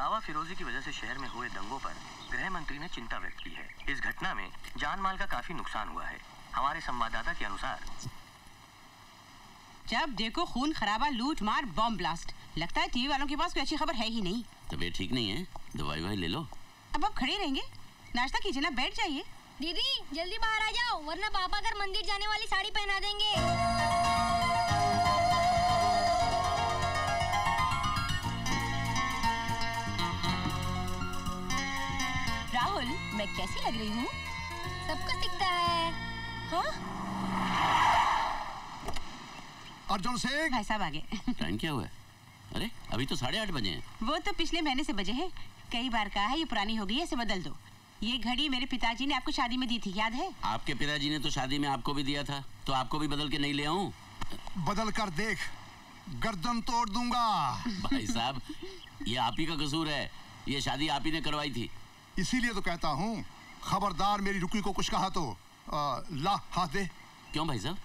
गावा फिरोजी की वजह से शहर में हुए दंगों पर गृह मंत्री ने चिंता व्यक्त की है। इस घटना में जान माल का काफ़ी नुकसान हुआ है। हमारे संवाददाता के अनुसार। जब देखो खून खराबा लूट मार बॉम्ब ब्लास्ट लगता है टीवी वालों के पास कोई अच्छी खबर है ही नहीं। तबीयत ठीक नहीं है? दवाई ववाई ले लो। अब आप खड़े रहेंगे। नाश्ता कीजिए ना बैठ जाइए। दीदी जल्दी बाहर आ जाओ वरना पापा अगर मंदिर जाने वाली साड़ी पहना देंगे। मैं कैसी लग रही हूँ? सबको दिखता है। हाँ? अर्जुन सिंह। भाई साहब आगे। टाइम क्या हुआ है? अरे अभी तो साढ़े आठ बजे हैं। वो तो पिछले महीने से बजे है। कई बार कहा है ये पुरानी हो गई है इसे बदल दो। ये घड़ी मेरे पिताजी ने आपको शादी में दी थी याद है? आपके पिताजी ने तो शादी में आपको भी दिया था तो आपको भी बदल के नहीं ले आऊँ? बदल कर देख गर्दन तोड़ दूँगा। भाई साहब ये आप ही का कसूर है। ये शादी आप ही ने करवाई थी। इसीलिए तो कहता हूँ खबरदार मेरी रुकी को कुछ कहा तो आ, ला हाथ दे। क्यों भाई साहब?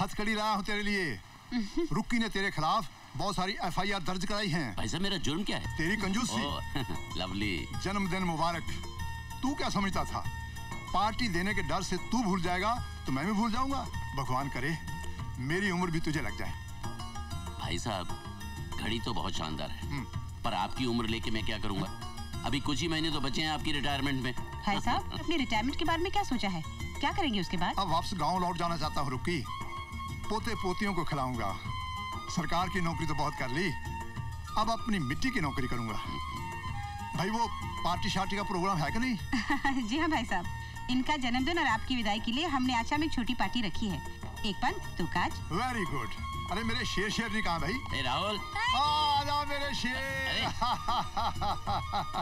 हथकड़ी लाया हूँ तेरे लिए। रुक्की ने तेरे खिलाफ बहुत सारी एफआईआर दर्ज कराई हैं। भाई साहब मेरा जुर्म क्या है? तेरी कंजूसी। लवली। जन्मदिन मुबारक। तू क्या समझता था? पार्टी देने के डर से तू भूल जाएगा तो मैं भी भूल जाऊँगा। भगवान करे मेरी उम्र भी तुझे लग जाए। भाई साहब घड़ी तो बहुत शानदार है। हम्म। पर आपकी उम्र लेके मैं क्या करूँगा? अभी कुछ ही महीने तो बचे हैं आपकी रिटायरमेंट में। भाई साहब अपनी रिटायरमेंट के बारे में क्या सोचा है? क्या करेंगे उसके बाद? अब वापस गाँव लौट जाना चाहता हूँ रुकी। पोते पोतियों को खिलाऊँगा। सरकार की नौकरी तो बहुत कर ली। अब अपनी मिट्टी की नौकरी करूँगा। भाई वो पार्टी शार्टी का प्रोग्राम है कि नहीं? जी हाँ भाई साहब। इनका जन्मदिन और आपकी विदाई के लिए हमने आशा में एक छोटी पार्टी रखी है। एक पन दो काज। वेरी गुड अरे मेरे शेर शेर नहीं कहा भाई। ए राहुल। आ मेरे शेर।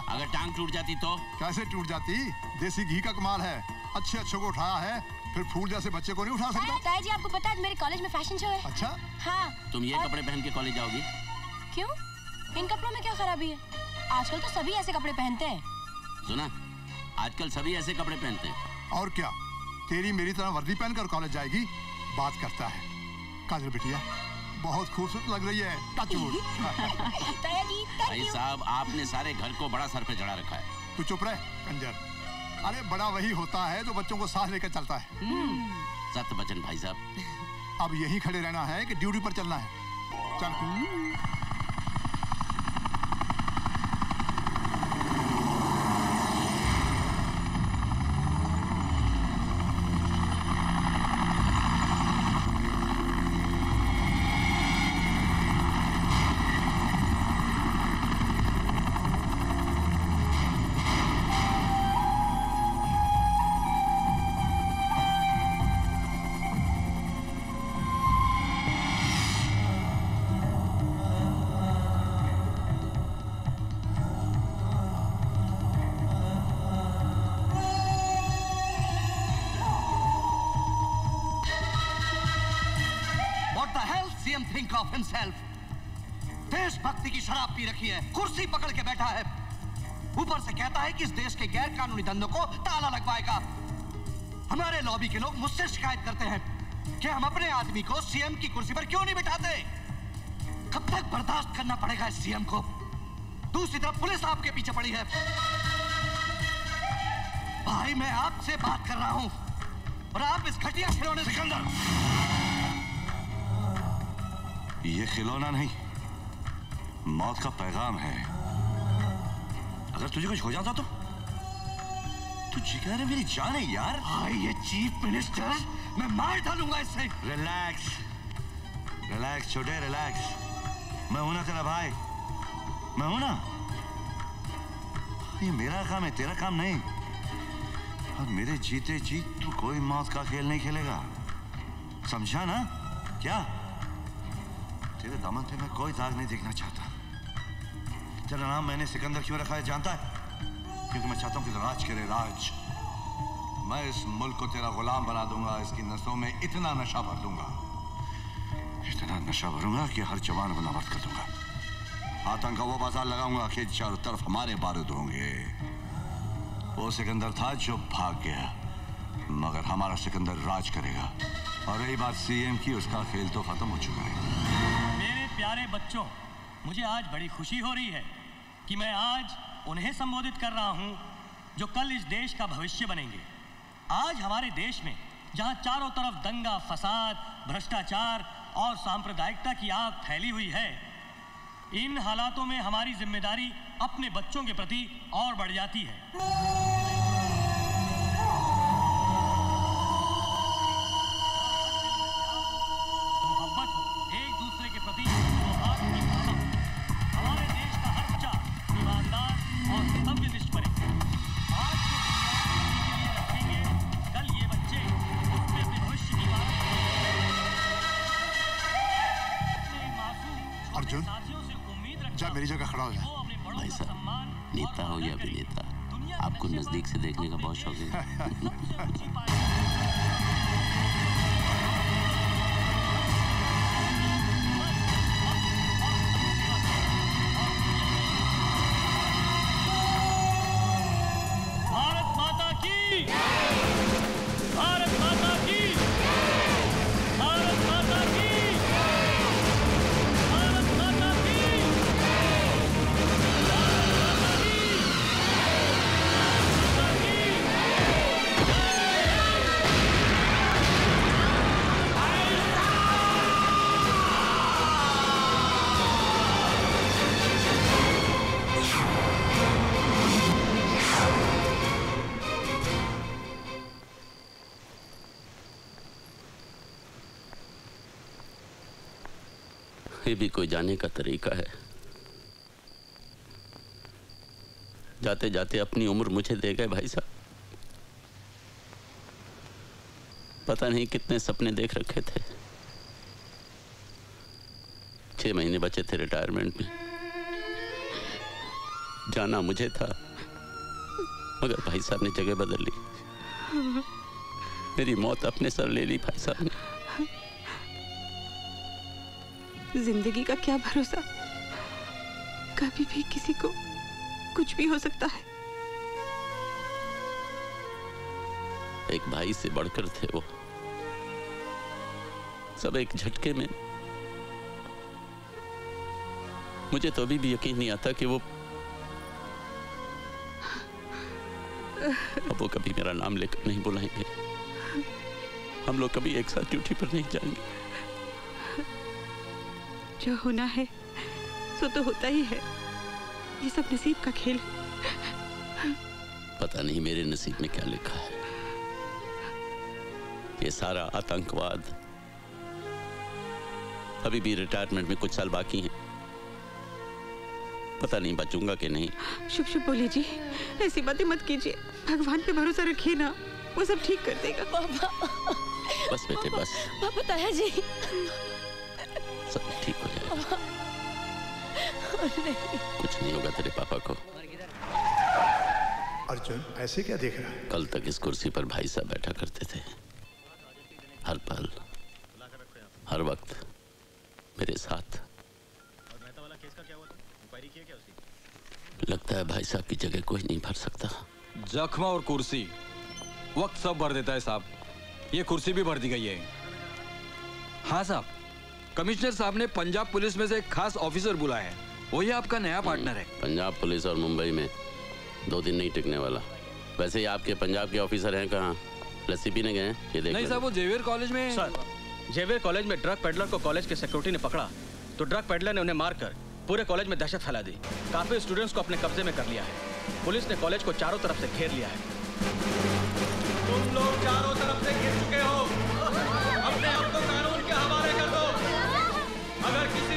अगर टांग टूट जाती तो? कैसे टूट जाती? देसी घी का कमाल है। अच्छे अच्छों को उठाया है फिर फूल जैसे बच्चे को नहीं उठा सकता। ताया जी आपको पता है मेरे कॉलेज में फ़ैशन शो है। अच्छा। हाँ। तुम ये और- कपड़े पहन के कॉलेज जाओगी? क्यों? इन कपड़ों में क्या खराबी है? आजकल तो सभी ऐसे कपड़े पहनते हैं। सुना आजकल सभी ऐसे कपड़े पहनते हैं। और क्या? तेरी मेरी तरह वर्दी पहनकर कॉलेज जाएगी? बात करता है। काजल बिटिया बहुत खूबसूरत लग रही है भाई साहब आपने सारे घर को बड़ा सर पे चढ़ा रखा है। तू चुप रहे कंजर। अरे बड़ा वही होता है जो बच्चों को साथ लेकर चलता है। सत्य बचन भाई साहब। अब यही खड़े रहना है कि ड्यूटी पर चलना है। चल। Himself? देशभक्ति की शराब पी रखी है। कुर्सी पकड़ के बैठा है। ऊपर से कहता है कि इस देश के गैर कानूनी धंधों को ताला लगवाएगा। हमारे लॉबी के लोग मुझसे शिकायत करते हैं कि हम अपने आदमी को सीएम की कुर्सी पर क्यों नहीं बिठाते? कब तक बर्दाश्त करना पड़ेगा इस सीएम को? दूसरी तरफ़ पुलिस आपके पीछे पड़ी है। भाई, मैं आपसे बात कर रहा हूँ और आप इस घटिया खिलौने सिकंदर ये खिलौना नहीं मौत का पैगाम है अगर तुझे कुछ हो जाता तो तू जिगर है मेरी जान है यार भाई ये चीफ मिनिस्टर मैं मार डालूँगा इससे रिलैक्स रिलैक्स छोटे रिलैक्स मैं हूँ ना तेरा भाई मैं हूँ ना ये मेरा काम है तेरा काम नहीं और मेरे जीते जीत तू कोई मौत का खेल नहीं खेलेगा समझा ना क्या तेरे दामन पे मैं कोई दाग नहीं देखना चाहता। तेरा नाम मैंने सिकंदर क्यों रखा है, जानता है? क्योंकि मैं चाहता हूँ कि राज करे, राज। मैं इस मुल्क को तेरा गुलाम बना दूँगा, इसकी नसों में इतना नशा भर दूँगा। इतना नशा भरूँगा कि हर जवान को नाबद कर दूँगा। आतंक का वो बाज़ार लगाऊँगा कि चारों तरफ़ हमारे बारूद होंगे। वो सिकंदर था जो भाग गया, मगर हमारा सिकंदर राज करेगा। और रही बात सीएम की, उसका खेल तो खत्म हो चुका है। प्यारे बच्चों, मुझे आज बड़ी खुशी हो रही है कि मैं आज उन्हें संबोधित कर रहा हूँ जो कल इस देश का भविष्य बनेंगे। आज हमारे देश में, जहाँ चारों तरफ़ दंगा, फसाद, भ्रष्टाचार और सांप्रदायिकता की आग फैली हुई है, इन हालातों में हमारी ज़िम्मेदारी अपने बच्चों के प्रति और बढ़ जाती है। नज़दीक से देखने का बहुत शौक है। ये भी कोई जाने का तरीका है। जाते जाते अपनी उम्र मुझे दे गए भाई साहब। पता नहीं कितने सपने देख रखे थे। छह महीने बचे थे रिटायरमेंट में। जाना मुझे था, मगर भाई साहब ने जगह बदल ली। मेरी मौत अपने सर ले ली भाई साहब ने। ज़िंदगी का क्या भरोसा? कभी भी किसी को कुछ भी हो सकता है। एक भाई से बढ़कर थे वो। सब एक झटके में। मुझे तो अभी भी यकीन नहीं आता कि वो अब वो कभी मेरा नाम लेकर नहीं बुलाएँगे। हम लोग कभी एक साथ ड्यूटी पर नहीं जाएँगे। जो होना है सो तो होता ही है। ये सब नसीब का खेल। पता नहीं मेरे नसीब में क्या लिखा है। ये सारा आतंकवाद अभी भी रिटायरमेंट में कुछ साल बाकी हैं। पता नहीं बचूँगा कि नहीं। शुभ शुभ बोले जी। ऐसी बातें मत कीजिए। भगवान पे भरोसा रखिए ना वो सब ठीक कर देगा। बस बेटे बस। पापा ताया जी। सब ठीक हो जाएगा। कुछ नहीं होगा तेरे पापा को। अर्जुन ऐसे क्या देख रहा है? कल तक इस कुर्सी पर भाई साहब बैठा करते थे। हर पल हर वक्त मेरे साथ। लगता है भाई साहब की जगह कोई नहीं भर सकता। जख्म और कुर्सी। वक्त सब भर देता है साहब। ये कुर्सी भी भर दी गई है। हाँ साहब। कमिश्नर साहब ने पंजाब पुलिस में से एक खास ऑफिसर बुलाया है। वही आपका नया पार्टनर है। पंजाब पुलिस और मुंबई में दो दिन नहीं टिकने वाला। वैसे ही आपके पंजाब के ऑफिसर हैं कहाँ? लस्सी पीने गए ये देख नहीं। साहब वो जेवियर कॉलेज में सर जेवियर कॉलेज में ड्रग पेडलर को कॉलेज के सिक्योरिटी ने पकड़ा तो ड्रग पेडलर ने उन्हें मारकर पूरे कॉलेज में दहशत फैला दी। काफ़ी स्टूडेंट्स को अपने कब्जे में कर लिया है। पुलिस ने कॉलेज को चारों तरफ़ से घेर लिया है। तुम लोग चारों तरफ़ से घिर चुके हो। अगर किसी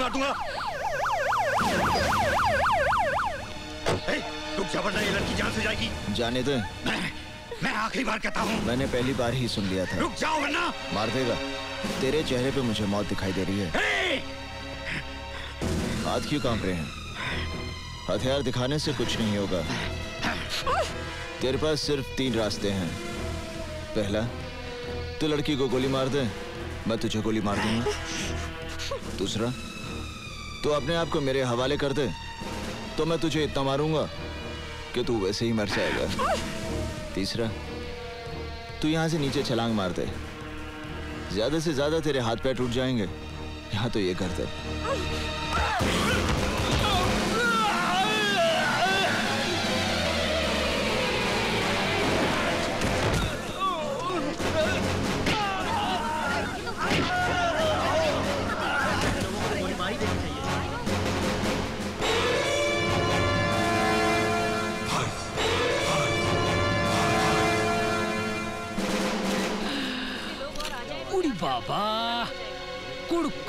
मार दूँगा ए, रुक जा वरना ये लड़की जान से जाएगी। जाने दे। मैं मैं आखिरी बार कहता हूँ। मैंने पहली बार ही सुन लिया था। रुक जाओ वरना। मार देगा। तेरे चेहरे पे मुझे मौत दिखाई दे रही है! हाथ क्यों काँप रहे हैं? हथियार दिखाने से कुछ नहीं होगा। तेरे पास सिर्फ़ तीन रास्ते हैं। पहला तू लड़की को गोली मार दे। मैं तुझे गोली मार दूँगा। दूसरा तू अपने आप को मेरे हवाले कर दे तो मैं तुझे इतना मारूँगा कि तू वैसे ही मर जाएगा। तीसरा, तू यहाँ से नीचे छलांग मार दे। ज़्यादा से ज़्यादा तेरे हाथ पैर टूट जाएँगे। यहाँ तो ये कर दे।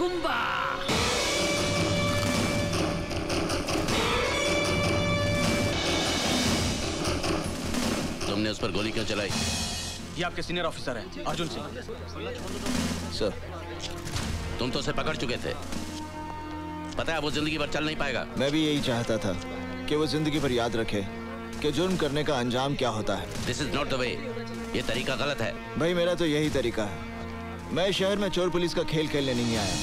कुड़कुम्बा तुमने उस पर गोली क्यों चलाई? ये आपके सीनियर ऑफिसर हैं अर्जुन सिंह। सर तुम तो उसे पकड़ चुके थे। पता है वो ज़िंदगी भर चल नहीं पाएगा। मैं भी यही चाहता था कि वो ज़िंदगी भर याद रखे कि जुर्म करने का अंजाम क्या होता है। This is not the way ये तरीका गलत है। भाई मेरा तो यही तरीका है। मैं शहर में चोर पुलिस का खेल खेलने नहीं आया।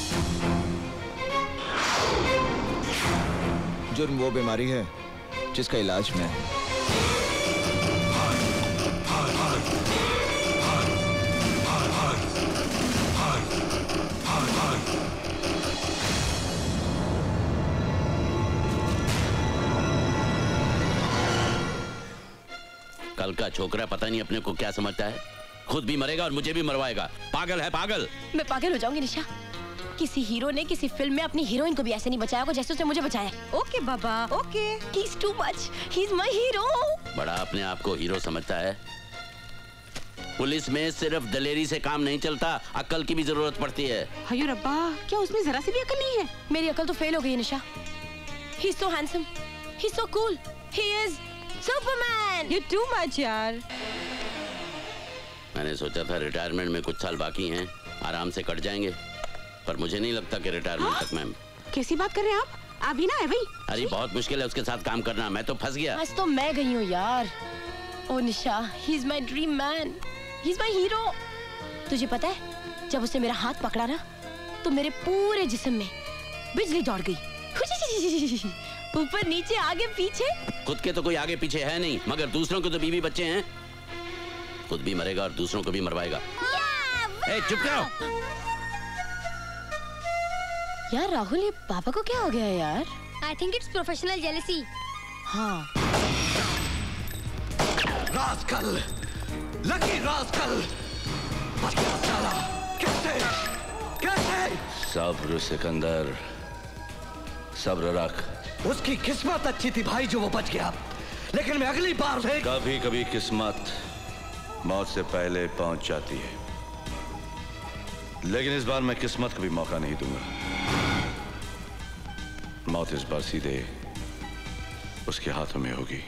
जुर्म वो बीमारी है, जिसका इलाज मैं। कल का छोकरा पता नहीं अपने को क्या समझता है। खुद भी मरेगा और मुझे भी मरवाएगा। पागल है पागल। मैं पागल हो जाऊँगी निशा। किसी हीरो ने किसी फ़िल्म में अपनी हीरोइन को भी ऐसे नहीं बचाया होगा जैसे उसने मुझे बचाया okay Baba okay. He is too much he is my hero बड़ा अपने आप को हीरो समझता है। पुलिस में सिर्फ़ दलेरी से काम नहीं चलता अक्ल की भी ज़रूरत पड़ती है। अयो रब्बा क्या उसमें जरा सी भी अकल नहीं है? मेरी अकल तो फेल हो गई है Nisha. He so handsome he so cool he is Superman you too much यार। मैंने सोचा था रिटायरमेंट में कुछ साल बाकी हैं आराम से कट जाएँगे पर मुझे नहीं लगता कि रिटायरमेंट तक मैं कैसी बात कर रहे हैं आप? अभी ना है भाई अरे बहुत मुश्किल है उसके साथ काम करना मैं तो फंस गया। आज तो मैं गई हूँ यार। ओ Nisha he is my dream man he is my hero तुझे पता है जब उसने मेरा हाथ पकड़ा ना तो मेरे पूरे जिस्म में बिजली दौड़ गई। ऊपर नीचे आगे पीछे। खुद के तो कोई आगे पीछे है नहीं मगर दूसरों के तो बीवी बच्चे हैं। खुद भी मरेगा और दूसरों को भी मरवाएगा। ए, चुप करो। यार राहुल ये पापा को क्या हो गया है यार? I think it's professional jealousy हाँ। Rascal lucky rascal. कैसे? कैसे? सब्र सिकंदर सब्र रख। उसकी किस्मत अच्छी थी भाई जो वो बच गया। लेकिन मैं अगली बार देख कभी कभी किस्मत मौत से पहले पहुँच जाती है। लेकिन इस बार मैं किस्मत को भी मौका नहीं दूँगा। मौत इस बार सीधे उसके हाथों में होगी।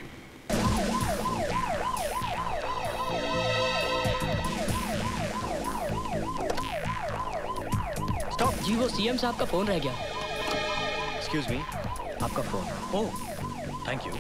स्टॉप जी वो सीएम साहब का फ़ोन रह गया। एक्सक्यूज मी आपका फ़ोन ओह थैंक यू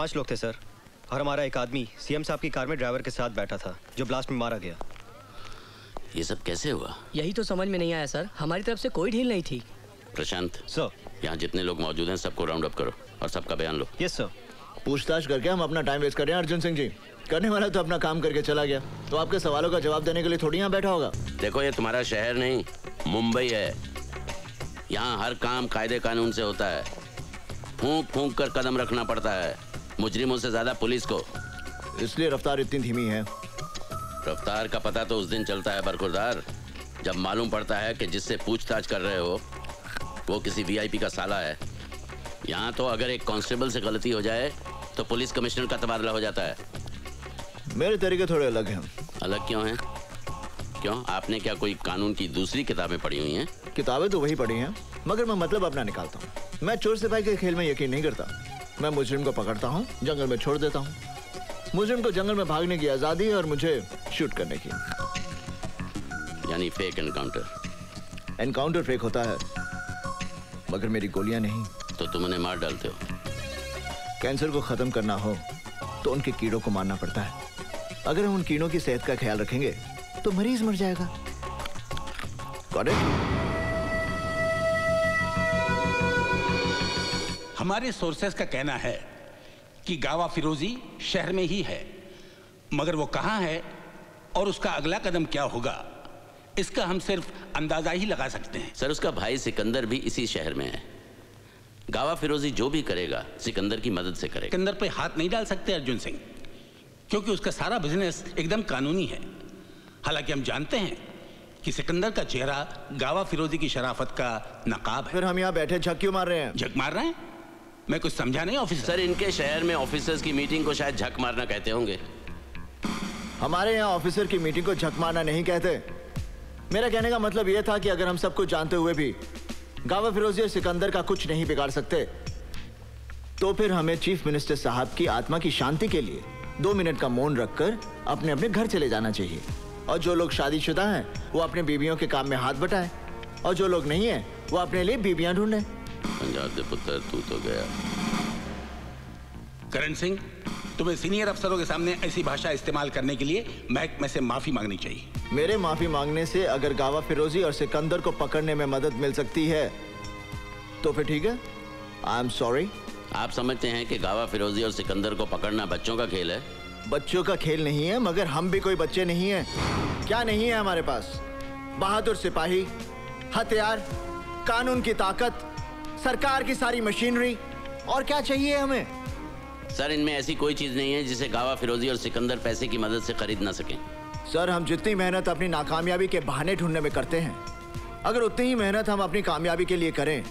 पाँच लोग थे सर। और हमारा एक आदमी सीएम साहब की कार में ड्राइवर के साथ बैठा था जो ब्लास्ट में मारा गया। ये सब कैसे हुआ? यही तो समझ में नहीं आया सर। हमारी तरफ़ से कोई ढील नहीं थी। प्रशांत? सर। यहाँ जितने लोग मौजूद हैं सबको राउंड अप करो और सबका बयान लो। यस सर पूछताछ करके हम अपना टाइम वेस्ट कर रहे हैं अर्जुन सिंह जी। करने वाला तो अपना काम करके चला गया। तो आपके सवालों का जवाब देने के लिए थोड़ी यहाँ बैठा होगा। देखो ये तुम्हारा शहर नहीं मुंबई है। यहाँ हर काम कायदे कानून से होता है। फूंक फूंक कर कदम रखना पड़ता है। मुजरिमों से ज़्यादा पुलिस को। इसलिए रफ्तार इतनी धीमी है। रफ्तार का पता तो उस दिन चलता है बरखुरदार। जब मालूम पड़ता है कि जिससे पूछताछ कर रहे हो वो किसी वीआईपी का साला है। यहाँ तो अगर एक कांस्टेबल से गलती हो जाए तो पुलिस कमिश्नर का तबादला हो जाता है। मेरे तरीके थोड़े अलग हैं। अलग क्यों है? क्यों? आपने क्या कोई कानून की दूसरी किताबें पढ़ी हुई हैं? किताबें तो वही पढ़ी हैं मगर मैं मतलब अपना निकालता हूँ। मैं चोर सिपाही के खेल में यकीन नहीं करता। मैं मुजरिम को पकड़ता हूँ जंगल में छोड़ देता हूँ। मुजरिम को जंगल में भागने की आज़ादी है और मुझे शूट करने की। यानी फेक एनकाउंटर एनकाउंटर फेक होता है मगर मेरी गोलियाँ नहीं। तो तुम उन्हें मार डालते हो। कैंसर को खत्म करना हो तो उनके कीड़ों को मारना पड़ता है। अगर हम उन कीड़ों की सेहत का ख्याल रखेंगे तो मरीज़ मर जाएगा। Got it? हमारे सोर्सेस का कहना है कि गावा फिरोजी शहर में ही है। मगर वो कहाँ है और उसका अगला कदम क्या होगा इसका हम सिर्फ़ अंदाज़ा ही लगा सकते हैं। सर उसका भाई सिकंदर भी इसी शहर में है। गावा फिरोजी जो भी करेगा सिकंदर की मदद से करेगा। सिकंदर पे हाथ नहीं डाल सकते अर्जुन सिंह क्योंकि उसका सारा बिज़नेस एकदम कानूनी है। हालाँकि हम जानते हैं कि सिकंदर का चेहरा गावा फिरोजी की शराफत का नकाब है। फिर हम यहाँ बैठे झक क्यों मार रहे हैं। झक मार रहे हैं? मैं कुछ समझा नहीं ऑफिसर सर इनके शहर में ऑफिसर्स की मीटिंग को शायद झक मारना कहते होंगे। हमारे यहाँ ऑफिसर की मीटिंग को झक मारना नहीं कहते। मेरा कहने का मतलब यह था कि अगर हम सब कुछ जानते हुए भी गावा फिरोजी और सिकंदर का कुछ नहीं बिगाड़ सकते तो फिर हमें चीफ मिनिस्टर साहब की आत्मा की शांति के लिए दो मिनट का मौन रखकर अपने अपने घर चले जाना चाहिए। और जो लोग शादीशुदा हैं वो अपने बीवियों के काम में हाथ बटाएँ। और जो लोग नहीं हैं वो अपने लिए बीबियाँ ढूंढें। पंजाब दे पुत्र तू तो गया। करण सिंह तुम्हें सीनियर अफसरों के सामने ऐसी भाषा इस्तेमाल करने के लिए महकमे से माफ़ी मांगनी चाहिए। मेरे माफ़ी मांगने से अगर गावा फिरोजी और सिकंदर को पकड़ने में मदद मिल सकती है तो फिर ठीक है। आई एम सॉरी आप समझते हैं कि गावा फिरोजी और सिकंदर को पकड़ना बच्चों का खेल है? बच्चों का खेल नहीं है मगर हम भी कोई बच्चे नहीं हैं। क्या नहीं है हमारे पास? बहादुर सिपाही हथियार कानून की ताकत सरकार की सारी मशीनरी। और क्या चाहिए हमें? सर इनमें ऐसी कोई चीज़ नहीं है जिसे गावा फिरोजी और सिकंदर पैसे की मदद से खरीद ना सकें। सर हम जितनी मेहनत अपनी नाकामयाबी के बहाने ढूँढने में करते हैं अगर उतनी ही मेहनत हम अपनी कामयाबी के लिए करें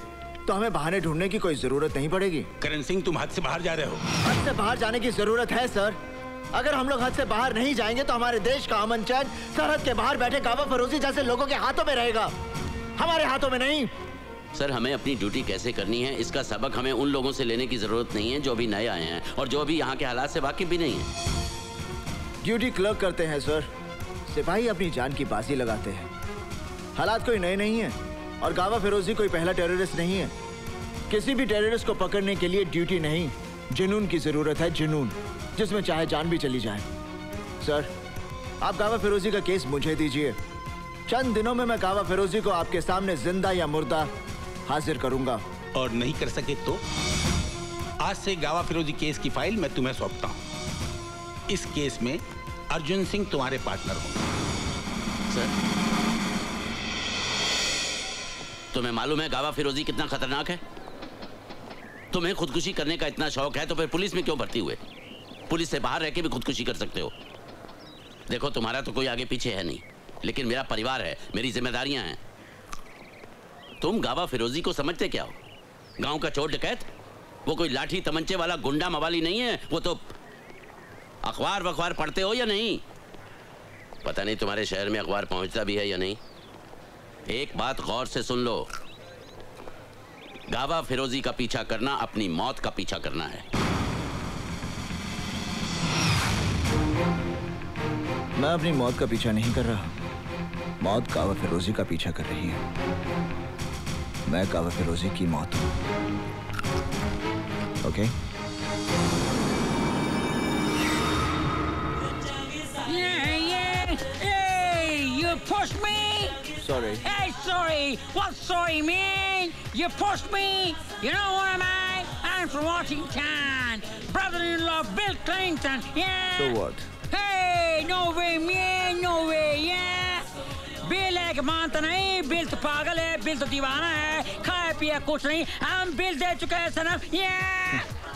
तो हमें बहाने ढूँढने की कोई ज़रूरत नहीं पड़ेगी। करण सिंह तुम हद से बाहर जा रहे हो। हद से बाहर जाने की ज़रूरत है सर। अगर हम लोग हद से बाहर नहीं जाएँगे तो हमारे देश का अमन चैन सरहद के बाहर बैठे गावा फरोजी जैसे लोगों के हाथों में रहेगा। हमारे हाथों में नहीं। सर, हमें अपनी ड्यूटी कैसे करनी है? इसका सबक हमें उन लोगों से लेने की ज़रूरत नहीं है जो अभी नए आए हैं और जो अभी यहाँ के हालात से वाकिफ भी नहीं है। ड्यूटी क्लर्क करते हैं सर सिपाही अपनी जान की बाजी लगाते हैं। हालात कोई नए नहीं है और गावा फिरोजी कोई पहला टेररिस्ट नहीं है। किसी भी टेररिस्ट को पकड़ने के लिए ड्यूटी नहीं। जुनून की ज़रूरत है, जुनून, जिसमें चाहे जान भी चली जाए। सर आप गावा फिरोजी का केस मुझे दीजिए। चंद दिनों में मैं गावा फिरोजी को आपके सामने ज़िंदा या मुर्दा हाजिर करूँगा। और नहीं कर सके तो? आज से गावा फिरोजी केस की फ़ाइल मैं तुम्हें सौंपता हूँ। इस केस में अर्जुन सिंह तुम्हारे पार्टनर होंगे। सर तुम्हें मालूम है गावा फिरोजी कितना खतरनाक है? तुम्हें खुदकुशी करने का इतना शौक है तो फिर पुलिस में क्यों भर्ती हुए? पुलिस से बाहर रह के भी खुदकुशी कर सकते हो। देखो तुम्हारा तो कोई आगे पीछे है नहीं लेकिन मेरा परिवार है मेरी जिम्मेदारियाँ हैं। तुम गावा फिरोजी को समझते क्या हो? गाँव का चोर डकैत? वो कोई लाठी तमंचे वाला गुंडा मवाली नहीं है? वो तो अखबार वखबार पढ़ते हो या नहीं? पता नहीं तुम्हारे शहर में अखबार पहुँचता भी है या नहीं। एक बात गौर से सुन लो। गावा फिरोजी का पीछा करना अपनी मौत का पीछा करना है। मैं अपनी मौत का पीछा नहीं कर रहा। मौत गावा फिरोजी का पीछा कर रही है। मैं कावा फिरोजी की मौत हूं okay Yeah, yeah. Hey, you pushed me. Sorry. Hey, sorry. What sorry, man? You pushed me. You know what am I? I'm from Washington. Brother-in-law Bill Clinton. Yeah. So what? Hey, no way, man. No way, yeah. बिल है कि मानता नहीं bill तो पागल है bill तो दीवाना है खाए पिए कुछ नहीं हम बिल दे चुके हैं सनम ये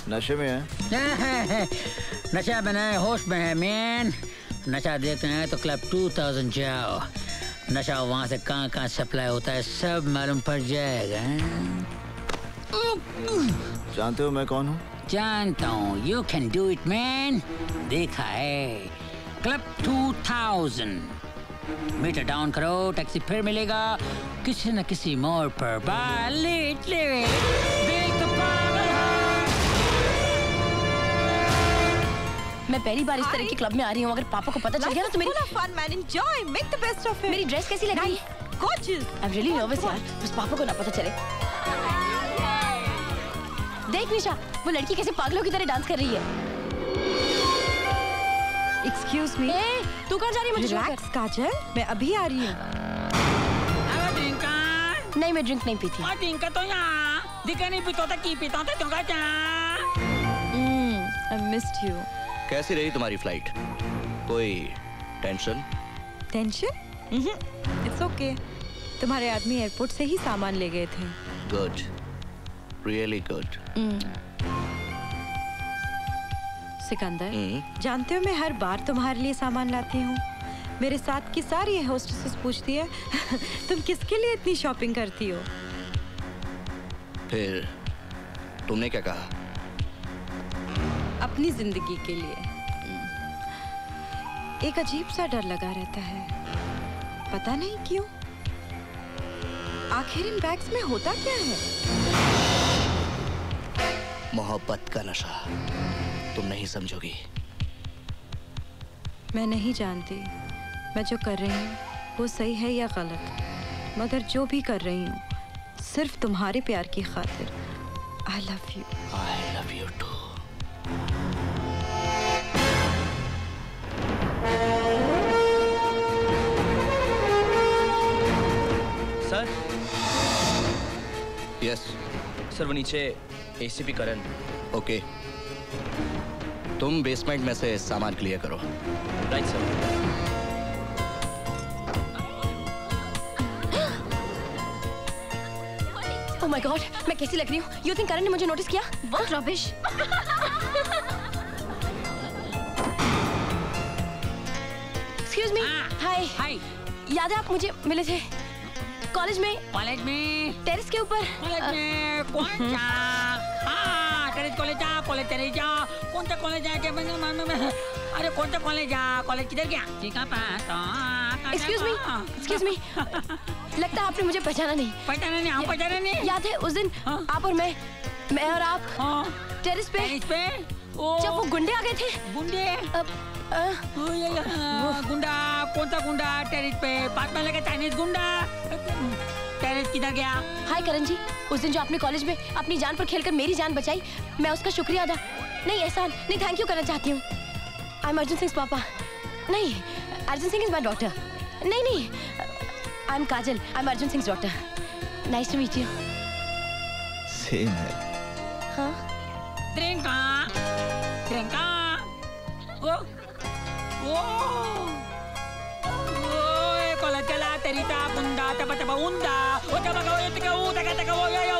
नशे में है। नशा में नहीं होश में है मैन नशा देखते हैं तो क्लब 2000 जाओ। नशा वहाँ से कहाँ कहाँ सप्लाई होता है सब मालूम पड़ जाएगा जानते हो मैं कौन हूँ? जानता हूँ। You can do it man देखा है। क्लब 2000 मीटर डाउन करो टैक्सी फिर मिलेगा। किसी न किसी मोड़ पर लेट लेट दिल तो मैं पहली बार इस तरह के क्लब में आ रही हूँ अगर पापा को पता चल गया ना तो मेरी fun man. Enjoy. Make the best of it. मेरी ड्रेस कैसी लग रही? है gorgeous. I am really nervous यार बस पापा को ना पता चले। देख निशा वो लड़की कैसे पागलों की तरह डांस कर रही है। Excuse me. ए, तू कहाँ जा रही है? मुझे छोड़कर? relax काजल। मैं अभी आ रही हूँ। नहीं मैं ड्रिंक नहीं पीती। और दिन तो यहाँ। दिखा नहीं पीता था की पीता था तुमका क्या I missed you. कैसी रही तुम्हारी फ़्लाइट कोई टेंशन टेंशन इट्स ओके तुम्हारे आदमी एयरपोर्ट से ही सामान ले गए थे। गुड रियली गुड सिकंदर जानते हो मैं हर बार तुम्हारे लिए सामान लाती हूँ। मेरे साथ की सारी होस्टेसेस पूछती है तुम किसके लिए इतनी शॉपिंग करती हो? फिर तुमने क्या कहा? अपनी ज़िंदगी के लिए। एक अजीब सा डर लगा रहता है। पता नहीं क्यों। आखिर इन बैग्स में होता क्या है? मोहब्बत का नशा। तुम नहीं समझोगी। मैं नहीं जानती। मैं जो कर रही हूँ वो सही है या गलत। मगर जो भी कर रही हूँ सिर्फ़ तुम्हारे प्यार की खातिर। I love you I love you too sir? Yes sir वो नीचे एसीपी करण। Okay okay. तुम बेसमेंट में से सामान क्लियर करो। Right sir oh my God मैं कैसी लग रही हूँ? यू थिंक करण ने मुझे नोटिस किया? What rubbish excuse me hi hi याद है आप मुझे मिले थे? कॉलेज में? कॉलेज में। टेरेस के ऊपर? कॉलेज में। कौन सा? हाँ टेरेस कॉलेज जा कॉलेज टेरेस जा। कौन सा कॉलेज है अरे कौन सा कॉलेज जा? कॉलेज किधर गया? ठीक है पास। एक्सक्यूज मी एक्सक्यूज मी लगता है आपने मुझे पहचाना नहीं। पहचाना नहीं हम पहचाना नहीं? याद है उस दिन आप और मैं मैं और आप टेरेस पे टेरेस पे? जब वो गुंडे आ गए थे। गुंडे? गुंडा कौन सा गुंडा? टेरेस पे. पास में लगे चाइनीज़ गुंडा. टेरेस किधर गया? हाय करण जी उस दिन जो आपने कॉलेज में अपनी जान पर खेलकर मेरी जान बचाई मैं उसका शुक्रिया अदा नहीं एहसान नहीं थैंक यू करना चाहती हूँ। आई एम अर्जुन सिंह पापा नहीं Arjun Singh is my daughter नहीं नहीं I am Kajal I am Arjun Singh daughter nice to meet you same है हाँ Trenca. Trenca. Oh. Oh, oh! con la terita, bunda, tapa, tapa, bunda. Otra, maca, otra, otra, otra, otra, otra,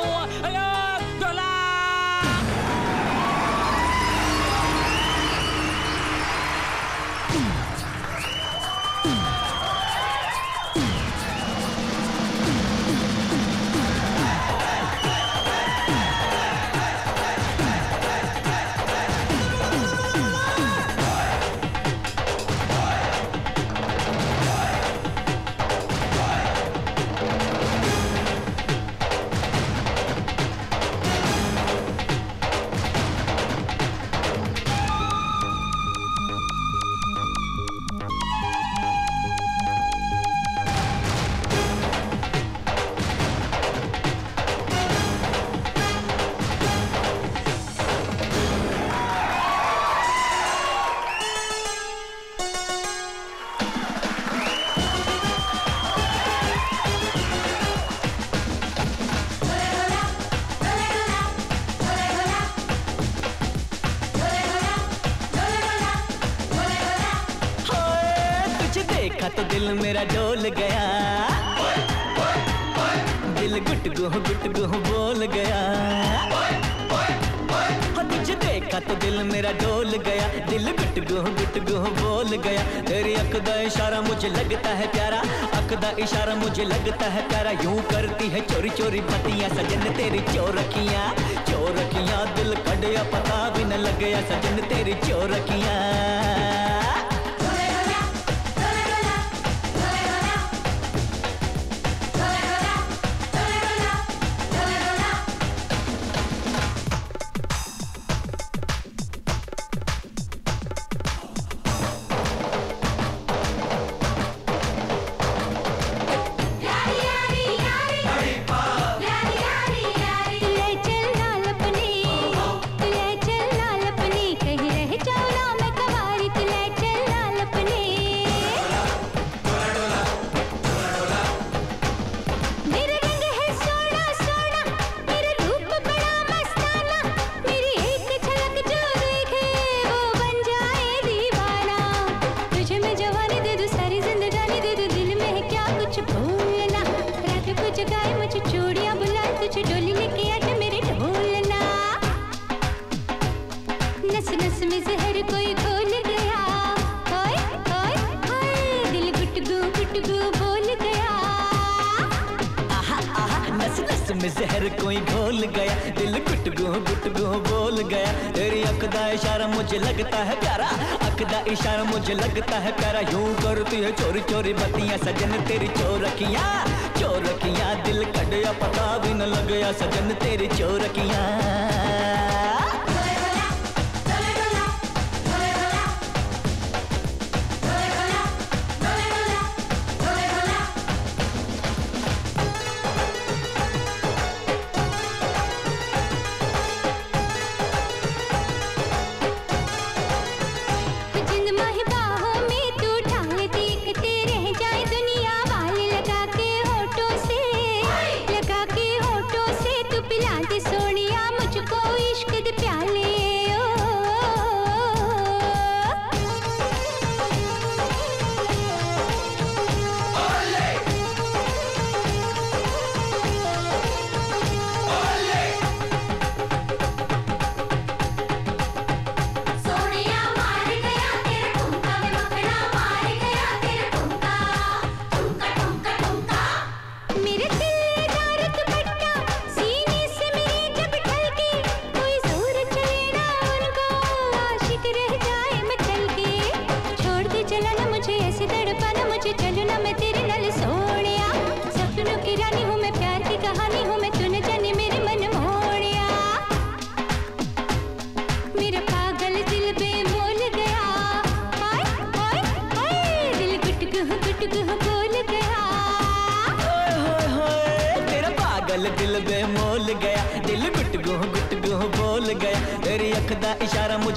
गया। तेरी अकदा इशारा मुझे लगता है प्यारा। अकदा इशारा मुझे लगता है प्यारा। यूँ करती है चोरी चोरी बतियाँ सजन तेरी चोरखिया। चोरखिया दिल कड़िया पता भी न लग गया। सजन तेरी चोरखियाँ।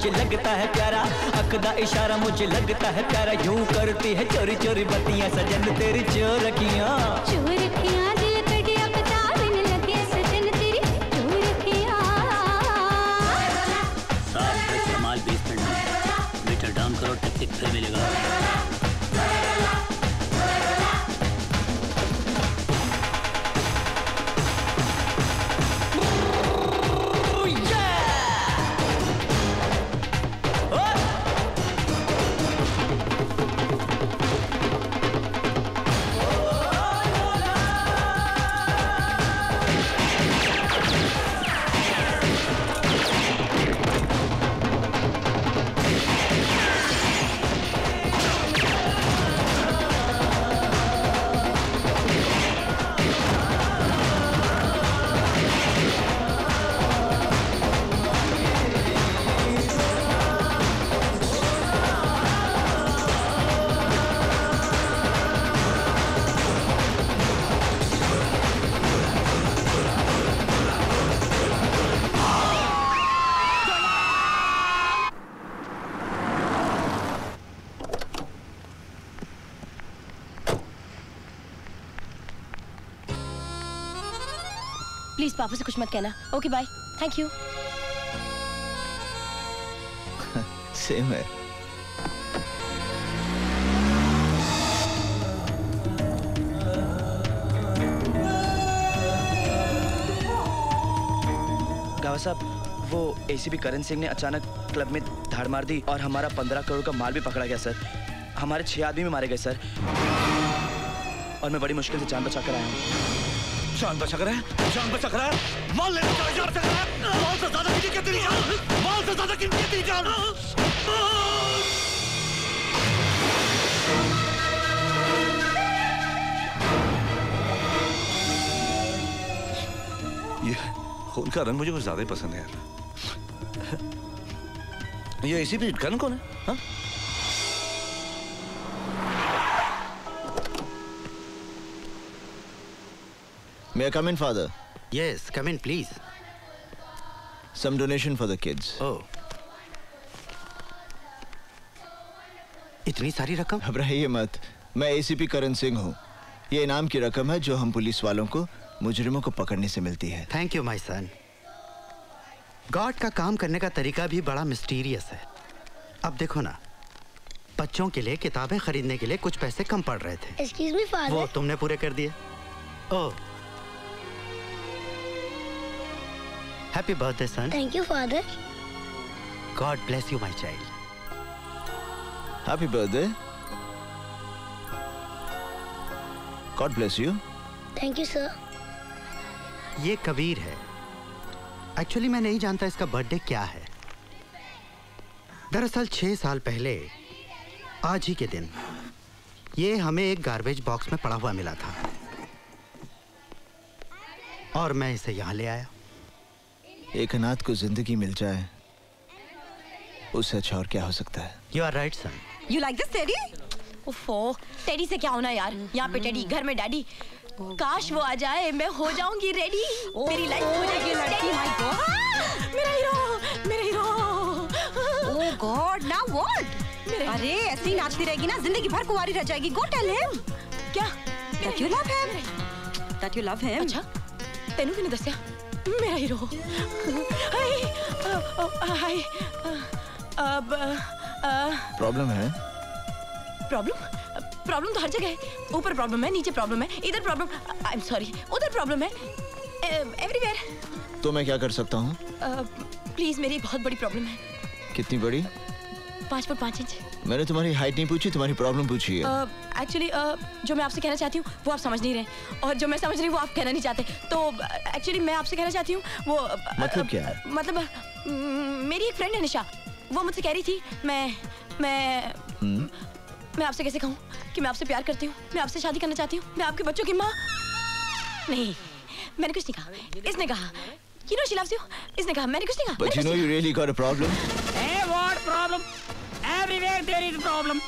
मुझे लगता है प्यारा। अकदा इशारा मुझे लगता है प्यारा। यूँ करती है चोरी चोरी बत्तियाँ, सजन तेरी चोर रखियाँ। चोर कुछ मत कहना। Okay bye thank you same है। गावा साहब वो एसीपी करण सिंह ने अचानक क्लब में धाड़ मार दी और हमारा पंद्रह करोड़ का माल भी पकड़ा गया सर। हमारे छह आदमी भी मारे गए सर। और मैं बड़ी मुश्किल से जान बचा कर आया हूँ। जान बचा कर जान बचा कर माल का जान बचा कर माल से ज़्यादा कीमती है तेरी जान? माल से ज़्यादा कीमती है तेरी जान? ये खून का रंग मुझे कुछ ज़्यादा ही पसंद है यार। ये इसी भी गन कौन है? हाँ? May I come in, father? Yes, come in, please. Some donation for the kids. Oh. इतनी सारी रकम? घबराइए मत। मैं एसीपी करण सिंह हूँ। ये इनाम की रकम है जो हम पुलिस वालों को मुजरिमों को पकड़ने से मिलती है। Thank you my son God का काम करने का तरीका भी बड़ा मिस्टीरियस है। अब देखो ना बच्चों के लिए किताबें खरीदने के लिए कुछ पैसे कम पड़ रहे थे। एक्सक्यूज मी वो तुमने पूरे कर दिए। ओह happy birthday son thank you father God bless you my child happy birthday God bless you thank you sir ये कबीर है। एक्चुअली मैं नहीं जानता इसका बर्थडे क्या है। दरअसल छह साल पहले आज ही के दिन ये हमें एक गार्बेज बॉक्स में पड़ा हुआ मिला था। और मैं इसे यहाँ ले आया। एक अनाथ को ज़िंदगी मिल जाए उससे अच्छा और क्या हो सकता है? You are right sir you like this teddy ओफो टेडी से क्या होना यार? यहाँ पे टेडी घर में डैडी काश वो आ जाए मैं हो जाऊँगी रेडी oh. मेरी लाइफ हो जाएगी लड़की माय गॉड मेरा हीरो मेरा hero oh God now what अरे ऐसी नाचती रहेगी ना ज़िंदगी भर कुंवारी रह जाएगी। गो टेल हिम क्या? That you love him that you love him अच्छा तेनू किने दसया? मेरा हीरो। हाय हाय अब प्रॉब्लम है? प्रॉब्लम? प्रॉब्लम तो हर जगह है। ऊपर प्रॉब्लम है नीचे प्रॉब्लम है इधर प्रॉब्लम आई एम सॉरी उधर प्रॉब्लम है एवरीवेयर तो मैं क्या कर सकता हूँ? प्लीज़ मेरी बहुत बड़ी प्रॉब्लम है। कितनी बड़ी? पाँच फुट पाँच इंच। मैंने तुम्हारी हाइट नहीं पूछी तुम्हारी प्रॉब्लम पूछी है। एक्चुअली uh, uh, जो मैं आपसे कहना चाहती हूँ वो आप समझ नहीं रहे और जो मैं समझ रही हूँ वो आप कहना नहीं चाहते। तो एक्चुअली uh, मैं आपसे कहना चाहती हूँ वो अ, मतलब क्या? है? मतलब अ, मेरी एक फ्रेंड है निशा। वो मुझसे कह रही थी मैं मैं हम्म, मैं आपसे कैसे कहूँ कि मैं आपसे प्यार करती हूँ मैं आपसे शादी करना चाहती हूँ मैं आपके बच्चों की माँ। नहीं मैंने कुछ नहीं कहा। इसने कहा you know she loves you इसने कहा मैंने कुछ नहीं कहा but you know you really got a problem? Hey, what problem? There is a problem.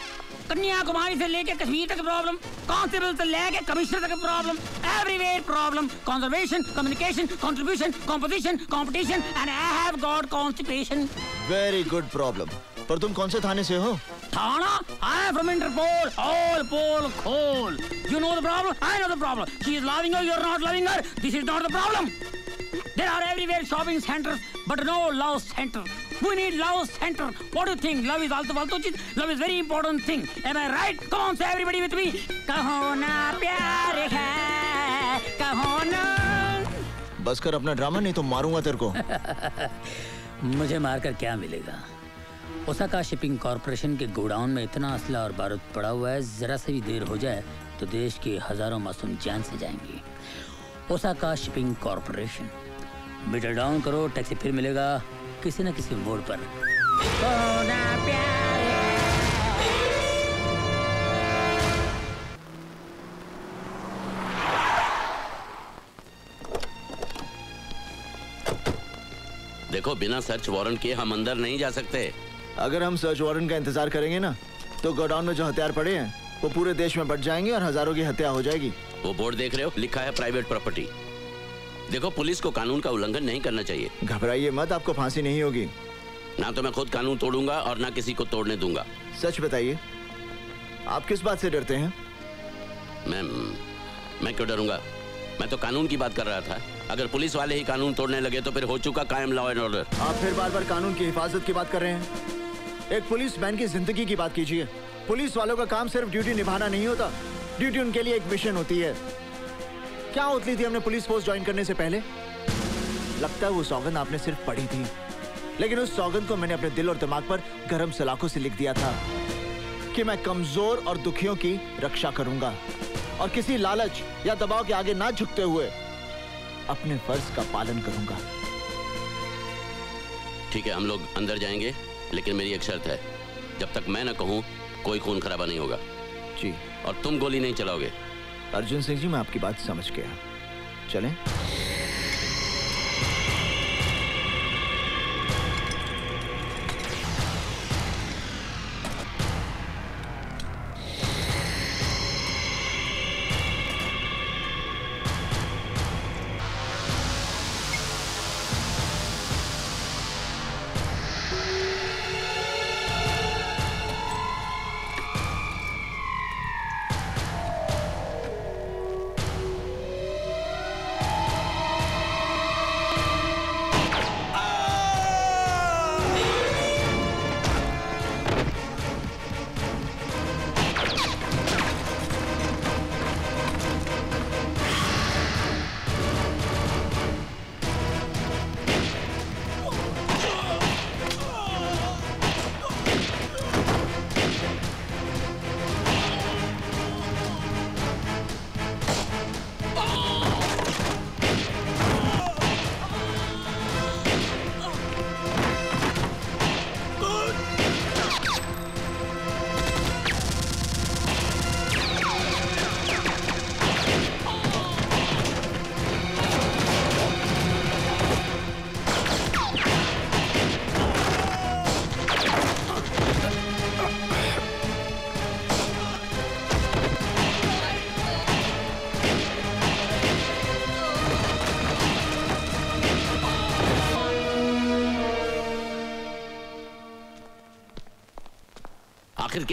Kanyakumari से लेके कश्मीर तक प्रॉब्लम कांस्टेबल से लेके कमिश्नर तक problem everywhere problem conservation communication contribution composition competition and I have got constipation very good problem. पर तुम कौन से थाने से हो? थाना? I am from Interpol all पोल खोल you know the problem I know the problem she is loving you are not loving her this is not the problem There are everywhere shopping centers, but no love center. We need love center. What do you think? Love is also फालतू चीज़. Love is very important thing. Am I right? Come on, say everybody with me. कहो ना प्यार है, कहो ना. बस कर अपना ड्रामा नहीं तो मारूँगा तेरे को मुझे मारकर क्या मिलेगा ओसाका शिपिंग कॉरपोरेशन के गोडाउन में इतना असला और बारूद पड़ा हुआ है जरा से भी देर हो जाए तो देश के हज़ारों मासूम जान से जाएँगे Osaka shipping corporation meter down करो टैक्सी फिर मिलेगा किसी न किसी मोड़ पर। देखो बिना सर्च वारंट के हम अंदर नहीं जा सकते। अगर हम सर्च वारंट का इंतज़ार करेंगे ना तो गोडाउन में जो हथियार पड़े हैं वो पूरे देश में बढ़ जाएँगे और हज़ारों की हत्या हो जाएगी। वो बोर्ड देख रहे हो? लिखा है प्राइवेट प्रॉपर्टी देखो पुलिस को कानून का उल्लंघन नहीं करना चाहिए। घबराइए मत आपको फांसी नहीं होगी। ना तो मैं खुद कानून तोड़ूँगा और ना किसी को तोड़ने दूँगा। सच बताइए आप किस बात से डरते हैं? मैं मैं क्यों डरूँगा? मैं तो कानून की बात कर रहा था। अगर पुलिस वाले ही कानून तोड़ने लगे तो फिर हो चुका कायम लॉ एंड ऑर्डर आप फिर बार बार कानून की हिफाजत की बात कर रहे हैं? एक पुलिस मैन की ज़िंदगी की बात कीजिए। पुलिस वालों का काम सिर्फ़ ड्यूटी निभाना नहीं होता। ड्यूटी उनके लिए एक मिशन होती है। क्या उतली थी हमने पुलिस फोर्स ज्वाइन करने से पहले? लगता है वो सौगंध आपने सिर्फ़ पढ़ी थी। लेकिन उस सौगंध को मैंने अपने दिल और दिमाग पर गर्म सलाखों से लिख दिया था कि मैं कमज़ोर और दुखियों की रक्षा करूँगा और किसी लालच या दबाव के आगे ना झुकते हुए अपने फ़र्ज़ का पालन करूँगा। ठीक है हम लोग अंदर जाएँगे लेकिन मेरी एक शर्त है। जब तक मैं ना कहूँ कोई खून खराबा नहीं होगा। जी। और तुम गोली नहीं चलाओगे। अर्जुन सिंह जी मैं आपकी बात समझ गया। चलें।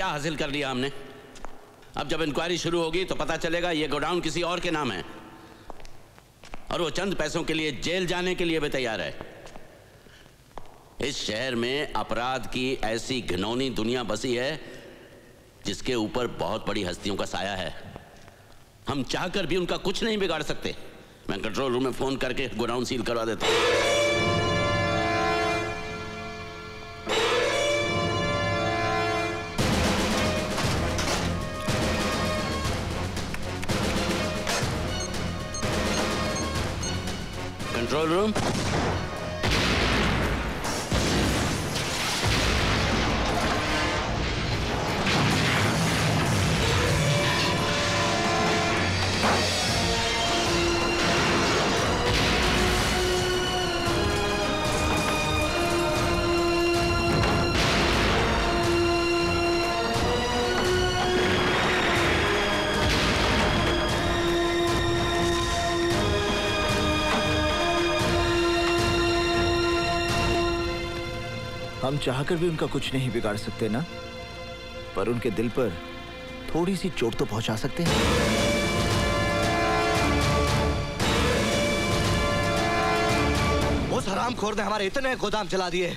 क्या हासिल कर लिया हमने? अब जब इंक्वायरी शुरू होगी तो पता चलेगा ये गोडाउन किसी और के नाम है। और वो चंद पैसों के लिए जेल जाने के लिए भी तैयार है। इस शहर में अपराध की ऐसी घिनौनी दुनिया बसी है, जिसके ऊपर बहुत बड़ी हस्तियों का साया है। हम चाहकर भी उनका कुछ नहीं बिगाड़ सकते। मैं कंट्रोल रूम में फ़ोन करके गोडाउन सील करवा देता हूँ। room? हम चाहकर भी उनका कुछ नहीं बिगाड़ सकते ना? पर उनके दिल पर थोड़ी सी चोट तो पहुँचा सकते हैं। उस हरामखोर ने हमारे इतने गोदाम जला दिए।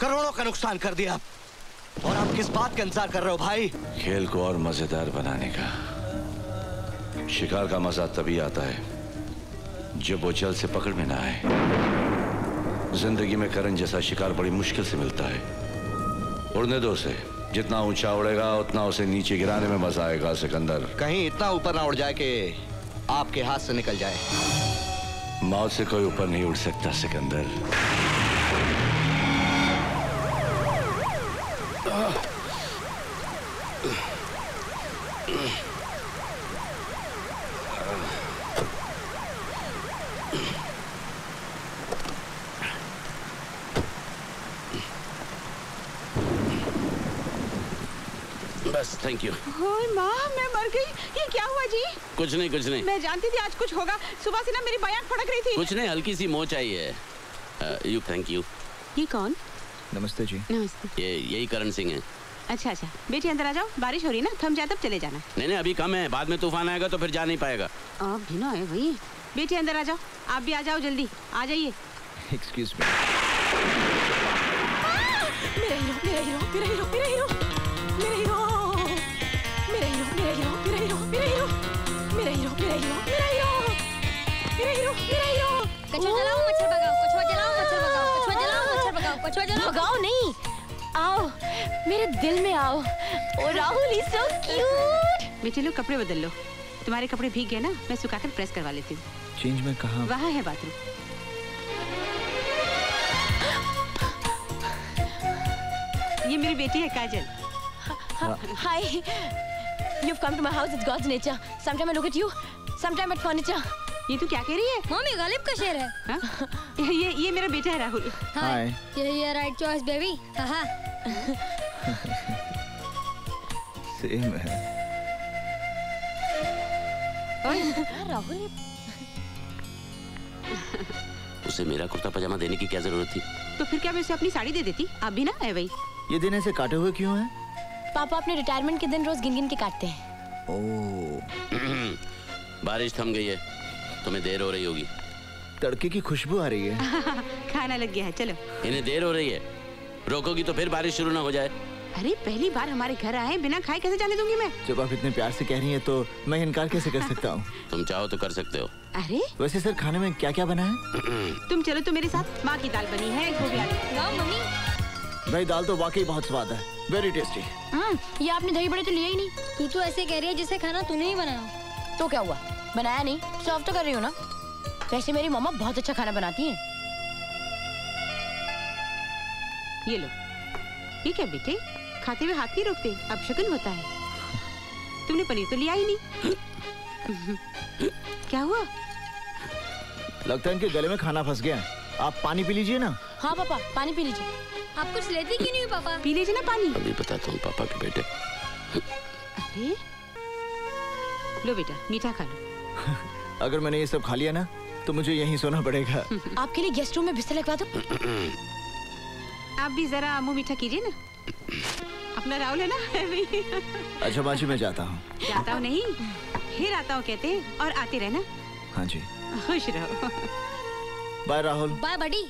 करोड़ों का नुकसान कर दिया। और आप किस बात का इंतज़ार कर रहे हो भाई? खेल को और मज़ेदार बनाने का। शिकार का मज़ा तभी आता है जब वो जल से पकड़ में ना आए। ज़िंदगी में करण जैसा शिकार बड़ी मुश्किल से मिलता है। उड़ने दो से जितना ऊँचा उड़ेगा उतना उसे नीचे गिराने में मज़ा आएगा सिकंदर। कहीं इतना ऊपर ना उड़ जाए कि आपके हाथ से निकल जाए। मौत से कोई ऊपर नहीं उड़ सकता सिकंदर बस थैंक यू ओए माँ मैं मर गई। ये क्या हुआ जी? कुछ नहीं कुछ नहीं। मैं जानती थी आज कुछ होगा। सुबह से ना मेरी बयान फड़क रही थी। कुछ नहीं हल्की सी मोच आई है यू थैंक यू ये कौन? नमस्ते जी। नमस्ते। ये यही करण सिंह है। अच्छा अच्छा। बेटी अंदर आ जाओ। बारिश हो रही है ना थम जाए तब चले जाना। नहीं नहीं अभी कम है। बाद में तूफ़ान आएगा तो फिर जा नहीं पाएगा। आप भी ना है। भाई बेटी अंदर आ जाओ। आप भी आ जाओ जल्दी। आ जाइए। एक्सक्यूज मी मेरा हीरो मेरा हीरो मेरा हीरो मेरा हीरो मेरा हीरो। कछुआ जलाओ मच्छर भगाओ कछुआ जलाओ मच्छर भगाओ कछुआ जलाओ मच्छर भगाओ कछुआ जलाओ भगाओ नहीं आओ मेरे दिल में आओ oh Rahul is so cute बेटे लो कपड़े बदल लो तुम्हारे कपड़े भीग गए ना मैं सुखाकर प्रेस करवा लेती हूँ चेंज में कहा वहाँ है बाथरूम ये मेरी बेटी है काजल Hi. You've come to my house. It's God's nature. Sometime I look at you, sometime at furniture. ये तू क्या कह रही है? मम्मी गालिब का शेर है। हाँ? ये ये मेरा बेटा है Rahul. Hi right choice baby हाँ। सेम है राहुल उसे मेरा कुर्ता पजामा देने की क्या ज़रूरत थी? तो फिर क्या मैं उसे अपनी साड़ी दे देती? आप भी ना है भाई। ये दिन ऐसे काटे हुए क्यों है? पापा अपने रिटायरमेंट के दिन रोज गिन गिन के काटते हैं। ओह। बारिश थम गई है। तुम्हें देर हो रही होगी। तड़के की खुशबू आ रही है। खाना लग गया है चलो। इन्हें देर हो रही है। रोकोगी तो फिर बारिश शुरू ना हो जाए। अरे पहली बार हमारे घर आए बिना खाए कैसे जाने दूँगी मैं? जब आप इतने प्यार से कह रही हैं तो मैं इनकार कैसे कर सकता हूँ? तुम चाहो तो कर सकते हो। अरे? वैसे सर खाने में क्या क्या बना है? तुम चलो तो मेरे साथ। माँ की दाल बनी है मम्मी। भाई दाल तो वाकई बहुत स्वाद है। वेरी टेस्टी ये आपने दही बड़े तो लिया ही नहीं। तू तो ऐसे कह रही है जिसे खाना तूने ही बनाया। तो क्या हुआ? बनाया नहीं सर्व तो कर रही हूँ ना। वैसे मेरी मम्मा बहुत अच्छा खाना बनाती हैं। ये लो। ये क्या बेटे? खाते हुए हाथ नहीं रोकते? अब शगुन होता है। तुमने पनीर तो लिया ही नहीं। क्या हुआ? लगता है इनके गले में खाना फंस गया है। आप पानी पी लीजिए ना। हाँ पापा पानी पी लीजिए। आप कुछ लेते क्यों नहीं पापा? पी लीजिए ना पानी। अभी बताता हूँ पापा के बेटे। अरे। लो बेटा मीठा खा लो। अगर मैंने ये सब खा लिया ना तो मुझे यहीं सोना पड़ेगा। आपके लिए गेस्ट रूम में बिस्तर लगवा दो। आप भी जरा मुँह मीठा कीजिए ना। अपना राहुल है ना? अच्छा बाजी मैं जाता हूँ। जाता हूँ नहीं। फिर आता हूँ कहते और आते रहना। हाँ जी। खुश रहो। बाय राहुल बाय बडी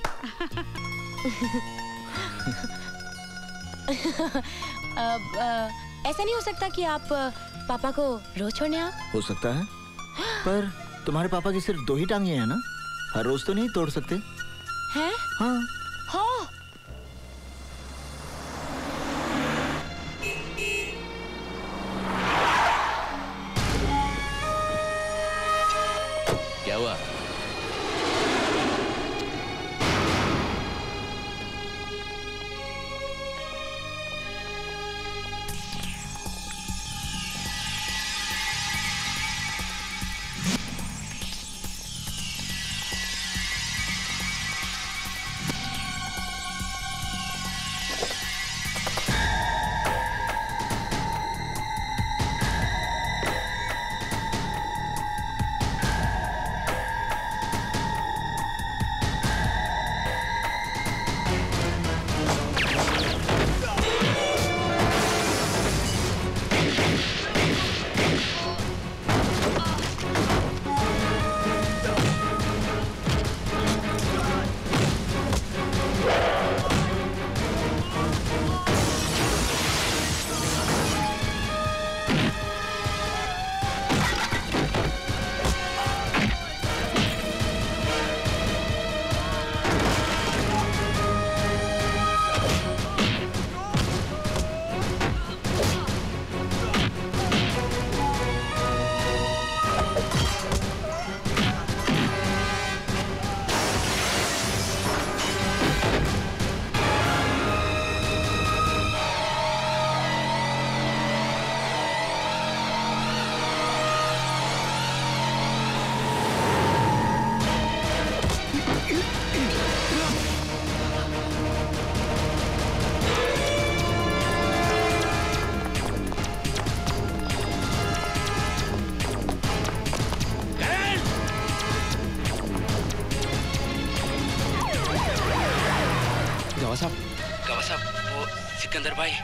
ऐसा नहीं हो सकता कि आप पापा को रोज छोड़ने आओ? हो सकता है। पर तुम्हारे पापा की सिर्फ़ दो ही टांगे हैं ना? हर रोज तो नहीं तोड़ सकते। हैं? हाँ। हाँ। क्या हुआ? वो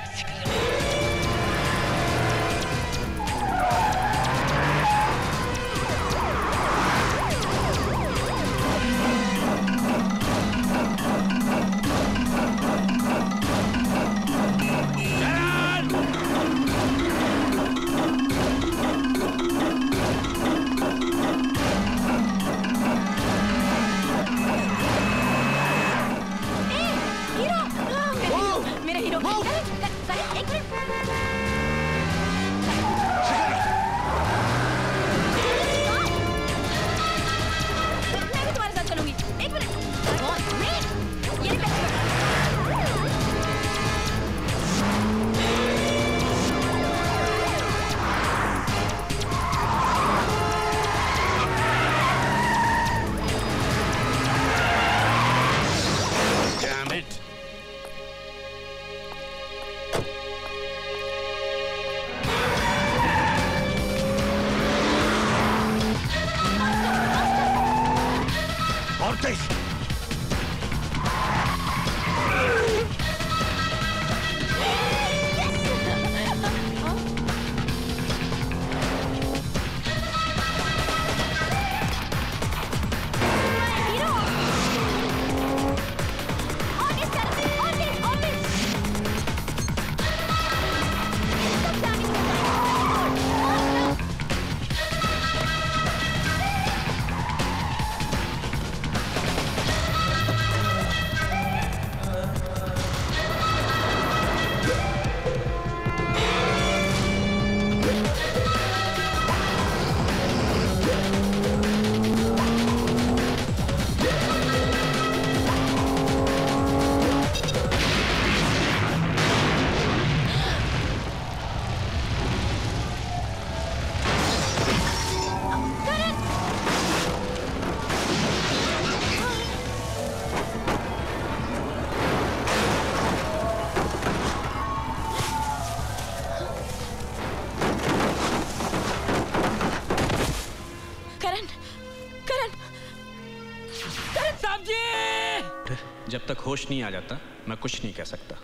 होश नहीं आ जाता मैं कुछ नहीं कह सकता।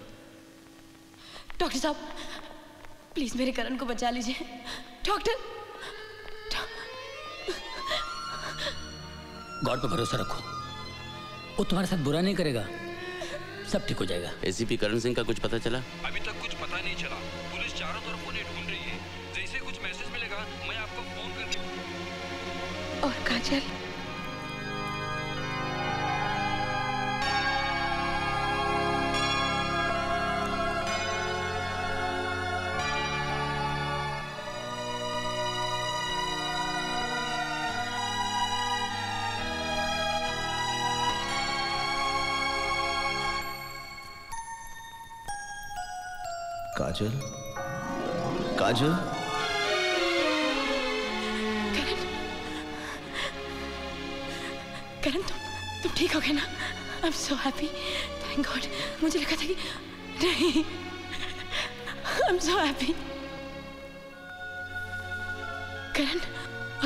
डॉक्टर साहब प्लीज़ मेरे करण को बचा लीजिए। डॉक्टर गॉड पर भरोसा रखो। वो तुम्हारे साथ बुरा नहीं करेगा सब ठीक हो जाएगा। एसीपी करण सिंह का कुछ पता चला? काजल? काजल? करण। तुम तुम ठीक हो गए ना? I am so happy thank God मुझे लगा था कि नहीं। आई एम सो हैप्पी करण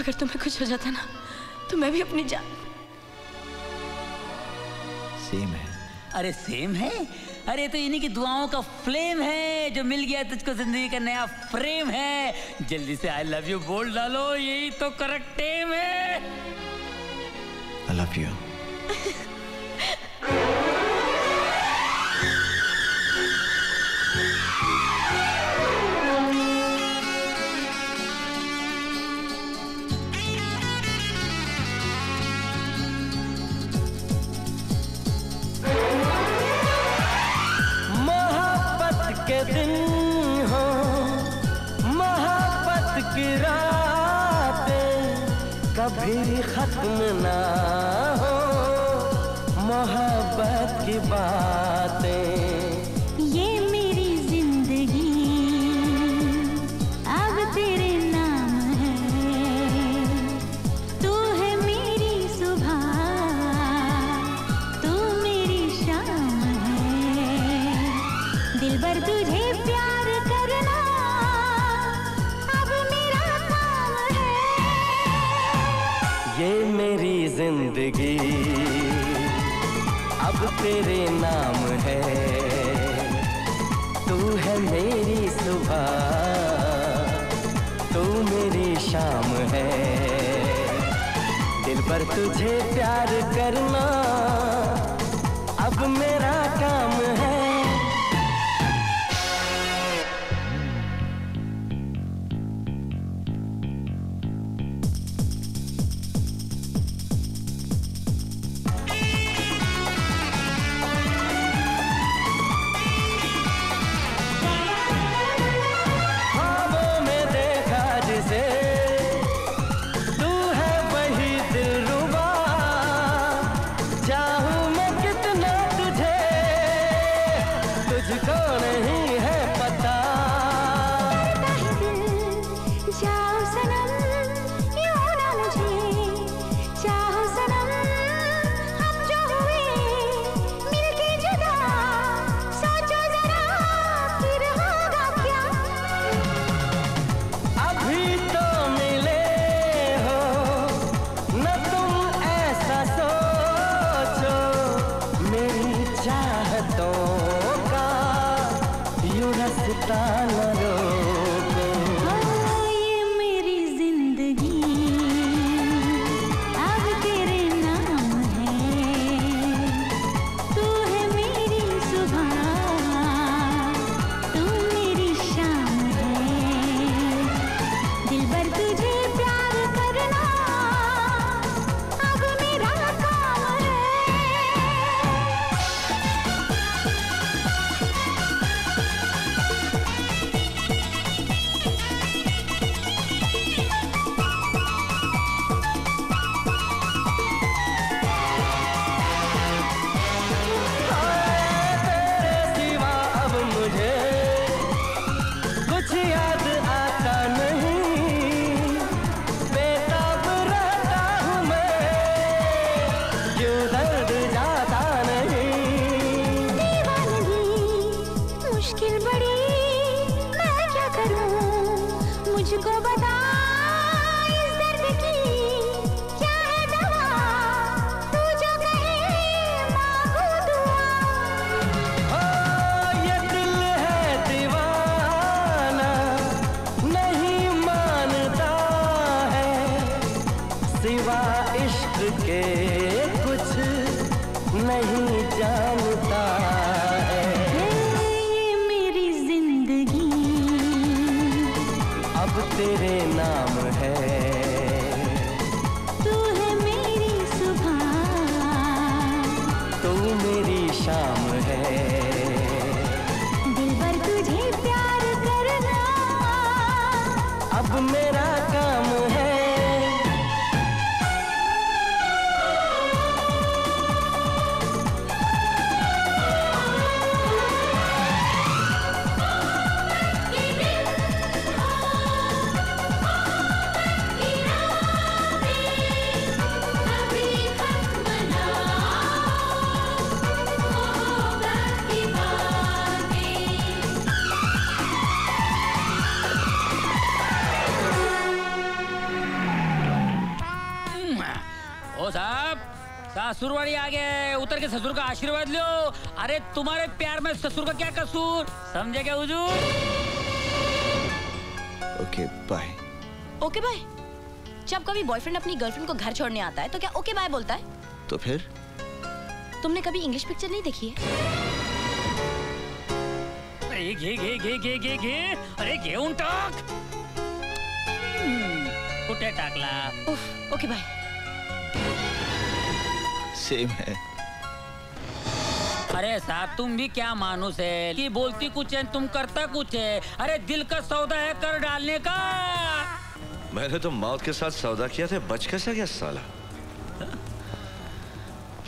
अगर तुम्हें कुछ हो जाता ना तो मैं भी अपनी जान सेम है। अरे सेम है? अरे तो इन्हीं की दुआओं का फ्लेम है। जो मिल गया तुझको ज़िंदगी का नया फ्रेम है। जल्दी से आई लव यू बोल डालो, यही तो करेक्ट टेम है। आई लव यू तुझे प्यार करना शाम है। आशीर्वाद लो। अरे तुम्हारे प्यार में ससुर का क्या कसूर? समझे क्या हुजूर? ओके बाय ओके बाय जब कभी बॉयफ्रेंड अपनी गर्लफ्रेंड को घर छोड़ने आता है तो क्या ओके बाय बोलता है? तो फिर? तुमने कभी इंग्लिश पिक्चर नहीं देखी है? अरे घे घे घे घे घे घे अरे घेऊन टाक हम्म, कुठे टाकला। ओके बाय सेम है। अरे साहब तुम भी क्या मानुस है? कि बोलती कुछ है तुम करता कुछ है? अरे दिल का सौदा है कर डालने का। मैंने तो मौत के साथ सौदा किया था बच कैसे गया साला?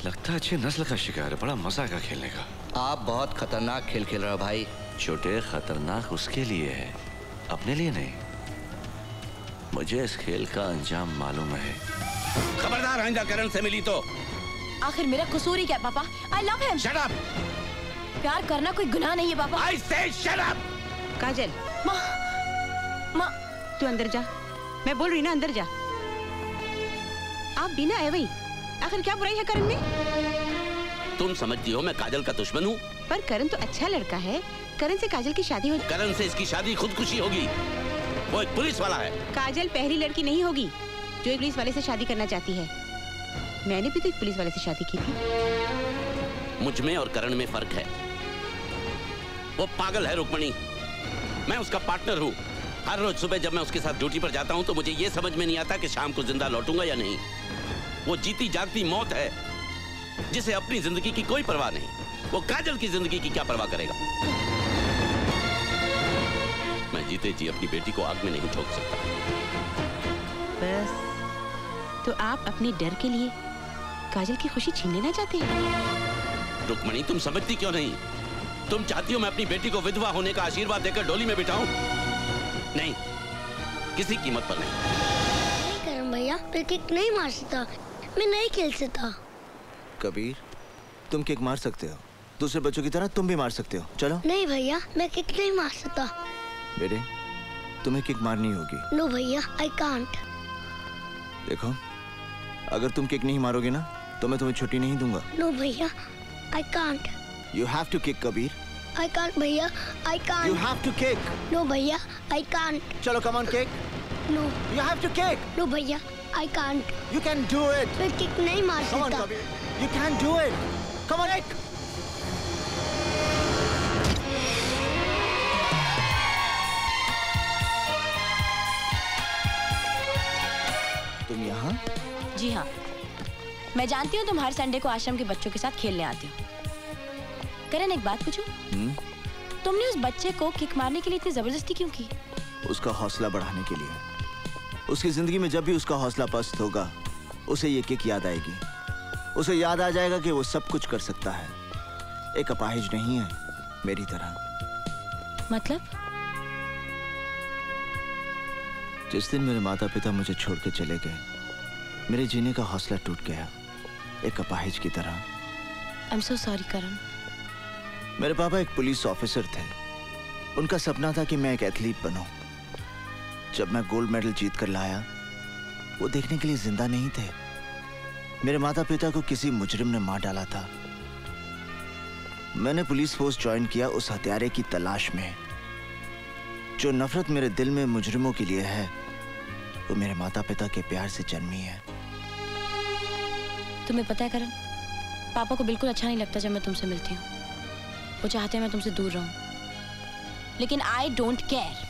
लगता है अच्छी नस्ल का शिकार है बड़ा मज़ा आएगा खेलने का। आप बहुत खतरनाक खेल खेल रहे हो भाई। छोटे खतरनाक उसके लिए है अपने लिए नहीं। मुझे इस खेल का अंजाम मालूम है। खबरदार आइंदा करण से मिली तो। आखिर मेरा कसूर ही क्या पापा? I love him shut up प्यार करना कोई गुनाह नहीं है पापा। आई से शट अप काजल। माँ माँ। तू अंदर जा। मैं बोल रही ना अंदर जा। आप बिना आए वही। आखिर क्या बुराई है करण में? तुम समझती हो मैं काजल का दुश्मन हूँ। पर करण तो अच्छा लड़का है। करण से काजल की शादी हो करण से इसकी शादी खुदकुशी होगी। वो एक पुलिस वाला है। काजल पहली लड़की नहीं होगी जो एक पुलिस वाले से शादी करना चाहती है। मैंने भी तो एक पुलिस वाले से शादी की थी। मुझमें और करण में फ़र्क है। वो पागल है रुक्मणी। मैं उसका पार्टनर हूँ। हर रोज सुबह जब मैं उसके साथ ड्यूटी पर जाता हूँ तो मुझे ये समझ में नहीं आता कि शाम को ज़िंदा लौटूँगा या नहीं। वो जीती जागती मौत है जिसे अपनी ज़िंदगी की कोई परवाह नहीं। वो काजल की ज़िंदगी की क्या परवाह करेगा? मैं जीते जी अपनी बेटी को आग में नहीं ठोक सकता। बस तो आप अपने डर के लिए काजल की खुशी छीन लेना चाहते हैं। रुक्मणी तुम समझती क्यों नहीं? तुम चाहती हो मैं अपनी बेटी को विधवा होने का आशीर्वाद देकर डोली में बिठाऊं? नहीं किसी कीमत पर नहीं। नहीं करण भैया मैं किक नहीं मार सकता। मैं नहीं खेल सकता। कबीर तुम किक मार सकते हो। दूसरे बच्चों की तरह तुम भी मार सकते हो। चलो। नहीं भैया मैं किक नहीं मार सकता। बेटे तुम्हें किक मारनी होगी। नो भैया आई कांट देखो अगर तुम किक नहीं मारोगे ना तो मैं तुम्हें छुट्टी नहीं दूँगा। नो भैया I can't you have to kick Kabir. I can't भैया I can't you have to kick no भैया आई कांट चलो come on kick no you have to kick no भैया I can't you can do it मैं kick नहीं मार come on सकता। Kabir. You can do it come on kick तुम यहाँ? जी हाँ। मैं जानती हूँ तुम हर संडे को आश्रम के बच्चों के साथ खेलने आती हो। करण एक बात पूछूँ? हम्म, तुमने उस बच्चे को किक मारने के लिए इतनी ज़बरदस्ती क्यों की? उसका हौसला बढ़ाने के लिए। उसकी ज़िंदगी में जब भी उसका हौसला पस्त होगा उसे ये किक याद आएगी। उसे याद आ जाएगा कि वो सब कुछ कर सकता है। एक अपाहिज नहीं है मेरी तरह। मतलब? जिस दिन मेरे माता पिता मुझे छोड़ के चले गए मेरे जीने का हौसला टूट गया। एक अपाहिज की तरह। आई एम सो सॉरी करण मेरे पापा एक पुलिस ऑफिसर थे। उनका सपना था कि मैं एक एथलीट बनूं। जब मैं गोल्ड मेडल जीत कर लाया वो देखने के लिए ज़िंदा नहीं थे। मेरे माता पिता को किसी मुजरिम ने मार डाला था। मैंने पुलिस फोर्स ज्वाइन किया उस हत्यारे की तलाश में। जो नफरत मेरे दिल में मुजरिमों के लिए है वो मेरे माता पिता के प्यार से जन्मी है। तुम्हें पता है करण? पापा को बिल्कुल अच्छा नहीं लगता जब मैं तुमसे मिलती हूँ। वो चाहते हैं मैं तुमसे दूर रहूँ। लेकिन आई डोंट केयर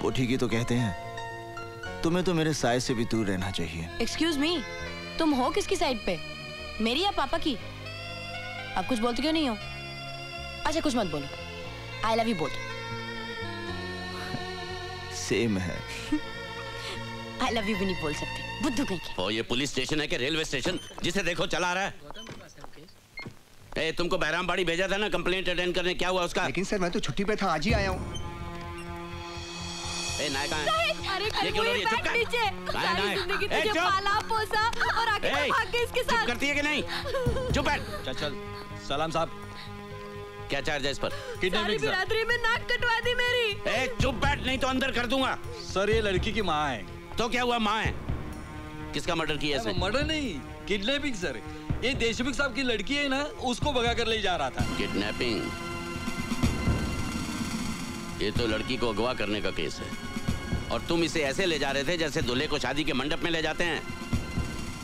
वो ठीक ही तो कहते हैं। तुम्हें तो मेरे साय से भी दूर रहना चाहिए। एक्सक्यूज मी तुम हो किसकी साइड पे? मेरी या पापा की? आप कुछ बोलते क्यों नहीं हो? अच्छा कुछ मत बोलो। आई लव यू बोल सेम है। आई लव यू भी नहीं बोल सकते बुद्धू कहीं के ओ ये पुलिस स्टेशन है कि रेलवे स्टेशन? जिसे देखो चला रहा है। ए, तुमको बहरामबाड़ी भेजा था ना कंप्लेंट अटेंड करने? क्या हुआ उसका? लेकिन सर मैं तो छुट्टी पे था आज ही आया हूँ। ए अरे करती है कि नहीं? चुप बैठ। चल चल। सलाम साहब। क्या चार्ज है इस पर? सारी बिरादरी में नाक कटवा दी मेरी। ए चुप बैठ नहीं तो अंदर कर दूँगा। सर ये लड़की की माँ है। तो क्या हुआ माँ है? किसका मर्डर किया इसने मर्डर नहीं किडनैपिंग सर ये देशमुख साहब की लड़की है ना उसको भगा कर ले जा रहा था। किडनैपिंग ये तो लड़की को अगवा करने का केस है। और तुम इसे ऐसे ले जा रहे थे जैसे दूल्हे को शादी के मंडप में ले जाते हैं।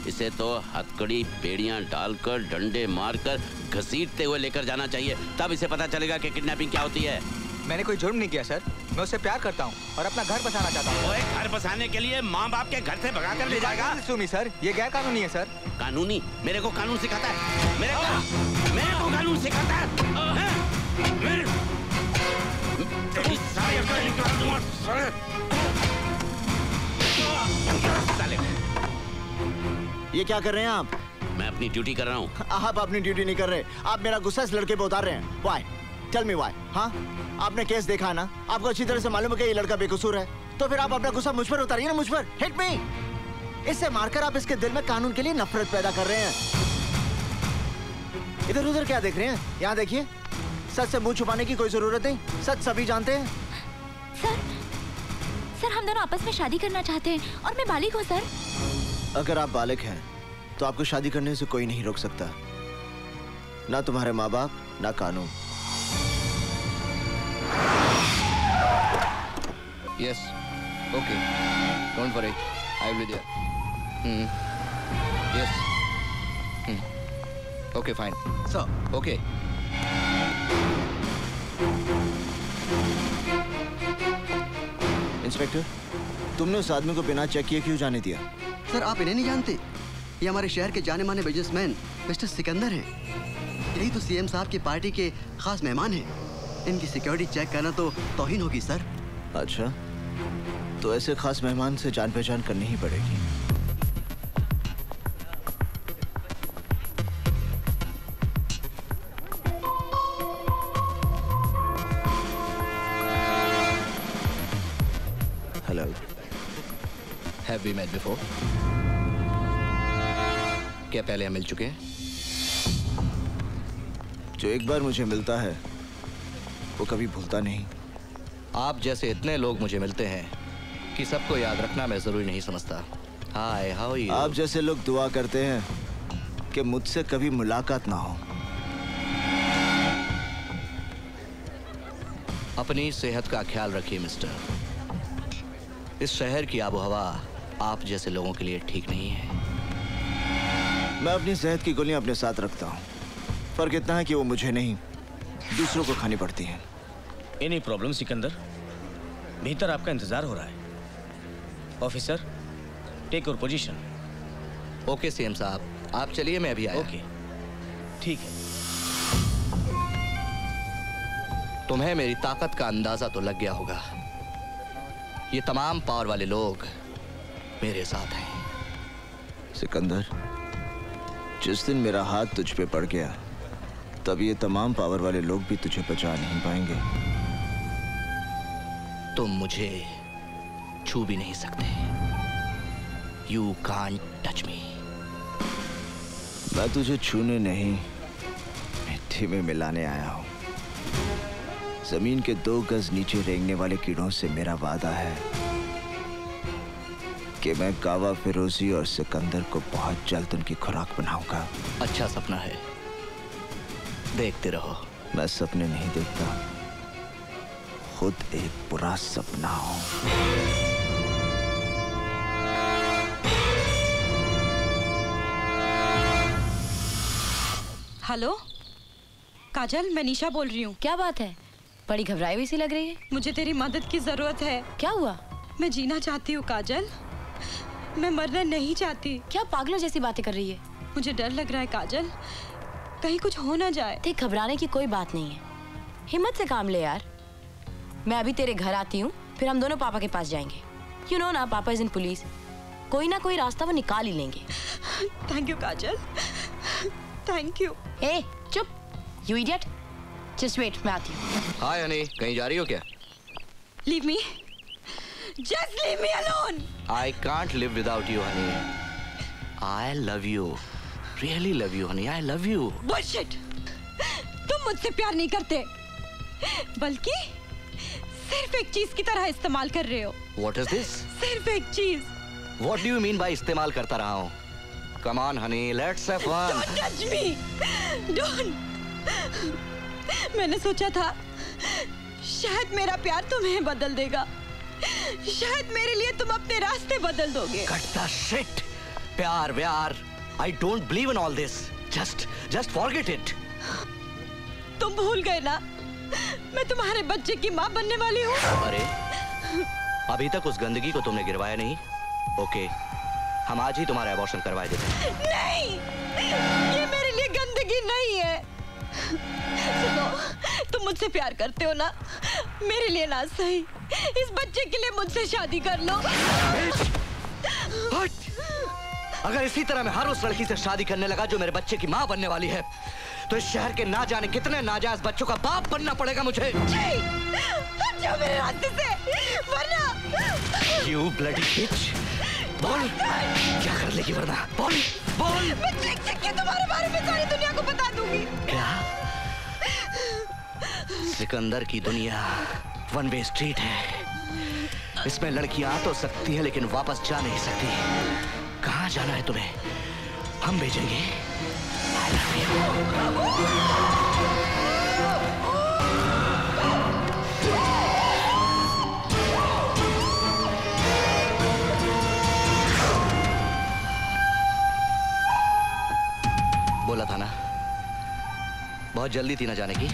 इसे तो हथकड़ी बेड़ियाँ डालकर डंडे मारकर घसीटते हुए लेकर जाना चाहिए। तब इसे पता चलेगा कि किडनैपिंग क्या होती है। मैंने कोई जुर्म नहीं किया सर। मैं उससे प्यार करता हूँ और अपना घर बसाना चाहता हूँ। घर बसाने के लिए माँ बाप के घर से भगा कर ले जाएगा। सुमी सर। ये गैर कानूनी है सर। कानूनी? मेरे को कानून सिखाता है। मेरे को मेरे को कानून सिखाता है। हैं? ये क्या कर रहे हैं आप? मैं अपनी ड्यूटी कर रहा हूँ। आप अपनी ड्यूटी नहीं कर रहे। आप मेरा गुस्सा इस लड़के पे उतार रहे हैं। वाई टेल मी वाई हाँ? आपने केस देखा ना? आपको अच्छी तरह से मालूम है कि ये लड़का बेकसूर है। तो फिर आप अपना गुस्सा मुझ पर उतारिए ना मुझ पर। हिट मी इससे मारकर आप इसके दिल में कानून के लिए नफरत पैदा कर रहे हैं। इधर उधर क्या देख रहे हैं? यहाँ देखिए। सच से मुँह छुपाने की कोई ज़रूरत नहीं। सच सभी जानते हैं। सर सर हम दोनों आपस में शादी करना चाहते हैं। और मैं बालिग हूँ सर। अगर आप बालक हैं तो आपको शादी करने से कोई नहीं रोक सकता। ना तुम्हारे माँ बाप ना कानून। Yes. Okay. Don't worry. I will be there. Hmm. Yes. Hmm. Okay, fine. Sir. Okay. Inspector तुमने उस आदमी को बिना चेक किए क्यों जाने दिया सर आप इन्हें नहीं जानते ये हमारे शहर के जाने माने बिजनेसमैन मिस्टर सिकंदर हैं यही तो सीएम साहब की पार्टी के खास मेहमान हैं इनकी सिक्योरिटी चेक करना तो तौहीन होगी सर अच्छा तो ऐसे खास मेहमान से जान पहचान करनी ही पड़ेगी। Hello Have we met before? क्या पहले हम मिल चुके हैं? जो एक बार मुझे मिलता है वो कभी भूलता नहीं। आप जैसे इतने लोग मुझे मिलते हैं कि सबको याद रखना मैं ज़रूरी नहीं समझता। हाय हाउ यू आप जैसे लोग दुआ करते हैं कि मुझसे कभी मुलाकात ना हो। अपनी सेहत का ख्याल रखिए मिस्टर। इस शहर की आबो हवा आप जैसे लोगों के लिए ठीक नहीं है। मैं अपनी सेहत की गोलियाँ अपने साथ रखता हूँ। फ़र्क इतना है कि वो मुझे नहीं। दूसरों को खानी पड़ती हैं। Any problem Sikandar. भीतर आपका इंतज़ार हो रहा है। Officer take your position okay CM साहब। आप चलिए मैं अभी आया। ओके। ठीक है। तुम्हें मेरी ताकत का अंदाज़ा तो लग गया होगा। ये तमाम पावर वाले लोग मेरे साथ हैं। सिकंदर जिस दिन मेरा हाथ तुझ पे पड़ गया तब ये तमाम पावर वाले लोग भी तुझे बचा नहीं पाएँगे। तुम मुझे छू भी नहीं सकते। यू कान टच मी मैं तुझे छूने नहीं मिट्टी में मिलाने आया हूँ। ज़मीन के दो गज नीचे रेंगने वाले कीड़ों से मेरा वादा है कि मैं गावा फिरोजी और सिकंदर को बहुत जल्द उनकी खुराक बनाऊँगा। अच्छा सपना है। देखते रहो। मैं सपने नहीं देखता। खुद एक बुरा सपना हूँ। हेलो? काजल मैं निशा बोल रही हूँ। क्या बात है? बड़ी घबराई हुई सी लग रही है। मुझे तेरी मदद की ज़रूरत है। क्या हुआ? मैं जीना चाहती हूँ काजल। मैं मरना नहीं चाहती। क्या पागलों जैसी बातें कर रही है? मुझे डर लग रहा है काजल। कहीं कुछ हो ना जाए। देख घबराने की कोई बात नहीं है। हिम्मत से काम ले यार। मैं अभी तेरे घर आती हूँ फिर हम दोनों पापा के पास जाएँगे। यू नो ना पापा इज़ इन पुलिस कोई ना कोई रास्ता वो निकाल ही लेंगे। Thank you Kajal. Thank you ए चुप। यू इडियट जस्ट वेट मैं आती हूँ। हाय हनी कहीं जा रही हो क्या? Leave me just leave me alone I can't live without you honey I love you really love you honey I love you bullshit तुम मुझसे प्यार नहीं करते। बल्कि सिर्फ़ एक चीज़ की तरह इस्तेमाल कर रहे हो। व्हाट इज़ दिस सिर्फ़ एक चीज़। What do you mean by इस्तेमाल करता रहा हूँ? Come on honey let's have fun Don't touch me! Don't! मैंने सोचा था शायद मेरा प्यार तुम्हें बदल देगा। शायद मेरे लिए तुम अपने रास्ते बदल दोगे। कट द शिट प्यार व्यार। I don't believe in all this just just forget it तुम भूल गए ना? मैं तुम्हारे बच्चे की माँ बनने वाली हूँ। अरे अभी तक उस गंदगी को तुमने गिरवाया नहीं। ओके हम आज ही तुम्हारा एबॉर्शन करवाए देते हैं। नहीं! ये मेरे लिए गंदगी नहीं है। सुनो तुम मुझसे प्यार करते हो ना? मेरे लिए ना सही। इस बच्चे के लिए मुझसे शादी कर लो। अगर इसी तरह मैं हर उस लड़की से शादी करने लगा जो मेरे बच्चे की माँ बनने वाली है तो इस शहर के ना जाने कितने नाजायज बच्चों का बाप बनना पड़ेगा मुझे। यू ब्लडी बिच बोल। क्या कर लेगी वरना? बोल बोल। मैं के तुम्हारे बारे में सारी दुनिया को बता दूँगी। क्या? सिकंदर की दुनिया वन वे स्ट्रीट है। इसमें लड़कियाँ आ तो सकती है लेकिन वापस जा नहीं सकती। कहाँ जाना है तुम्हें? हम भेजेंगे. बोला था ना? बहुत जल्दी थी ना जाने की।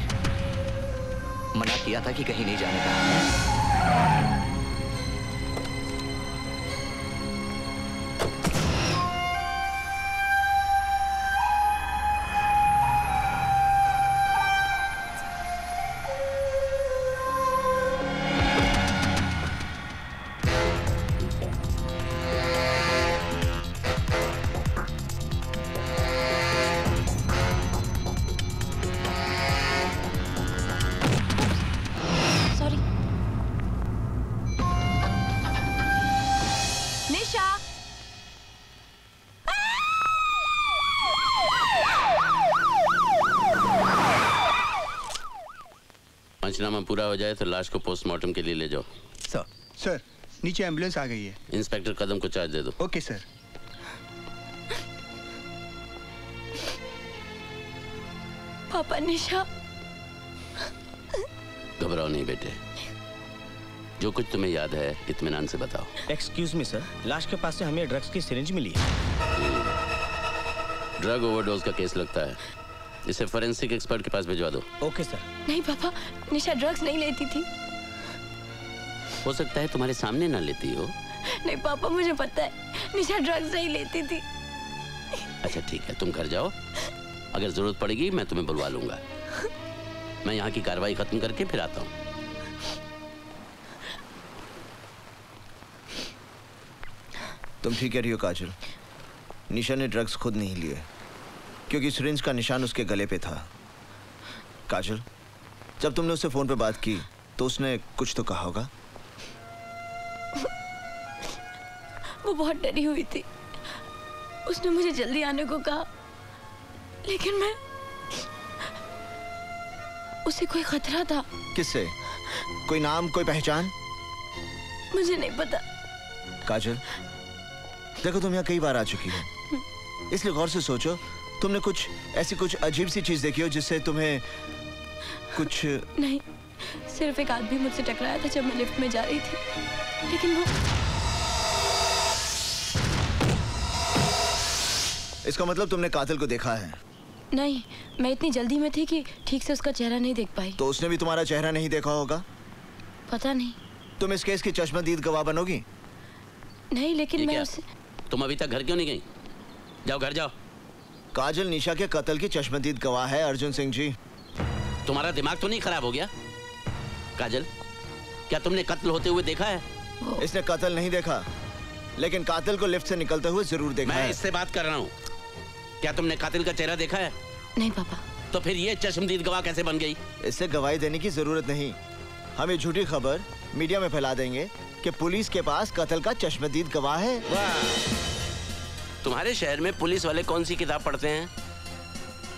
मना किया था कि कहीं नहीं जाने का। पंचनामा पूरा हो जाए तो लाश को पोस्टमार्टम के लिए ले जाओ। सर। सर नीचे एंबुलेंस आ गई है। इंस्पेक्टर कदम को चार्ज दे दो। Okay sir. पापा निशा। घबराओ नहीं बेटे। जो कुछ तुम्हें याद है इतमान से बताओ। एक्सक्यूज मी सर लाश के पास से हमें ड्रग्स की सिरिंज मिली है। ड्रग ओवरडोज का केस लगता है। इसे फोरेंसिक एक्सपर्ट के पास भिजवा दो। ओके सर नहीं पापा निशा ड्रग्स नहीं लेती थी। हो सकता है तुम्हारे सामने ना लेती हो। नहीं पापा मुझे पता है निशा ड्रग्स नहीं लेती थी। अच्छा ठीक है तुम घर जाओ। अगर ज़रूरत पड़ेगी मैं तुम्हें बुलवा लूँगा। मैं यहाँ की कार्रवाई खत्म करके फिर आता हूँ। तुम ठीक कह रही हो काजल। निशा ने ड्रग्स खुद नहीं लिए। क्योंकि सिरिंज का निशान उसके गले पे था। काजल जब तुमने उससे फ़ोन पे बात की तो उसने कुछ तो कहा होगा? वो बहुत डरी हुई थी। उसने मुझे जल्दी आने को कहा लेकिन मैं उसे कोई खतरा था। किससे? कोई नाम कोई पहचान? मुझे नहीं पता। काजल देखो तुम यहाँ कई बार आ चुकी हो। इसलिए गौर से सोचो तुमने कुछ ऐसी कुछ अजीब सी चीज़ देखी हो जिससे तुम्हें कुछ नहीं सिर्फ़ एक आदमी मुझसे टकराया था जब मैं लिफ्ट में जा रही थी लेकिन वो इसका मतलब तुमने कातिल को देखा है? नहीं मैं इतनी जल्दी में थी कि ठीक से उसका चेहरा नहीं देख पाई। तो उसने भी तुम्हारा चेहरा नहीं देखा होगा? पता नहीं। तुम इस केस की चश्मदीद गवाह बनोगी? नहीं लेकिन मैं उसे तुम अभी तक घर क्यों नहीं गई? जाओ घर जाओ। काजल निशा के कत्ल की चश्मदीद गवाह है अर्जुन सिंह जी। तुम्हारा दिमाग तो नहीं खराब हो गया? काजल क्या तुमने कत्ल होते हुए देखा है? इसने कत्ल नहीं देखा लेकिन कातिल को लिफ्ट से निकलते हुए ज़रूर देखा मैं है। इससे बात कर रहा हूँ। क्या तुमने कातिल का चेहरा देखा है? नहीं पापा। तो फिर ये चश्मदीद गवाह कैसे बन गई? इससे गवाही देने की ज़रूरत नहीं। हम ये झूठी खबर मीडिया में फैला देंगे कि पुलिस के पास कत्ल का चश्मदीद गवाह है। तुम्हारे शहर में पुलिस वाले कौन सी किताब पढ़ते हैं?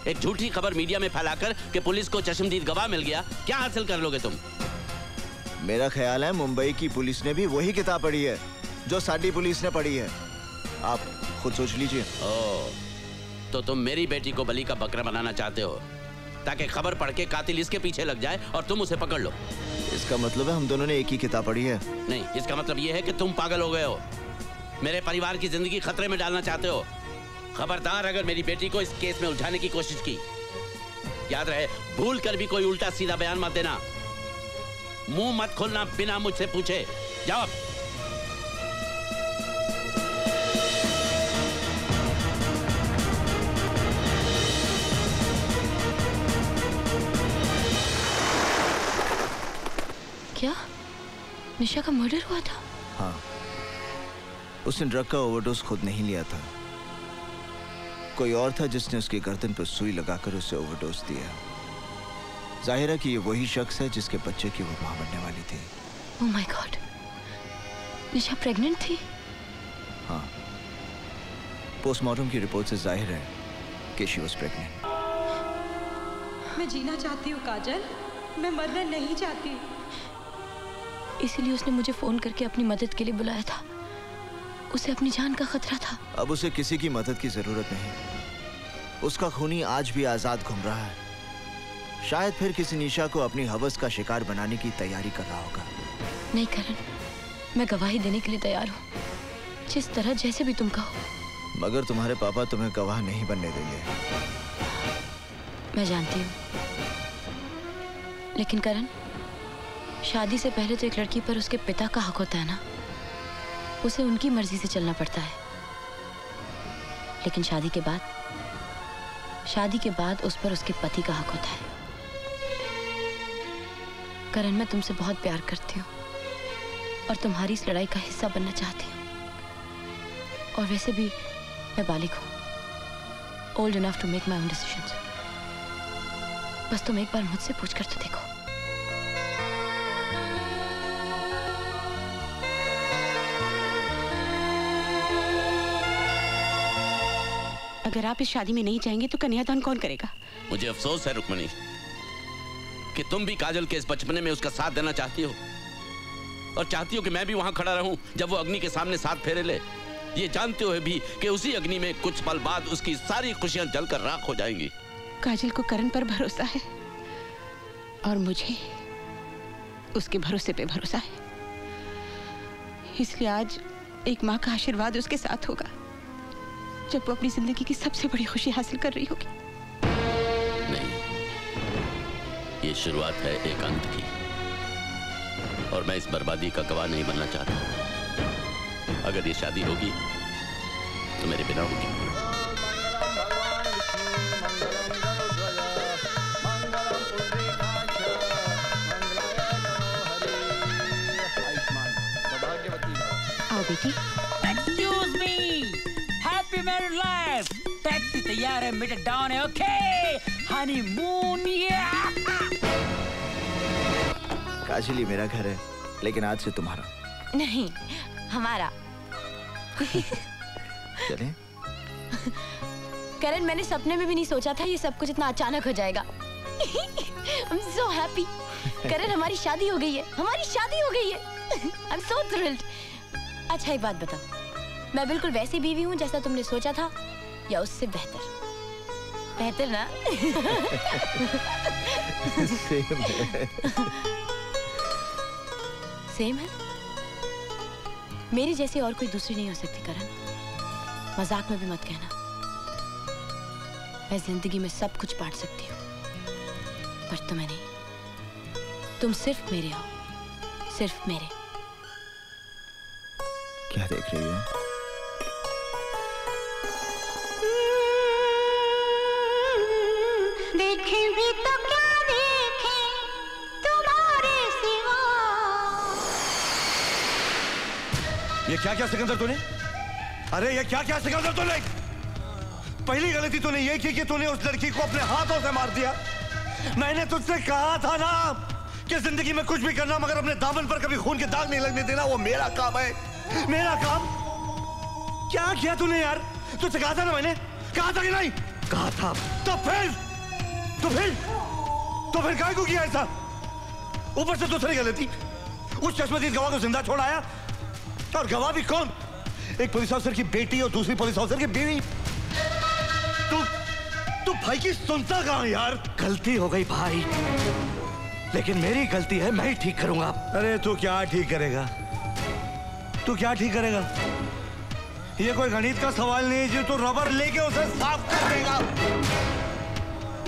एक झूठी खबर मीडिया में फैलाकर कि पुलिस को चश्मदीद गवाह मिल गया क्या हासिल कर लोगे तुम? मेरा ख्याल है मुंबई की पुलिस ने भी वही किताब पढ़ी है जो साडी पुलिस ने पढ़ी है। आप खुद सोच लीजिए। तो तुम मेरी बेटी को बलि का बकरा बनाना चाहते हो ताकि खबर पढ़ के कातिल इसके पीछे लग जाए और तुम उसे पकड़ लो। इसका मतलब है हम दोनों ने एक ही किताब पढ़ी है। नहीं इसका मतलब ये है कि तुम पागल हो गए हो। मेरे परिवार की ज़िंदगी खतरे में डालना चाहते हो? खबरदार अगर मेरी बेटी को इस केस में उलझाने की कोशिश की। याद रहे भूल कर भी कोई उल्टा सीधा बयान मत देना। मुँह मत खोलना बिना मुझसे पूछे। जाओ क्या? निशा का मर्डर हुआ था? हाँ। उसने ड्रग का ओवरडोज खुद नहीं लिया था। कोई और था जिसने उसकी गर्दन पर सुई लगाकर उसे ओवरडोज दिया। ज़ाहिर है कि ये वही शख्स है जिसके बच्चे की वो माँ बनने वाली थी। Oh my God Nisha pregnant थी? हाँ। पोस्टमार्टम की रिपोर्ट से ज़ाहिर है कि शी वॉज़ प्रेग्नेंट मैं जीना चाहती हूँ काजल। मैं मरना नहीं चाहती। इसीलिए उसने मुझे फ़ोन करके अपनी मदद के लिए बुलाया था। उसे अपनी जान का खतरा था। अब उसे किसी की मदद की ज़रूरत नहीं। उसका खूनी आज भी आज़ाद घूम रहा है। शायद फिर किसी निशा को अपनी हवस का शिकार बनाने की तैयारी कर रहा होगा। नहीं करण मैं गवाही देने के लिए तैयार हूँ। जिस तरह जैसे भी तुम कहो। मगर तुम्हारे पापा तुम्हें गवाह नहीं बनने देंगे। मैं जानती हूँ। लेकिन करण शादी से पहले तो एक लड़की पर उसके पिता का हक होता है ना? उसे उनकी मर्ज़ी से चलना पड़ता है। लेकिन शादी के बाद, शादी के बाद उस पर उसके पति का हक होता है। करण, मैं तुमसे बहुत प्यार करती हूँ और तुम्हारी इस लड़ाई का हिस्सा बनना चाहती हूँ। और वैसे भी मैं बालिक हूँ। Old enough to make my own decision बस तुम एक बार मुझसे पूछ कर तो देखो। अगर आप इस शादी में नहीं जाएँगे तो कन्यादान कौन करेगा? मुझे अफसोस है रुक्मणी कि तुम भी काजल के इस बचपने में उसका साथ देना चाहती हो। और चाहती हो कि मैं भी वहाँ खड़ा रहूँ जब वो अग्नि के सामने साथ फेरे ले। ये जानते हुए भी कि उसी अग्नि में कुछ पल बाद उसकी सारी खुशियाँ जलकर राख हो जाएँगी। काजल को करण पर भरोसा है और मुझे उसके भरोसे पे भरोसा है। इसलिए आज एक माँ का आशीर्वाद उसके साथ होगा। जब वो अपनी ज़िंदगी की सबसे बड़ी खुशी हासिल कर रही होगी। नहीं। ये शुरुआत है एक अंत की। और मैं इस बर्बादी का गवाह नहीं बनना चाहता। अगर ये शादी होगी तो मेरे बिना होगी। आओ बेटी। मैरिड टैक्सी तैयार है मीटर डाउन है ओके हनीमून काजल मेरा घर है लेकिन आज से तुम्हारा। नहीं हमारा। चलें। करण मैंने सपने में भी नहीं सोचा था ये सब कुछ इतना अचानक हो जाएगा। I'm so happy. करण हमारी शादी हो गई है हमारी शादी हो गई है। I'm so thrilled. अच्छा एक बात बताओ। मैं बिल्कुल वैसी बीवी हूँ जैसा तुमने सोचा था? या उससे बेहतर बेहतर ना सेम है सेम है मेरी जैसी और कोई दूसरी नहीं हो सकती, करण। मज़ाक में भी मत कहना। मैं ज़िंदगी में सब कुछ बांट सकती हूँ, पर तुम्हें नहीं। तुम सिर्फ़ मेरे हो, सिर्फ़ मेरे। क्या देख रही हो? देखें भी तो क्या देखें तुम्हारे सिवा। ये क्या क्या सिकंदर तूने? अरे ये क्या क्या सिकंदर तूने? पहली गलती तूने ये की कि तूने उस लड़की को अपने हाथों से मार दिया। मैंने तुझसे कहा था ना कि ज़िंदगी में कुछ भी करना मगर अपने दामन पर कभी खून के दाग नहीं लगने देना, वो मेरा काम है। मेरा काम? क्या किया तूने यार? तुझसे कहा था ना मैंने? कहा था कि नहीं? कहा था। तो फिर तो फिर? तो फिर काय को किया ऐसा? ऊपर से दूसरी गलती। उस चश्मदीद गवाह को ज़िंदा छोड़ाया और गवाह भी कौन? एक पुलिस ऑफिसर की बेटी और दूसरी पुलिस ऑफिसर की बीवी। तू तू भाई की सुनता कहा यार? गलती हो गई भाई। लेकिन मेरी गलती है, मैं ही ठीक करूँगा। अरे तू क्या ठीक करेगा? तू क्या ठीक करेगा? ये कोई गणित का सवाल नहीं है जो तू रबर लेके उसे साफ़ कर देगा।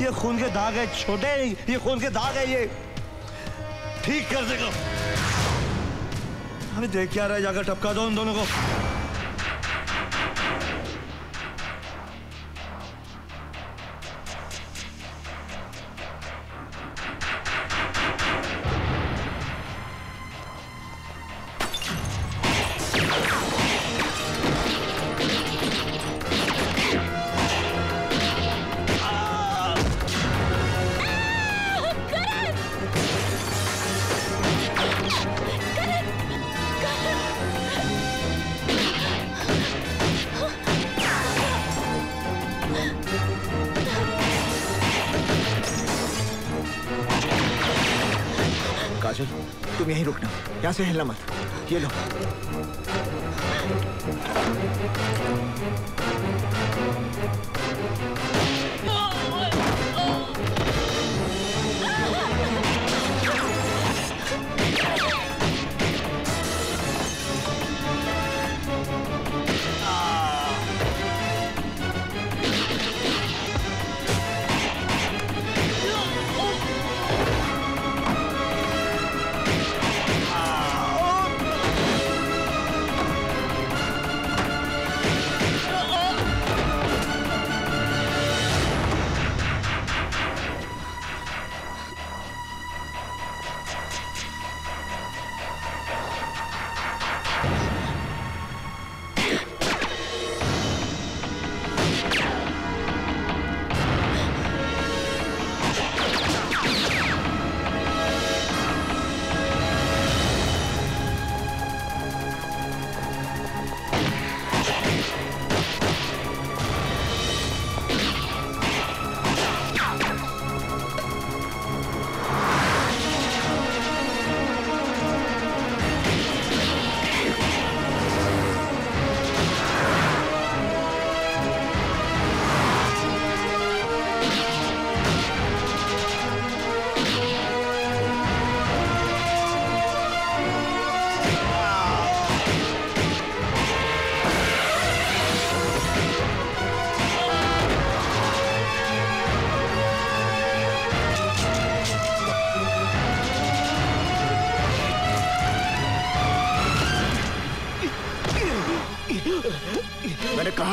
ये खून के दाग है, छोटे नहीं, ये खून के दाग है ये। ठीक कर देगा। अरे देख क्या रहा है, जाकर टपका दो उन दोनों को। से हिलना मत। ये लो।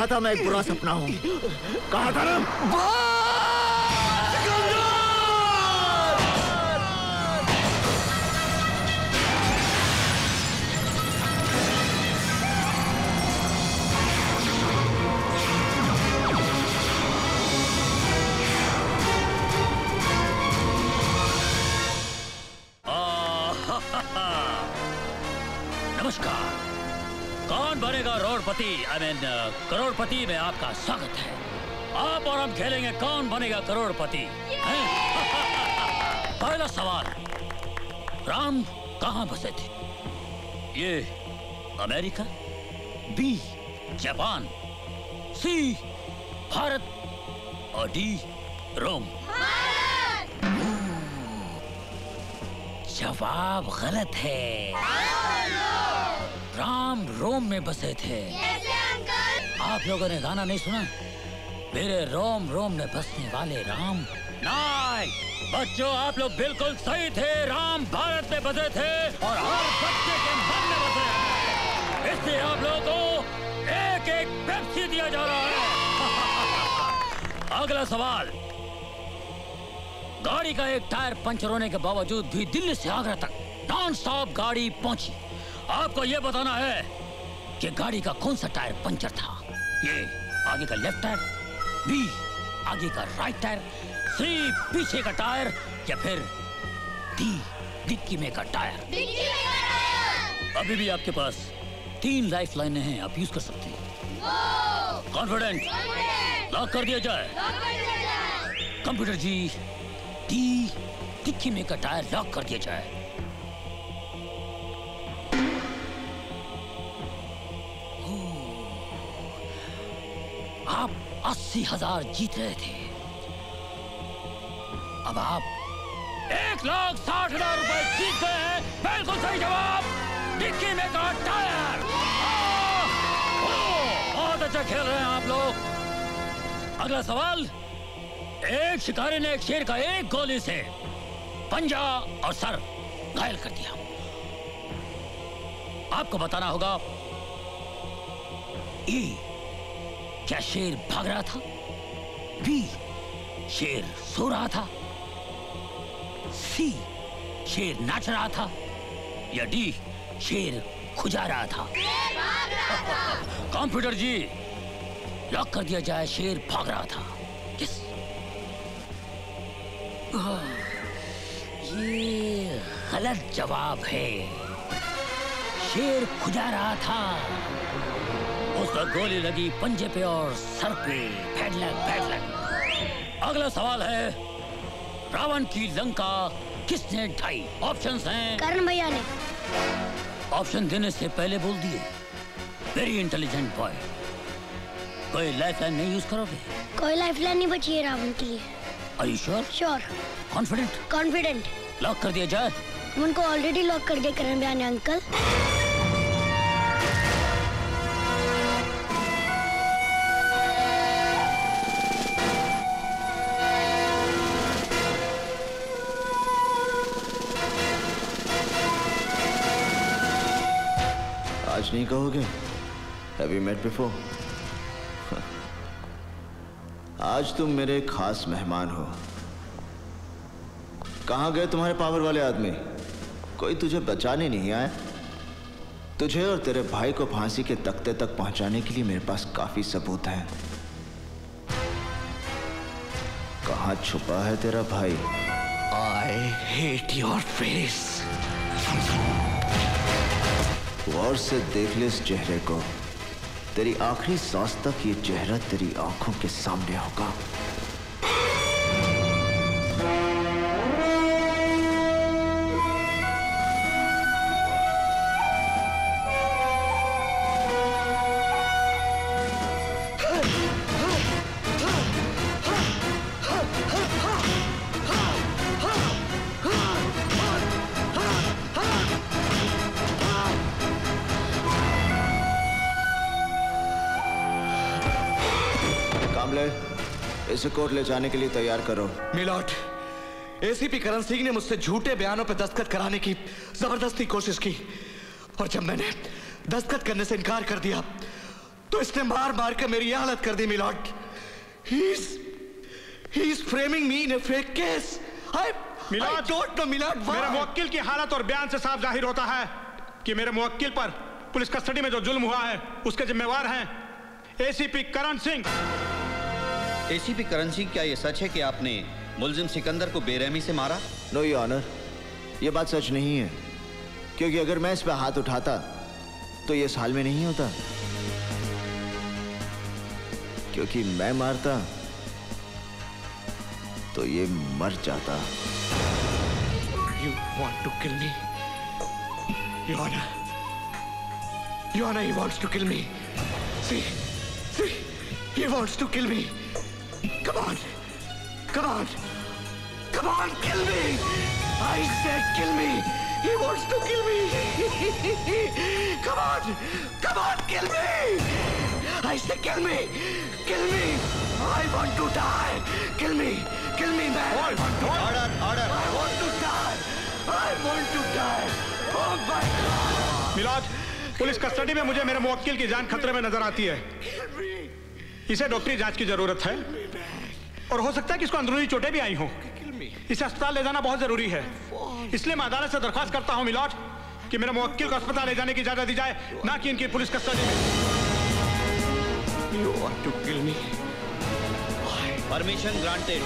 कहा था मैं एक बुरा सपना हूँ। कहा था ना? करोड़पति में आपका स्वागत है। आप और हम खेलेंगे कौन बनेगा करोड़पति? पहला सवाल राम कहाँ बसे थे? A America? B Japan? C Bharat? और डी रोम? जवाब गलत है। राम रोम! में बसे थे। आप लोगों ने गाना नहीं सुना? मेरे रोम रोम में बसने वाले राम। नहीं बच्चों, आप लोग बिल्कुल सही थे। राम भारत में बसे थे और हर बच्चे के मन में बसे हैं। इसलिए आप लोगों को एक एक पेप्सी दिया जा रहा है। अगला सवाल। गाड़ी का एक टायर पंचर होने के बावजूद भी दिल्ली से आगरा तक नॉन स्टॉप गाड़ी पहुँची। आपको यह बताना है कि गाड़ी का कौन सा टायर पंचर था? ये आगे का लेफ़्ट टायर बी आगे का राइट टायर सी पीछे का टायर या फिर डी डिक्की में का टायर। अभी भी आपके पास तीन लाइफ लाइने हैं आप यूज़ कर सकते हैं। कॉन्फिडेंट लॉक कर दिया जाए। कंप्यूटर जी डी डिक्की में का टायर लॉक कर दिया जाए। आप अस्सी हज़ार जीत रहे थे। अब आप एक लाख साठ हज़ार रुपए जीत गए हैं। बिल्कुल सही जवाब। डिक्की में का टायर। बहुत अच्छा खेल रहे हैं आप लोग। अगला सवाल। एक शिकारी ने एक शेर का एक गोली से पंजा और सर घायल कर दिया। आपको बताना होगा, ई क्या शेर भाग रहा था? बी, शेर सो रहा था। सी, शेर नाच रहा था। या डी, शेर खुजा रहा था। कंप्यूटर जी, लॉक कर दिया जाए, शेर भाग रहा था। यस ये गलत जवाब है। शेर खुजा रहा था। उसका गोली लगी पंजे पे और सर पे। फैडलक फैडलक अगला सवाल है रावण की लंका किसने ढाई? ऑप्शंस हैं। करण भैया ने। ऑप्शन देने से पहले बोल दिए। वेरी इंटेलिजेंट बॉय कोई लाइफ लाइन नहीं यूज़ करोगे? कोई लाइफ लाइन नहीं बची है रावण के। लिए Are you sure? Sure confident confident lock कर दिया जाए। उनको ऑलरेडी लॉक कर दिया करण भैया ने अंकल आज नहीं कहोगे? हैव यू मेट बिफोर आज तुम मेरे खास मेहमान हो। कहाँ गए तुम्हारे पावर वाले आदमी? कोई तुझे बचाने नहीं आया? तुझे और तेरे भाई को फांसी के तख्ते तक पहुँचाने के लिए मेरे पास काफ़ी सबूत है। कहाँ छुपा है तेरा भाई? आई हेट योर फेस गौर से देख ले इस चेहरे को। तेरी आखिरी सांस तक ये चेहरा तेरी आँखों के सामने होगा। कोर्ट ले जाने के लिए तैयार करो। मिलॉट एसीपी करण सिंह ने मुझसे झूठे बयानों पर दस्तखत कराने की ज़बरदस्ती कोशिश की। और जब मैंने दस्तखत करने से इनकार कर दिया तो इसने मार मार कर मेरी यह हालत कर दी milord he is framing me in a fake case I milord don't know milord मेरे मुवक्किल की हालत और बयान से साफ़ ज़ाहिर होता है कि मेरे मुवक्किल पर पुलिस कस्टडी में जो जुल्म हुआ है उसके जिम्मेवार हैं एसीपी करण सिंह एसीपी करण सिंह क्या ये सच है कि आपने मुलजिम सिकंदर को बेरहमी से मारा नो यू ऑनर ये बात सच नहीं है क्योंकि अगर मैं इस पर हाथ उठाता तो ये साल में नहीं होता क्योंकि मैं मारता तो ये मर जाता You want to kill me? Your Honor. Your Honor, he wants to kill me. See, see, he wants to kill me. Come on, come on, come on, kill me! I said kill me! He wants to kill me! come on, come on, kill me! I said kill me! Kill me! I want to die. Kill me. Kill me, man. Want to Order, order. I want to die. I want to die. Oh my God. Milord police custody में मुझे मेरे मुवक्किल की जान खतरे में नज़र आती है इसे डॉक्टरी जाँच की ज़रूरत है। और हो सकता है कि इसको अंदरूनी चोटें भी आई हों। इसे अस्पताल ले जाना बहुत ज़रूरी है। इसलिए मैं अदालत से दरख्वास्त करता हूँ मिलाट कि मेरे मुवक्किल को अस्पताल ले जाने की इजाज़त दी जाए ना कि इनकी पुलिस कस्टडी में? परमिशन ग्रांटेड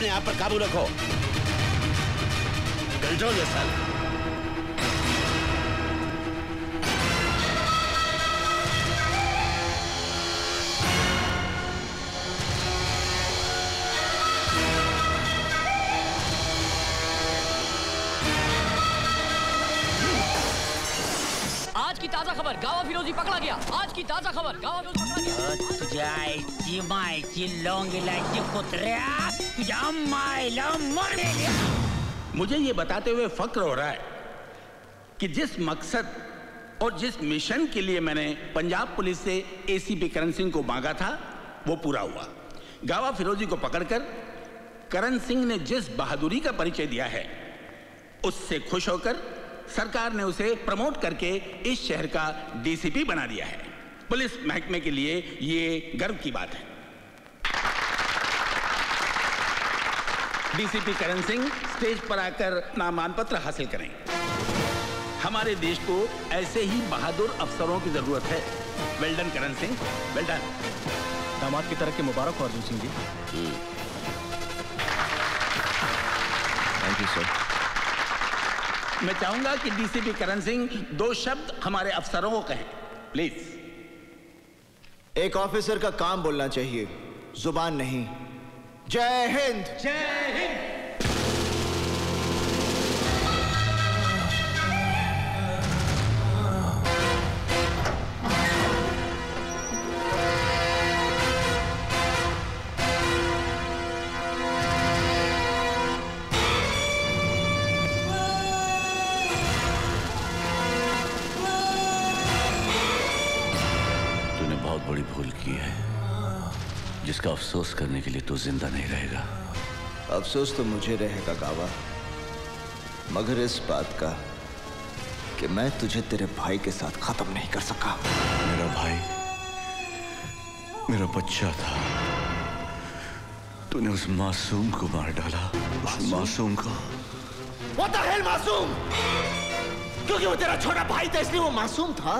अपने आप पर काबू रखो। कंट्रोल योरसेल्फ आज की ताज़ा खबर गावा फिरोजी पकड़ा गया। आज की ताज़ा खबर गावा फिरोजी पकड़ा गया। आईची मायची लोंगिलाची कुत्र्या मुझे ये बताते हुए फक्र हो रहा है कि जिस मकसद और जिस मिशन के लिए मैंने पंजाब पुलिस से एसीपी करण सिंह को मांगा था, वो पूरा हुआ। गावा फिरोजी को पकड़कर करण सिंह ने जिस बहादुरी का परिचय दिया है, उससे खुश होकर सरकार ने उसे प्रमोट करके इस शहर का डीसीपी बना दिया है। पुलिस महकमे के लिए ये गर्व की बात है। डीसीपी करण सिंह स्टेज पर आकर नामान पत्र हासिल करें। हमारे देश को ऐसे ही बहादुर अफसरों की ज़रूरत है। वेल्डन करण सिंह वेल्डन दामाद की तरफ़ के मुबारक हो Arjun Singh ji. Thank you sir मैं चाहूँगा कि डीसीपी करण सिंह दो शब्द हमारे अफसरों को कहें। प्लीज़ एक ऑफिसर का काम बोलना चाहिए ज़ुबान नहीं। जय हिंद। जय हिंद। अफसोस करने के लिए तू ज़िंदा नहीं रहेगा। अफसोस तो मुझे रहेगा गावा मगर इस बात का कि मैं तुझे तेरे भाई के साथ खत्म नहीं कर सका। मेरा भाई मेरा बच्चा था। तूने उस मासूम को मार डाला। उस मासूम? को। What the hell, मासूम? क्योंकि वो तेरा छोटा भाई था इसलिए वो मासूम था।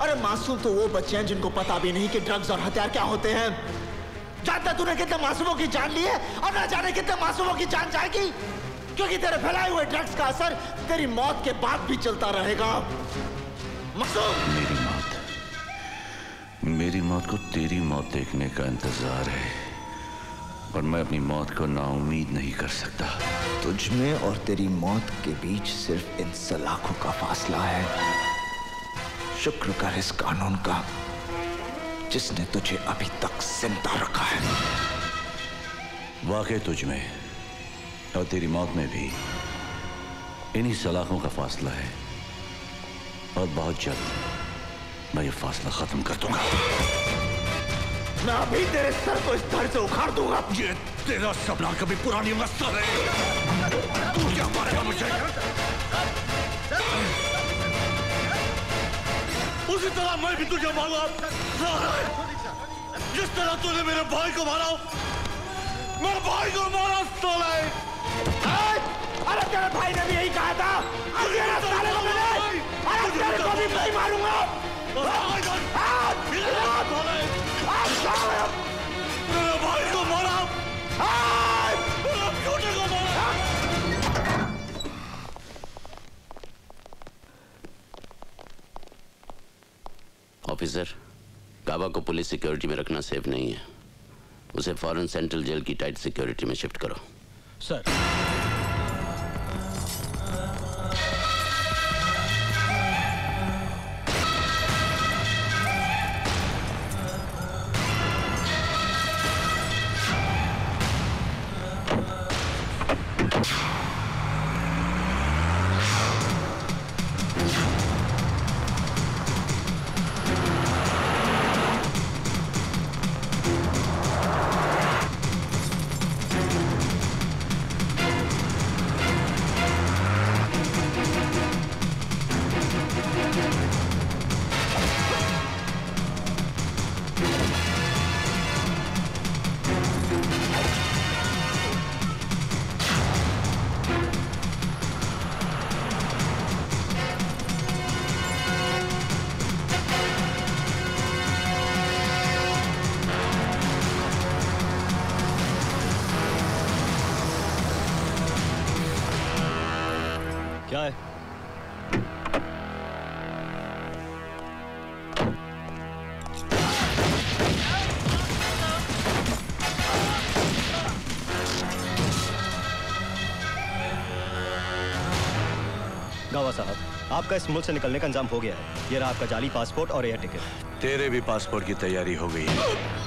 अरे मासूम तो वो बच्चे हैं जिनको पता भी नहीं कि ड्रग्स और हथियार क्या होते हैं। जानता तूने कितने मासूमों की जान ली है और ना जाने कितने मासूमों की जान जाएगी? क्योंकि तेरे फैलाए हुए ड्रग्स का असर तेरी मौत के बाद भी चलता रहेगा। मासूम! मेरी मौत। मेरी मौत को तेरी मौत देखने का इंतज़ार है। और मैं अपनी मौत को नाउमीद नहीं कर सकता। तुझ में और तेरी मौत के बीच सिर्फ़ इन सलाखों का फासला है। शुक्र कर इस कानून का। जिसने तुझे अभी तक ज़िंदा रखा है। वाकई तुझ में और तेरी मौत में भी इन्हीं सलाखों का फासला है। और बहुत जल्द मैं ये फासला खत्म कर दूँगा। मैं अभी तेरे सर को इस धड़ से उखाड़ दूँगा। ये तेरा सपना कभी पुरानी नहीं। है तू क्या मारेगा मुझे? उसी तरह मैं भी तुझे मारूँगा जिस तरह तूने मेरे भाई को मारा मेरे भाई को मारा साले। अरे तेरे भाई ने भी यही कहा था। अरे तेरे साले को मैंने अरे तेरे को भी नहीं मारूँगा। मेरे ऑफिसर काबा को पुलिस सिक्योरिटी में रखना सेफ़ नहीं है। उसे फॉरेन सेंट्रल जेल की टाइट सिक्योरिटी में शिफ्ट करो। सर। आपका इस मुल्क से निकलने का इंतज़ाम हो गया है। ये रहा आपका जाली पासपोर्ट और एयर टिकट। तेरे भी पासपोर्ट की तैयारी हो गई है।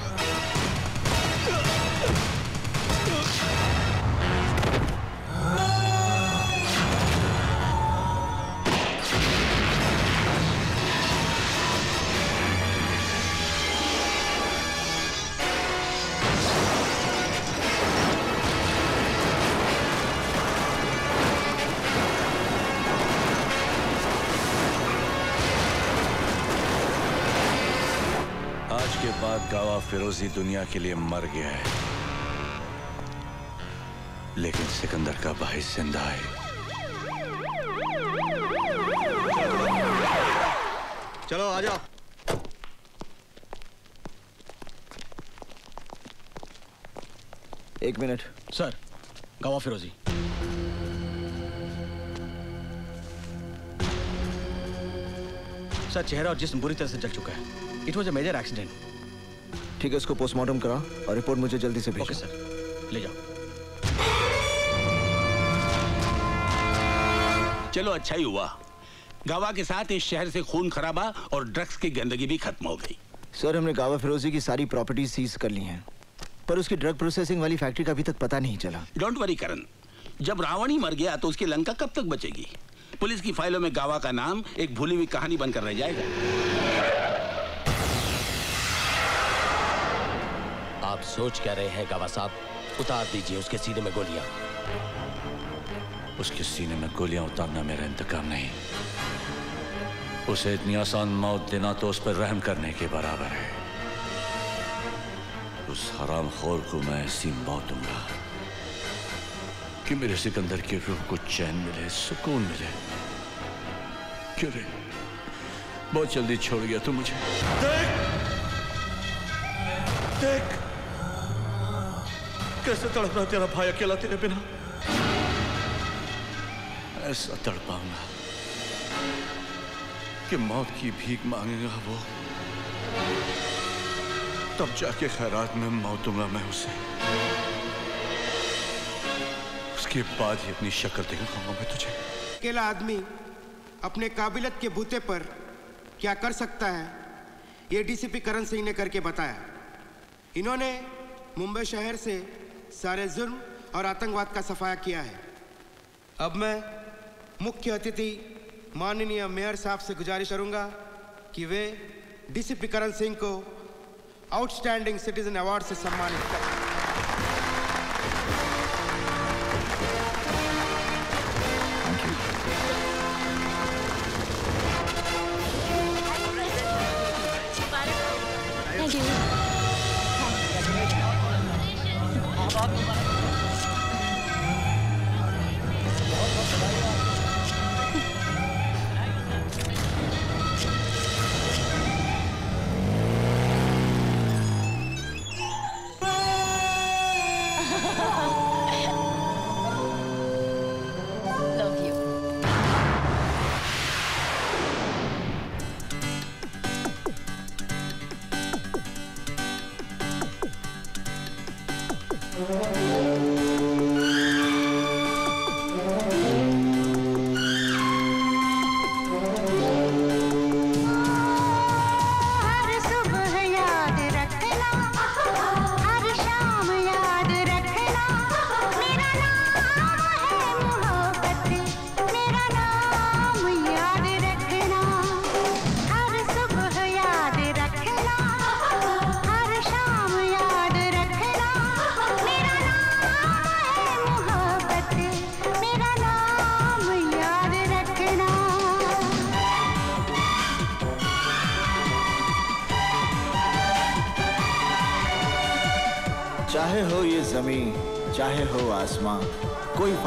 गावा फिरोजी दुनिया के लिए मर गया है। लेकिन सिकंदर का भाई ज़िंदा है। चलो आ जाओ। एक मिनट। सर गवा फिरोजी। सर चेहरा और जिस्म बुरी तरह से जल चुका है। It was a major accident ठीक है इसको पोस्टमार्टम करा और रिपोर्ट मुझे जल्दी से भेजो। ओके सर ले जाओ। चलो अच्छा ही हुआ। गावा के साथ इस शहर से खून खराबा और ड्रग्स की गंदगी भी खत्म हो गई। सर हमने गावा फिरोजी की सारी प्रॉपर्टी सीज कर ली हैं पर उसकी ड्रग प्रोसेसिंग वाली फैक्ट्री का अभी तक पता नहीं चला। डोंट वरी करण जब रावण ही मर गया तो उसकी लंका कब तक बचेगी? पुलिस की फाइलों में गावा का नाम एक भूली हुई कहानी बनकर रह जाएगा। आप सोच क्या रहे हैं गावा साहब? उतार दीजिए उसके सीने में गोलियाँ। उसके सीने में गोलियाँ उतारना मेरा इंतकाम नहीं। उसे इतनी आसान मौत देना तो उस पर रहम करने के बराबर है। उस हराम खोर को मैं ऐसी मौत दूँगा। कि मेरे सिकंदर की रूह को चैन मिले सुकून मिले। क्यों रे बहुत जल्दी छोड़ गया तू मुझे। देख! देख! कैसे तड़प रहा तेरा भाई अकेला तेरे बिना ऐसा तड़पाऊँगा कि मौत की भीख मांगेगा वो तब जाके खैरात में मौतूँगा मैं उसे उसके बाद ही अपनी शक्ल दिखाऊँगा मैं तुझे अकेला आदमी अपने काबिलियत के बूते पर क्या कर सकता है ये डीसीपी करण सिंह ने करके बताया इन्होंने मुंबई शहर से सारे जुर्म और आतंकवाद का सफाया किया है। अब मैं मुख्य अतिथि माननीय मेयर साहब से गुजारिश करूँगा कि वे डीसीपी करण सिंह को आउटस्टैंडिंग सिटीजन अवार्ड से सम्मानित करें।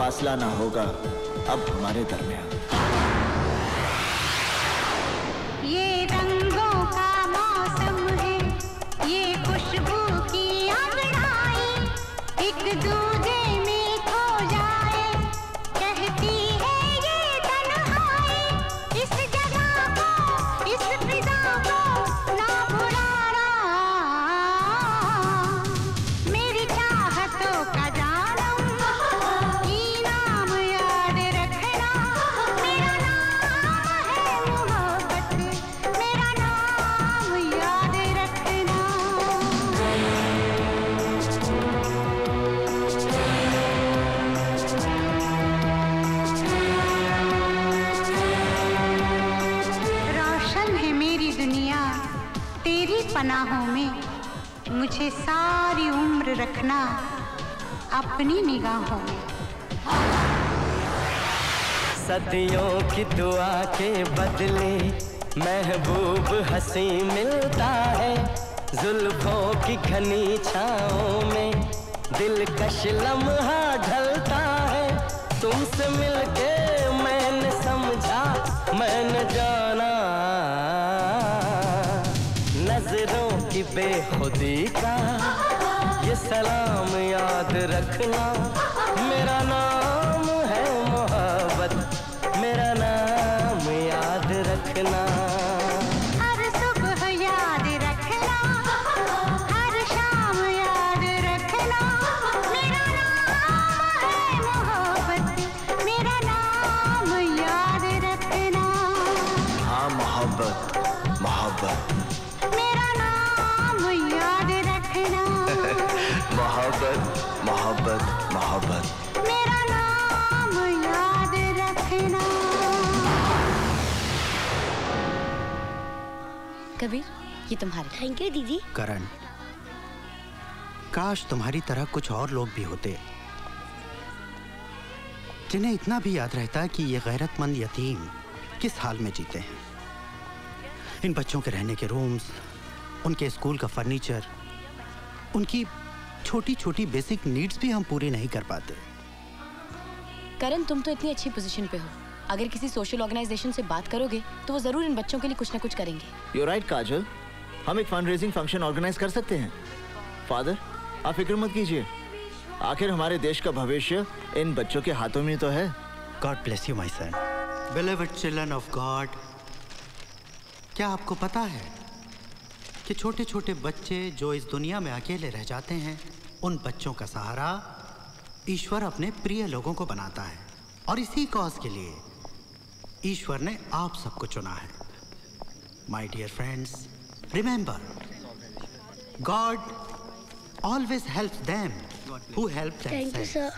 फासला ना होगा। अब हमारे दरमियान पनाहों में मुझे सारी उम्र रखना अपनी निगाहों में। सदियों की दुआ के बदले महबूब हसी मिलता है। जुल्फों की घनी छाओं में दिलकश लम्हा ढलता है। तुमसे मिलके मैंने समझा, मैंने जाना बेखुदी का ये सलाम याद रखना मेरा नाम तुम्हारे थैंक यू दीदी। करण काश तुम्हारी तरह कुछ और लोग भी होते जिन्हें इतना भी याद रहता कि ये गैरतमंद यतीम किस हाल में जीते हैं। इन बच्चों के रहने के रूम्स उनके स्कूल का फर्नीचर उनकी छोटी छोटी बेसिक नीड्स भी हम पूरी नहीं कर पाते। करण तुम तो इतनी अच्छी पोजीशन पे हो। अगर किसी सोशल ऑर्गेनाइजेशन से बात करोगे तो वो ज़रूर इन बच्चों के लिए कुछ ना कुछ करेंगे। You right Kajal. हम एक फंड रेजिंग फ़ंक्शन ऑर्गेनाइज कर सकते हैं। फादर आप फ़िक्र मत कीजिए। आखिर हमारे देश का भविष्य इन बच्चों के हाथों में तो है। God bless you my son children of God क्या आपको पता है कि छोटे छोटे बच्चे जो इस दुनिया में अकेले रह जाते हैं उन बच्चों का सहारा ईश्वर अपने प्रिय लोगों को बनाता है। और इसी कॉज के लिए ईश्वर ने आप सबको चुना है। My dear friends remember God always help them who help thank you sir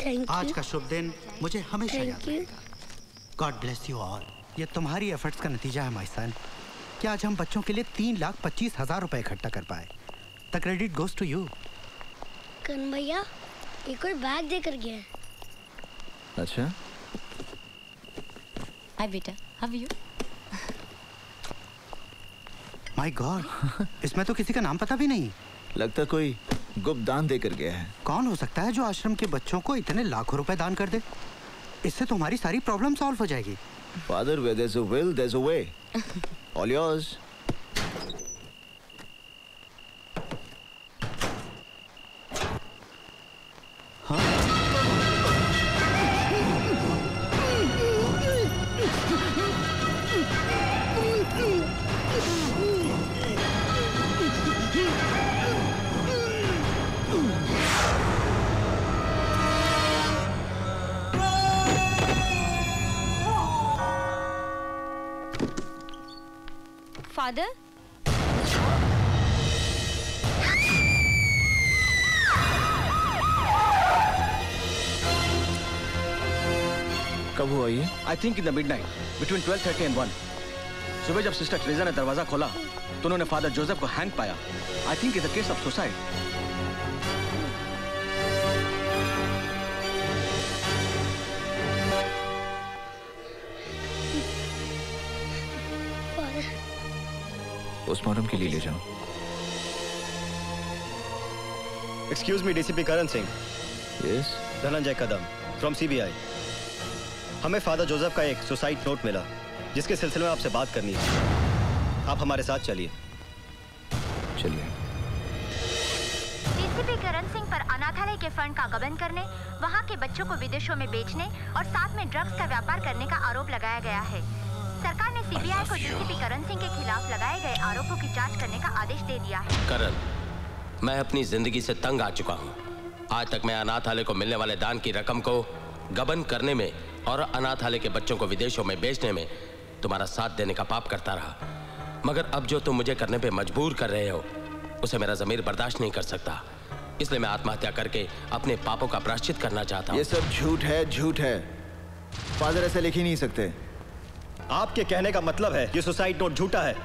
thank आज का शुभ दिन मुझे हमेशा याद रहेगा गॉड ब्लेस यू ऑल ये तुम्हारी एफर्ट्स का नतीजा है माई सन कि आज हम बच्चों के लिए तीन लाख पच्चीस हज़ार रुपए इकट्ठा कर पाए? The credit goes to you कन भैया ये कोई बैग देकर गया है। अच्छा। हाय बेटा. हाउ यू माय गॉड इसमें तो किसी का नाम पता भी नहीं। लगता कोई गुप्त दान देकर गया है। कौन हो सकता है जो आश्रम के बच्चों को इतने लाखों रुपए दान कर दे? इससे तो हमारी सारी प्रॉब्लम सॉल्व हो जाएगी। Father where there's a will there's a way. All yours. Father कब हुआ ये? I think in the midnight between twelve thirty and one सुबह जब सिस्टर ट्रेजा ने दरवाज़ा खोला तो उन्होंने फादर जोसेफ को हैंग पाया। I think is a case of suicide postmortem के लिए ले जाओ excuse me DCP Karan Singh yes Dhananjay Kadam from CBI हमें फादर जोसेफ का एक सुसाइड नोट मिला जिसके सिलसिले में आपसे बात करनी है। आप हमारे साथ चलिए। चलिए। डीसीपी करण सिंह पर अनाथालय के फंड का गबन करने वहाँ के बच्चों को विदेशों में बेचने और साथ में ड्रग्स का व्यापार करने का आरोप लगाया गया है। सरकार ने सीबीआई को डीसीपी करण सिंह के खिलाफ लगाए गए आरोपों की जाँच करने का आदेश दे दिया है। करण मैं अपनी ज़िंदगी से तंग आ चुका हूँ। आज तक मैं अनाथालय को मिलने वाले दान की रकम को गबन करने में और अनाथालय के बच्चों को विदेशों में बेचने में तुम्हारा साथ देने का पाप करता रहा। मगर अब जो तुम मुझे करने पे मजबूर कर रहे हो उसे मेरा जमीर बर्दाश्त नहीं कर सकता। इसलिए मैं आत्महत्या करके अपने पापों का प्राश्चित करना चाहता हूँ। ये सब झूठ है झूठ है। फादर ऐसे लिख ही नहीं सकते। आपके कहने का मतलब है ये सुसाइड नोट झूठा है।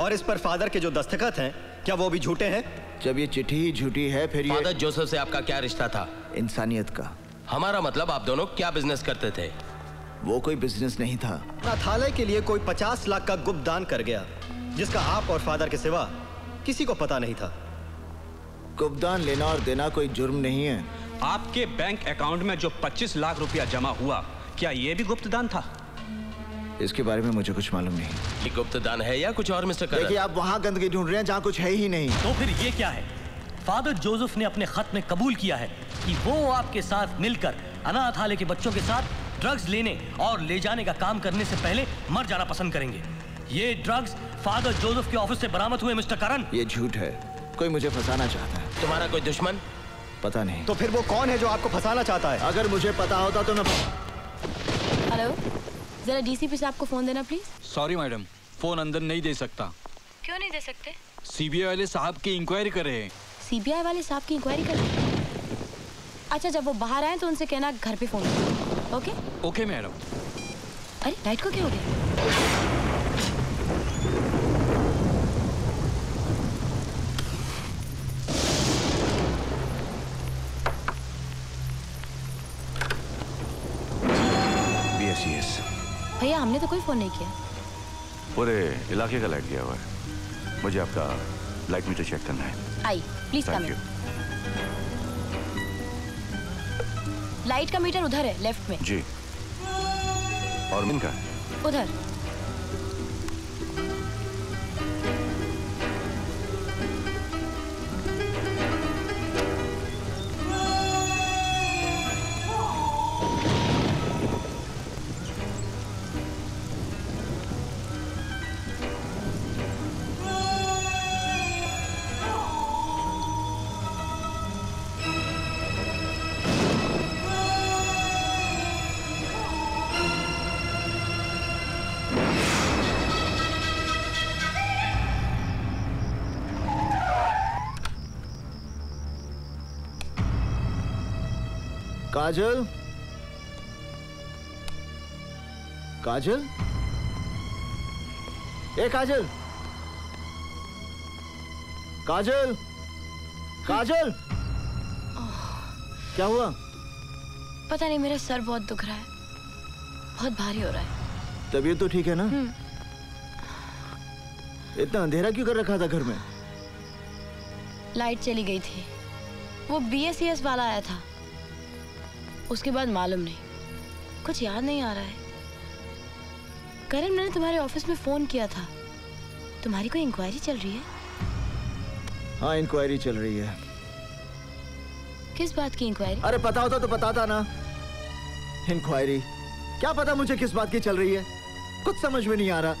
और इस पर फादर के जो दस्तखत हैं क्या वो भी झूठे हैं? जब ये चिट्ठी ही झूठी है फिर ये फादर जोसेफ से आपका क्या रिश्ता था? इंसानियत का। हमारा मतलब आप दोनों क्या बिज़नेस करते थे? वो कोई बिज़नेस नहीं था। अनाथालय के लिए कोई पचास लाख का गुप्त दान कर गया जिसका आप और फादर के सिवा किसी को पता नहीं था। गुप्तदान लेना और देना कोई जुर्म नहीं है। आपके बैंक अकाउंट में जो 25 लाख रुपया जमा हुआ क्या ये भी गुप्तदान था? इसके बारे में मुझे कुछ मालूम नहीं। ये गुप्तदान है या कुछ और मिस्टर देखिए आप वहाँ गंदगी ढूंढ रहे हैं जहाँ कुछ है ही नहीं। तो फिर ये क्या है? फादर जोसेफ ने अपने खत में कबूल किया है कि वो आपके साथ मिलकर अनाथालय के बच्चों के साथ ड्रग्स लेने और ले जाने का काम करने से पहले मर जाना पसंद करेंगे। ये ड्रग्स फादर जोसेफ के ऑफ़िस से बरामद हुए मिस्टर करण। ये झूठ है। कोई मुझे फंसाना चाहता है? तुम्हारा कोई दुश्मन? पता नहीं। तो फिर वो कौन है जो आपको फंसाना चाहता है? अगर मुझे पता होता तो मैं हेलो जरा डीसीपी साहब को फ़ोन देना प्लीज़ सॉरी मैडम फ़ोन अंदर नहीं दे सकता। क्यों नहीं दे सकते? सीबीआई वाले साहब की इंक्वायरी कर रहे हैं। सीबीआई वाले साहब की इंक्वायरी कर रहे हैं? अच्छा जब वो बाहर आए तो उनसे कहना घर पे फ़ोन करो। ओके ओके मैडम अरे लाइट को क्या हो गया? भैया हमने तो कोई फ़ोन नहीं किया। पूरे इलाके का लाइट गया हुआ है। मुझे आपका लाइट मीटर चेक करना है। आई प्लीज़ कम लाइट का मीटर उधर है लेफ़्ट में। जी। और मिन का उधर। काजल? काजल? ए काजल! काजल! काजल! क्या हुआ? पता नहीं मेरा सर बहुत दुख रहा है। बहुत भारी हो रहा है। तबीयत तो ठीक है ना? इतना अंधेरा क्यों कर रखा था घर में? लाइट चली गई थी। वो बीएसईएस वाला आया था। उसके बाद मालूम नहीं। कुछ याद नहीं आ रहा है। करण मैंने तुम्हारे ऑफ़िस में फ़ोन किया था। तुम्हारी कोई इंक्वायरी चल रही है? हाँ इंक्वायरी चल रही है। किस बात की इंक्वायरी अरे पता होता तो बताता ना। इंक्वायरी क्या पता मुझे किस बात की चल रही है? कुछ समझ में नहीं आ रहा।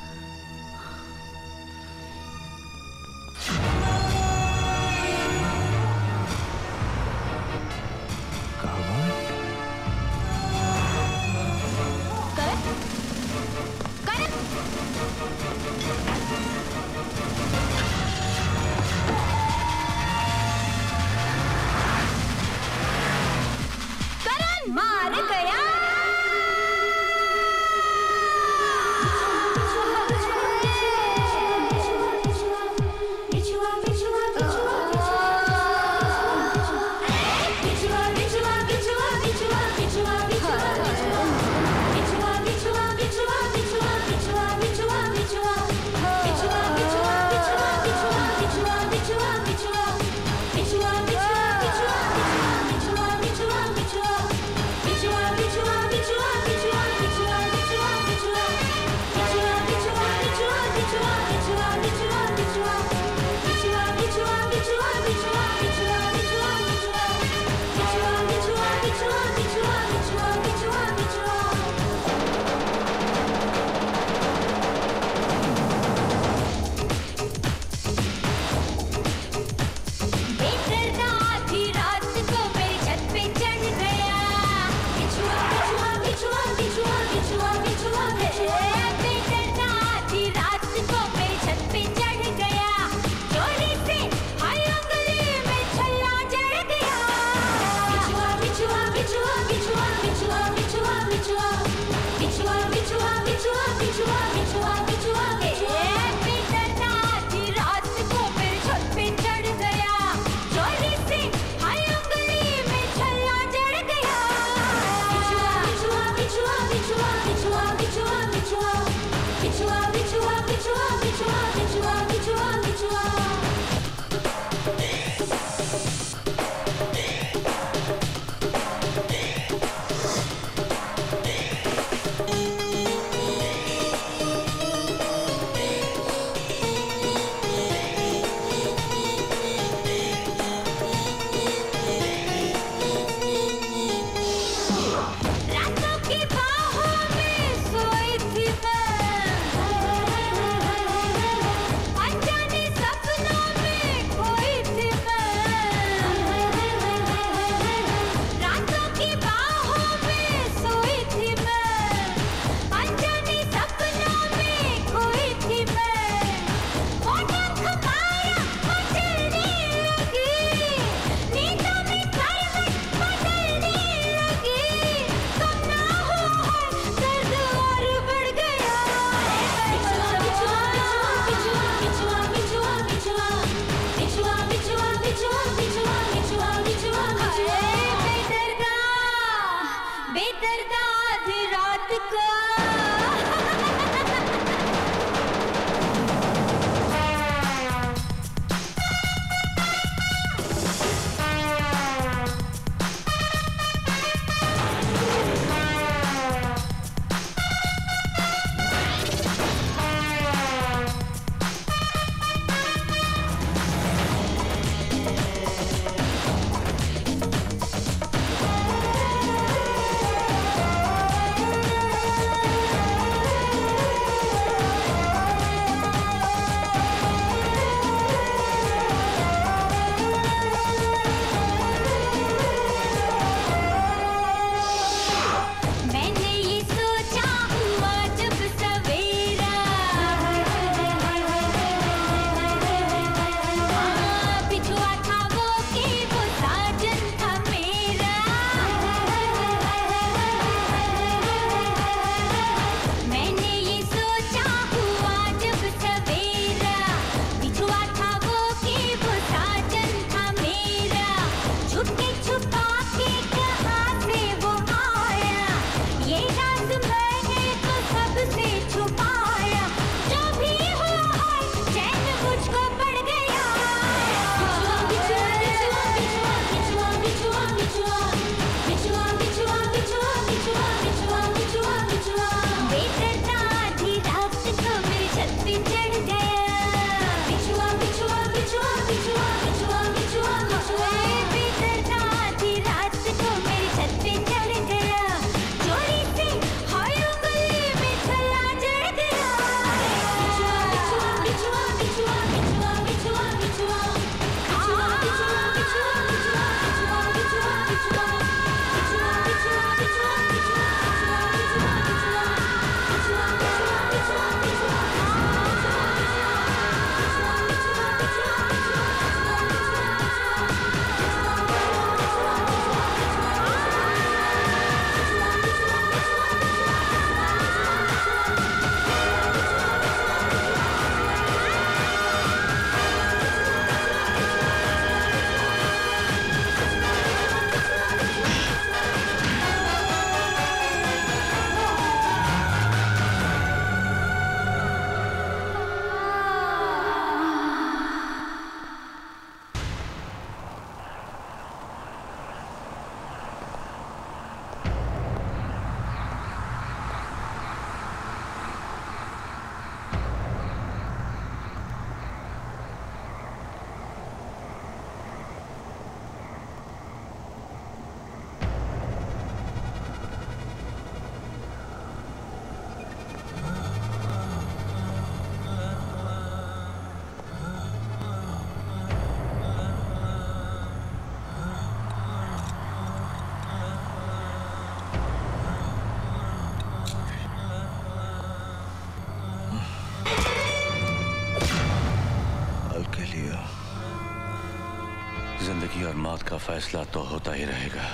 फैसला तो होता ही रहेगा।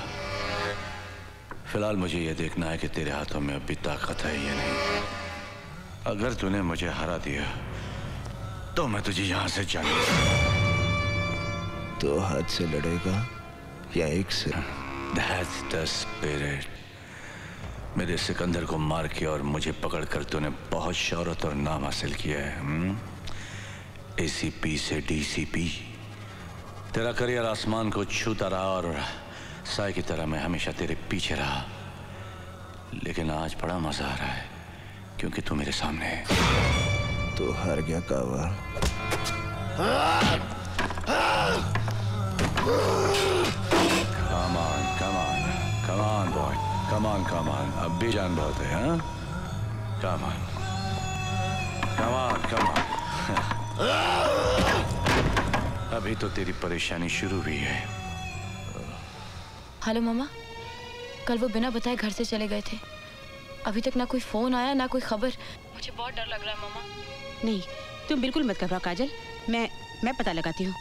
फ़िलहाल मुझे यह देखना है कि तेरे हाथों में अभी ताकत है या नहीं। अगर तूने मुझे हरा दिया तो मैं तुझे यहाँ से जाने तो हाथ से लड़ेगा या एक से? That's the spirit. मेरे सिकंदर को मार के और मुझे पकड़कर तूने बहुत शौहरत और नाम हासिल किया है एसीपी से डीसीपी तेरा करियर आसमान को छूता रहा और साय की तरह मैं हमेशा तेरे पीछे रहा लेकिन आज बड़ा मज़ा आ रहा है क्योंकि तू मेरे सामने है तो हार गया कावा कमान boy. Come on, come on. अब भी जान बहुत है, हाँ? कमान come on. अभी तो तेरी परेशानी शुरू हुई है। हेलो मामा कल वो बिना बताए घर से चले गए थे। अभी तक ना कोई फ़ोन आया ना कोई खबर। मुझे बहुत डर लग रहा है मामा। नहीं तुम बिल्कुल मत घबराओ काजल। मैं मैं पता लगाती हूँ।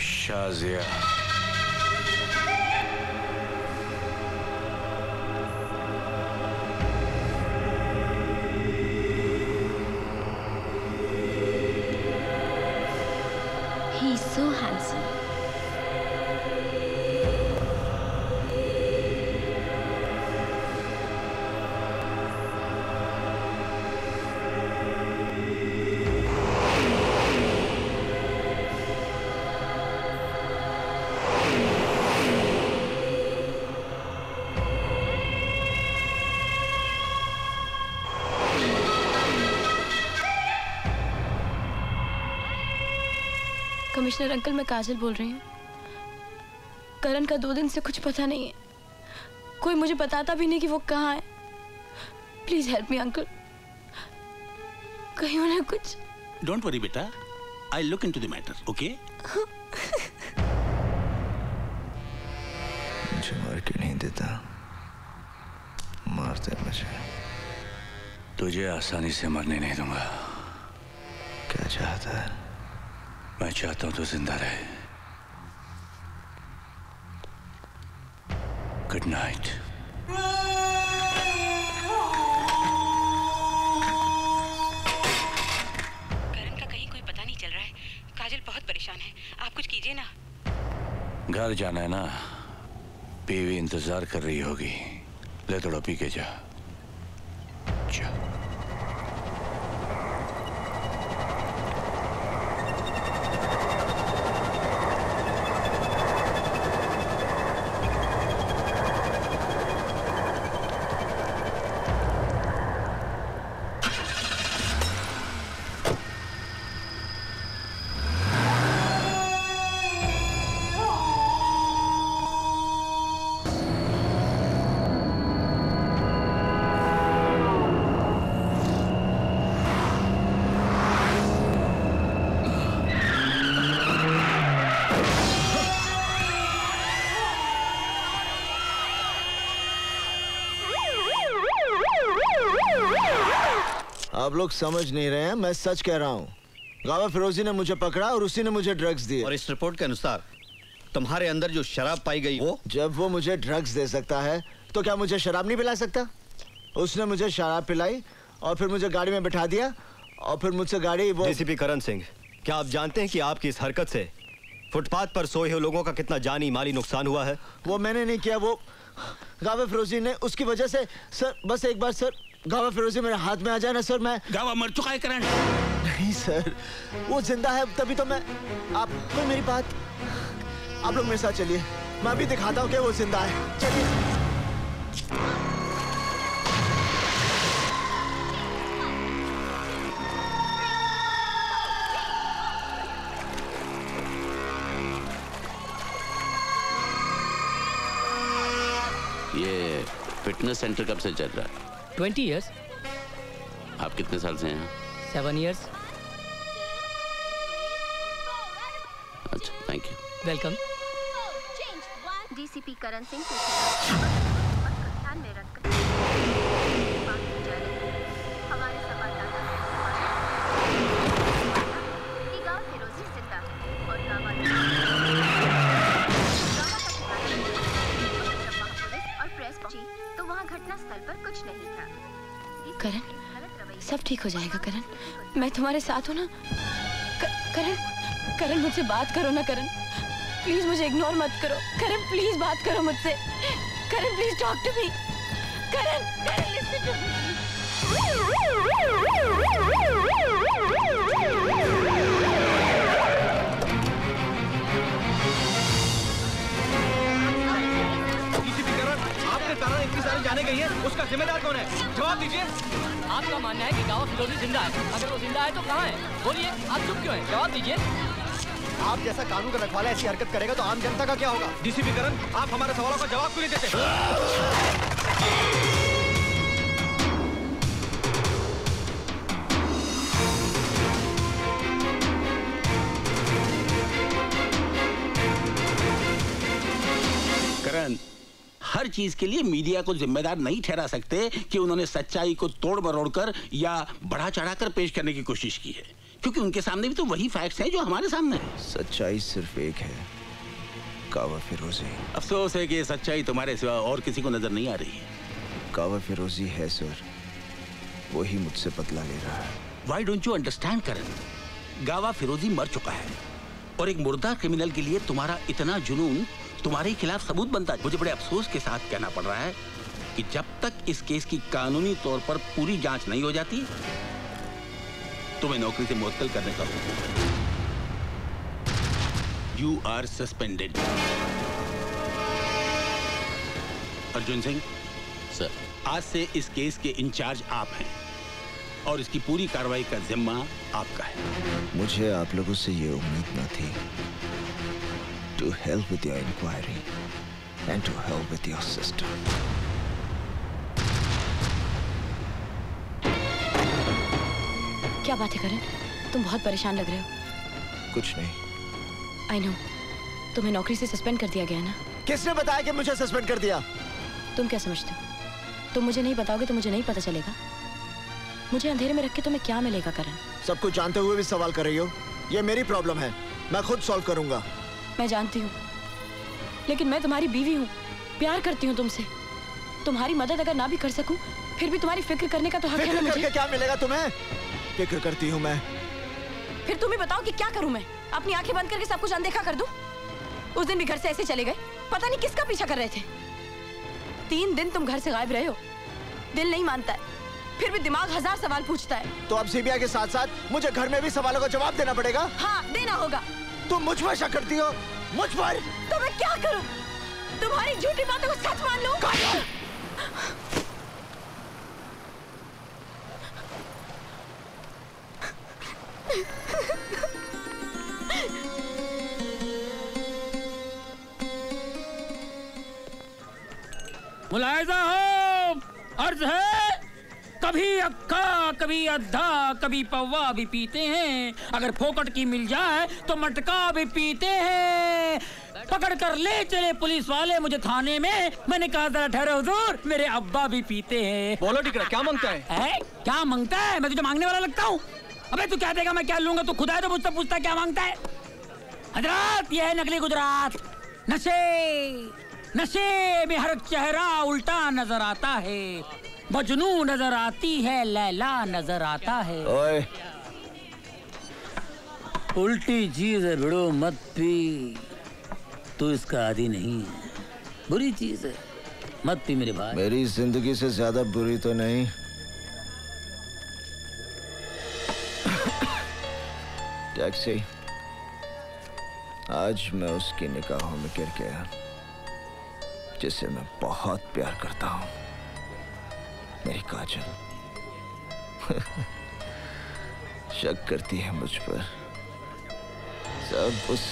शाजिया। कमिश्नर अंकल मैं काजल बोल रही हूँ। करण का दो दिन से कुछ पता नहीं है। कोई मुझे बताता भी नहीं कि वो कहाँ है। प्लीज़ हेल्प मी अंकल कहीं उन्हें कुछ? डोंट वरी बेटा। I look into the matter okay मुझे मार के नहीं देता? मारते मुझे। तुझे आसानी से मरने नहीं दूँगा। क्या चाहता है? मैं चाहता हूँ तू ज़िंदा रहे। गुड नाइट करण का कहीं कोई पता नहीं चल रहा है। काजल बहुत परेशान है। आप कुछ कीजिए ना। घर जाना है ना? बीवी इंतज़ार कर रही होगी। ले थोड़ा पी के जा। जा। लोग समझ नहीं रहे हैं मैं सच कह रहा हूँ। गावा फिरोजी ने मुझे पकड़ा और उसी ने मुझे ड्रग्स दिए। और इस रिपोर्ट के अनुसार तुम्हारे अंदर जो शराब पाई गई वो? जब वो मुझे ड्रग्स दे सकता है तो क्या मुझे शराब नहीं पिला सकता? उसने मुझे शराब पिलाई और फिर मुझे गाड़ी में बिठा दिया और फिर मुझसे गाड़ी वो डीसीपी करण सिंह क्या आप जानते हैं कि आपकी इस हरकत से फुटपाथ पर सोए हुए लोगों का कितना जानी माली नुकसान हुआ है? वो मैंने नहीं किया वो गावे फिरोजी ने उसकी वजह से सर बस एक बार सर गावा फिरोजी मेरे हाथ में आ जाए ना सर मैं गावा मर चुका है करण। नहीं सर वो ज़िंदा है तभी तो मैं आप कोई मेरी बात आप लोग मेरे साथ चलिए। मैं अभी दिखाता हूँ कि वो ज़िंदा है। चलिए। ये फिटनेस सेंटर कब से चल रहा है? ट्वेंटी ईयर्स आप कितने साल से हैं? सेवन ईयर्स अच्छा thank you welcome DCP Karan Singh Karan, सब ठीक हो जाएगा करण। मैं तुम्हारे साथ हूँ ना? करण करण मुझसे बात करो ना करण। प्लीज़ मुझे इग्नोर मत करो। करण, प्लीज़ बात करो मुझसे। Karan, please talk to me Karan Karan listen to DCP जाने गई है उसका जिम्मेदार कौन है? जवाब दीजिए। आपका मानना है कि गावा फिरोजी ज़िंदा है। अगर वो ज़िंदा है तो कहाँ है? बोलिए आप चुप क्यों हैं? जवाब दीजिए। आप जैसा कानून का रखवाला ऐसी हरकत करेगा तो आम जनता का क्या होगा? डीसीपी करण आप हमारे सवालों का जवाब क्यों नहीं देते? हर चीज़ के लिए मीडिया को जिम्मेदार नहीं ठहरा सकते कि उन्होंने सच्चाई को तोड़ मरोड़ कर या बढ़ा चढ़ाकर पेश करने की कोशिश की है। क्योंकि उनके सामने भी तो वही फैक्ट्स हैं जो हमारे सामने हैं। सच्चाई सिर्फ़ एक है कावा फिरोजी। अफसोस है कि सच्चाई तुम्हारे सिवा और किसी को नज़र नहीं आ रही है। कावा फिरोजी है सर। वही मुझसे बदला ले रहा है। Why don't you understand Karan गावा फिरोजी मर चुका है और एक मुर्दा क्रिमिनल के लिए तुम्हारा इतना जुनून तुम्हारे खिलाफ सबूत बनता है। मुझे बड़े अफसोस के साथ कहना पड़ रहा है कि जब तक इस केस की कानूनी तौर पर पूरी जाँच नहीं हो जाती तुम्हें नौकरी से मुअत्तल करने का you are suspended Arjun Singh sir. आज से इस केस के इंचार्ज आप हैं और इसकी पूरी कार्रवाई का जिम्मा आपका है। मुझे आप लोगों से ये उम्मीद न थी to help with your inquiry and to help with your system क्या बात है? करण तुम बहुत परेशान लग रहे हो। कुछ नहीं। आई नो तुम्हें नौकरी से सस्पेंड कर दिया गया है ना? किसने बताया कि मुझे सस्पेंड कर दिया? तुम क्या समझते हो? तुम मुझे नहीं बताओगे तो मुझे नहीं पता चलेगा। मुझे अंधेरे में रख के तुम्हें क्या मिलेगा करण? सब कुछ जानते हुए भी सवाल कर रही हो। ये मेरी प्रॉब्लम है। मैं खुद सॉल्व करूँगा। मैं जानती हूँ। लेकिन मैं तुम्हारी बीवी हूँ। प्यार करती हूँ तुमसे। तुम्हारी मदद अगर ना भी कर सकूँ फिर भी तुम्हारी फ़िक्र करने का तो हक है मुझे क्या मिलेगा तुम्हें? फ़िक्र करती हूँ मैं। फिर तुम ही बताओ कि क्या करूँ मैं? अपनी आँखें बंद करके सब कुछ अनदेखा कर दूँ? उस दिन भी घर से ऐसे चले गए। पता नहीं किसका पीछा कर रहे थे। तीन दिन तुम घर से गायब रहे हो। दिल नहीं मानता है। फिर भी दिमाग हज़ार सवाल पूछता है। तो अब सीबीआई के साथ साथ मुझे घर में भी सवालों का जवाब देना पड़ेगा? हाँ देना होगा। तुम मुझ पर शक करती हो। मुझ पर। तो मैं क्या करूँ? तुम्हारी झूठी बातों को सच मान लूँ? मुलायजा हो अर्ज़ है। कभी अक्का कभी अद्धा कभी पौवा भी पीते हैं। अगर फोकट की मिल जाए तो मटका भी पीते हैं। पकड़ कर ले चले पुलिस वाले मुझे थाने में। मैंने कहा जरा ठहरे हुजूर मेरे अब्बा भी पीते हैं। बोलो टिकरा क्या माँगता है? है? क्या माँगता है? मैं तुझे मांगने वाला लगता हूँ? अबे तू क्या देगा? मैं क्या लूँगा? तू खुदा है तो मुझसे पूछता क्या माँगता है? हजरात यह है नकली गुजरात। नशे नशे में हर चेहरा उल्टा नज़र आता है। बजनू नज़र आती है लैला नज़र आता है। ओए। उल्टी चीज़ है भिड़ो मत पी तू इसका आदि नहीं है। बुरी चीज़ है मत पी मेरे भाई। मेरी ज़िंदगी से ज़्यादा बुरी तो नहीं। टैक्सी। आज मैं उसकी निकाहों में गिर गया जिसे मैं बहुत प्यार करता हूँ। मेरी काजल। शक करती है मुझ पर। सब उस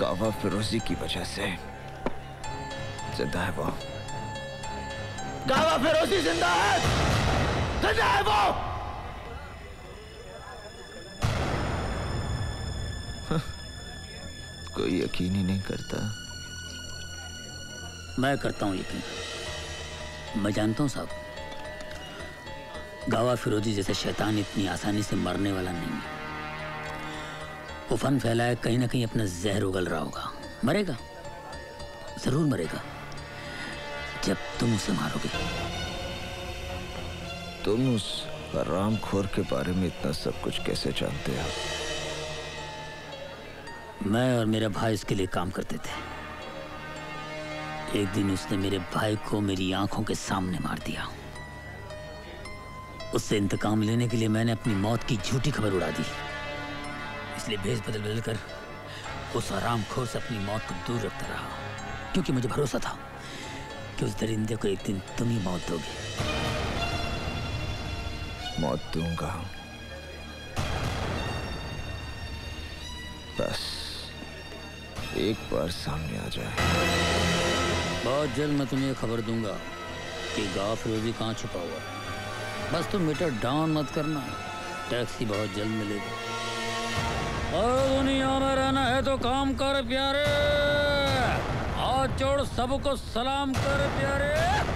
कावा फिरोजी की वजह से। ज़िंदा है वो। कावा फिरोजी ज़िंदा है! ज़िंदा है वो! कोई यकीन ही नहीं करता। मैं करता हूँ यकीन। मैं जानता हूँ साहब। गावा फिरोजी जैसे शैतान इतनी आसानी से मरने वाला नहीं है। वो फन फैलाए कहीं ना कहीं अपना जहर उगल रहा होगा। मरेगा? ज़रूर मरेगा। जब तुम उसे मारोगे। तुम उस राम खोर के बारे में इतना सब कुछ कैसे जानते हो? मैं और मेरा भाई इसके लिए काम करते थे। एक दिन उसने मेरे भाई को मेरी आँखों के सामने मार दिया। उससे इंतकाम लेने के लिए मैंने अपनी मौत की झूठी खबर उड़ा दी। इसलिए भेज बदल बदल कर उस आराम खोर से अपनी मौत को दूर रखता रहा। क्योंकि मुझे भरोसा था कि उस दरिंदे को एक दिन तुम ही मौत दोगे। मौत दूँगा। बस एक बार सामने आ जाए। बहुत जल्द मैं तुम्हें खबर दूँगा कि गाफ रोजी कहाँ छुपा हुआ है। बस तुम मीटर डाउन मत करना। टैक्सी बहुत जल्द मिलेगी। और दुनिया में रहना है तो काम कर प्यारे। आ चोड़ सबको सलाम कर प्यारे।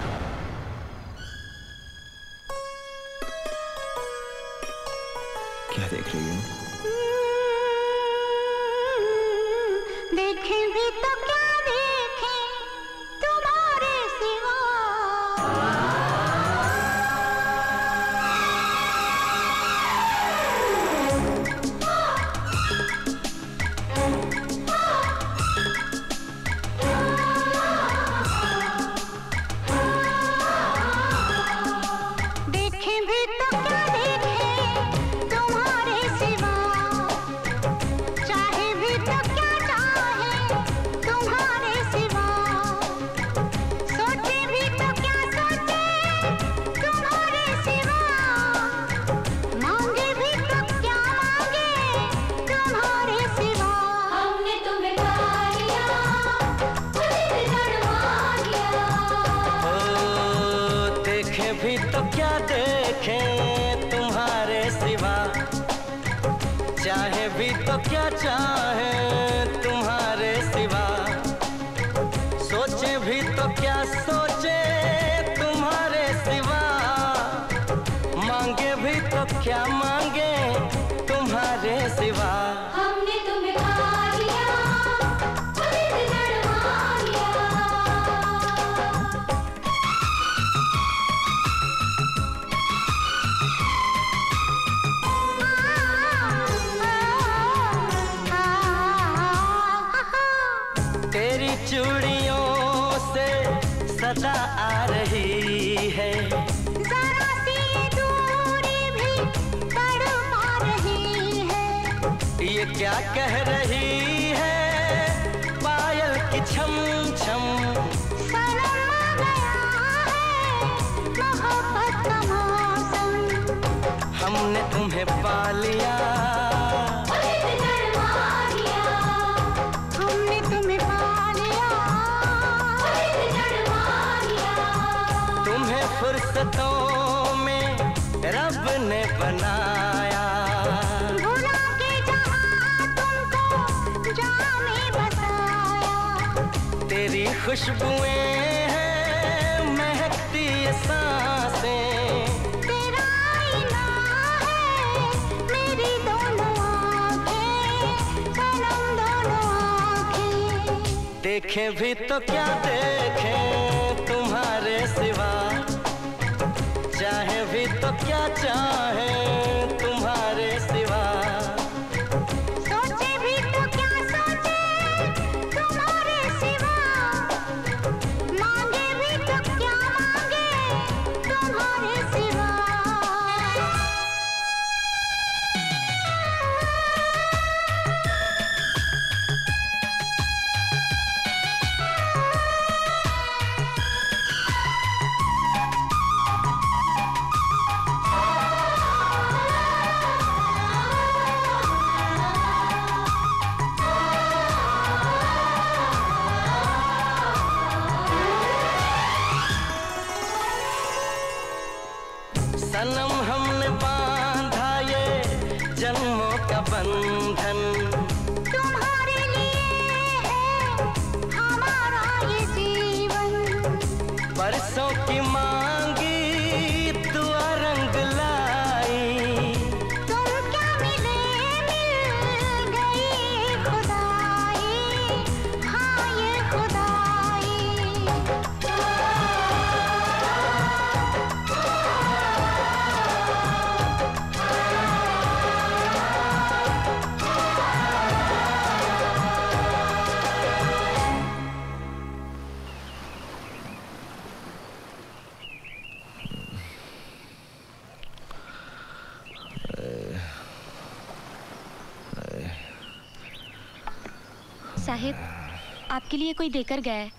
देकर गया है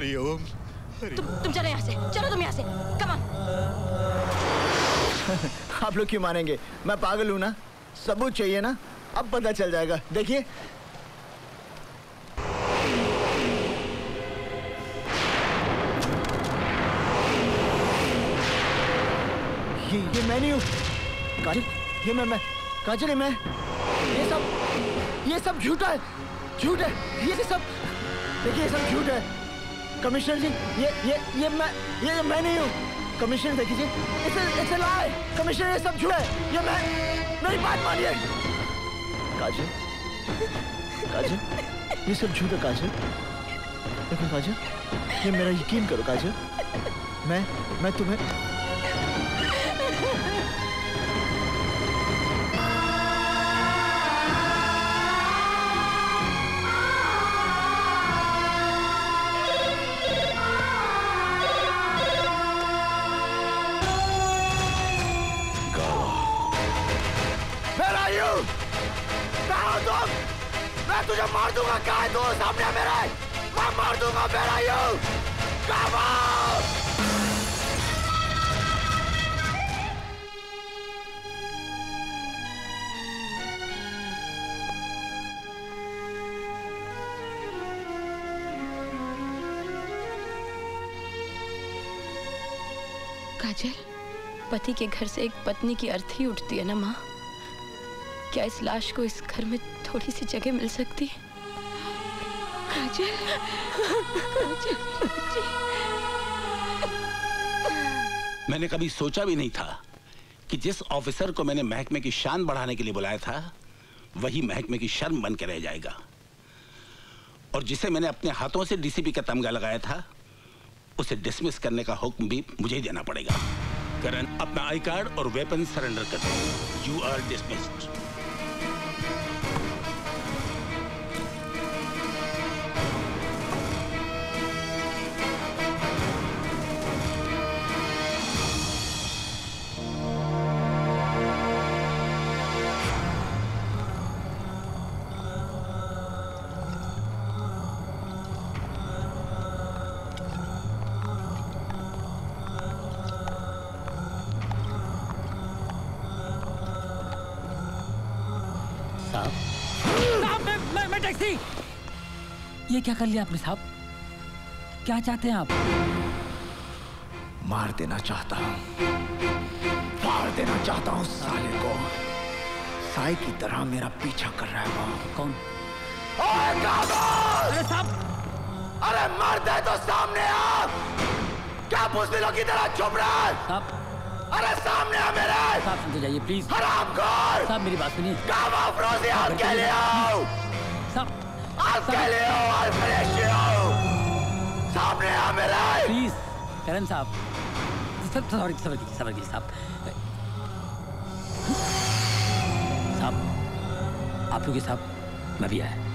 हरि ओम तुम तुम चलो यहाँ से चलो तुम यहाँ से। कम आप लोग क्यों मानेंगे? मैं पागल हूँ ना? सबूत चाहिए ना? अब पता चल जाएगा। देखिए। ये ये मैं नहीं हूँ। काजल ये मैं मैं। काजल मैं। ये सब ये सब झूठा है। झूठ है। ये सब देखिए ये सब झूठ है। कमिश्नर जी ये ये ये मैं ये, ये मैं नहीं हूँ। कमिश्नर देखिए इसे लाए। कमिश्नर ये सब झूठ है ये मैं मेरी बात मानिए। काजल काजल ये सब झूठ है काजल। देखो काजल ये मेरा यकीन करो काजल। मैं मैं तुम्हें पति के घर से एक पत्नी की अर्थी उठती है ना माँ? क्या इस लाश को इस घर में थोड़ी सी जगह मिल सकती है? काजल काजल। मैंने कभी सोचा भी नहीं था कि जिस ऑफिसर को मैंने महकमे की शान बढ़ाने के लिए बुलाया था वही महकमे की शर्म बन के रह जाएगा। और जिसे मैंने अपने हाथों से डीसीपी का तमगा लगाया था उसे डिसमिस करने का हुक्म भी मुझे ही देना पड़ेगा। करण अपना आई कार्ड और वेपन सरेंडर कर दो यू आर डिसमिस्ड साहब। साहब मैं मैं, मैं टैक्सी ये क्या कर लिया आपने साहब? क्या चाहते हैं आप? मार देना चाहता हूँ। मार देना चाहता हूँ साले को। साई की तरह मेरा पीछा कर रहा है वो। कौन? ओए अरे साहब! अरे मर दे तो सामने आ! क्या बुजदिलों की तरह चुप रहा? है साहब! अरे सामने आ मेरे! साहब सुनते जाइए प्लीज़ हराम खोर! साहब मेरी बात सुनिए। काम अफरोजी हाथ के लिए आओ? साहब हाथ के लिए आओ हाथ फ्रेश आओ? सामने आ मेरे! प्लीज़ करण साहब। सब सबर सबर कीजिए सबर कीजिए साहब। साहब आप रुकिए साहब मैं भी आया।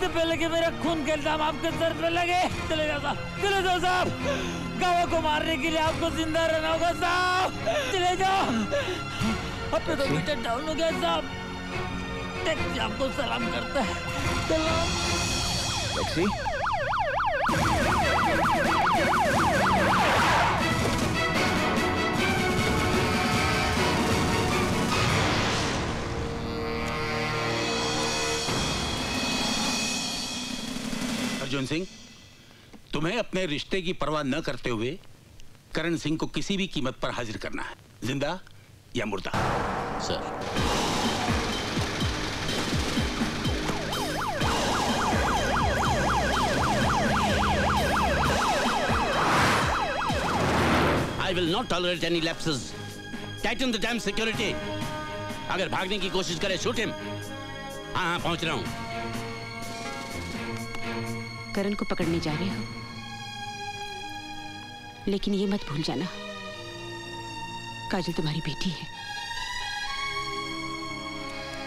इससे पहले कि मेरा खून का इल्ज़ाम आपके सर पे लगे, चले जाओ साहब, चले जाओ साहब। गावा को मारने के लिए आपको ज़िंदा रहना होगा साहब। चले जाओ। अपने तो मीटर डाउन हो गया साहब। आपको सलाम करता है। सलाम अर्जुन सिंह, तुम्हें अपने रिश्ते की परवाह न करते हुए करण सिंह को किसी भी कीमत पर हाजिर करना है। ज़िंदा या मुर्दा? Sir. I will not tolerate any lapses tighten the damn security अगर भागने की कोशिश करे शूट हिम हाँ हाँ पहुँच रहा हूँ। करण को पकड़ने जा रहे हो। लेकिन ये मत भूल जाना। काजल तुम्हारी बेटी है।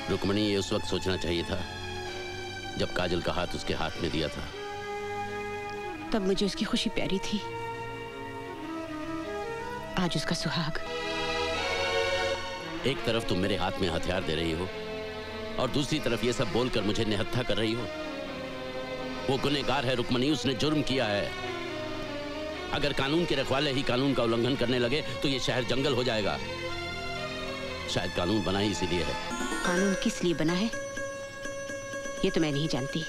रुक्मणी ये उस वक्त सोचना चाहिए था जब काजल का हाथ उसके हाथ में दिया था। तब मुझे उसकी खुशी प्यारी थी। आज उसका सुहाग। एक तरफ़ तुम मेरे हाथ में हथियार दे रही हो और दूसरी तरफ़ ये सब बोलकर मुझे निहत्था कर रही हो। वो गुनेगार है रुक्मणी उसने जुर्म किया है। अगर कानून के रखवाले ही कानून का उल्लंघन करने लगे तो ये शहर जंगल हो जाएगा। शायद कानून बना ही इसीलिए है। कानून किस लिए बना है? ये तो मैं नहीं जानती।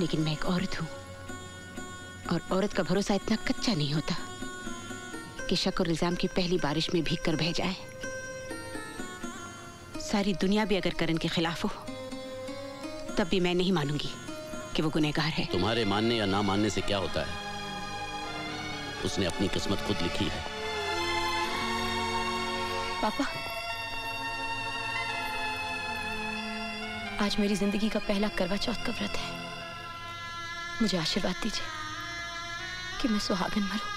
लेकिन मैं एक औरत हूँ। और औरत का भरोसा इतना कच्चा नहीं होता कि शक और इल्ज़ाम की पहली बारिश में भीग कर बह जाए। सारी दुनिया भी अगर करण के खिलाफ हो तब भी मैं नहीं मानूँगी कि वो गुनहगार है। तुम्हारे मानने या ना मानने से क्या होता है? उसने अपनी किस्मत खुद लिखी है। पापा आज मेरी ज़िंदगी का पहला करवा चौथ का व्रत है। मुझे आशीर्वाद दीजिए कि मैं सुहागन मरूं।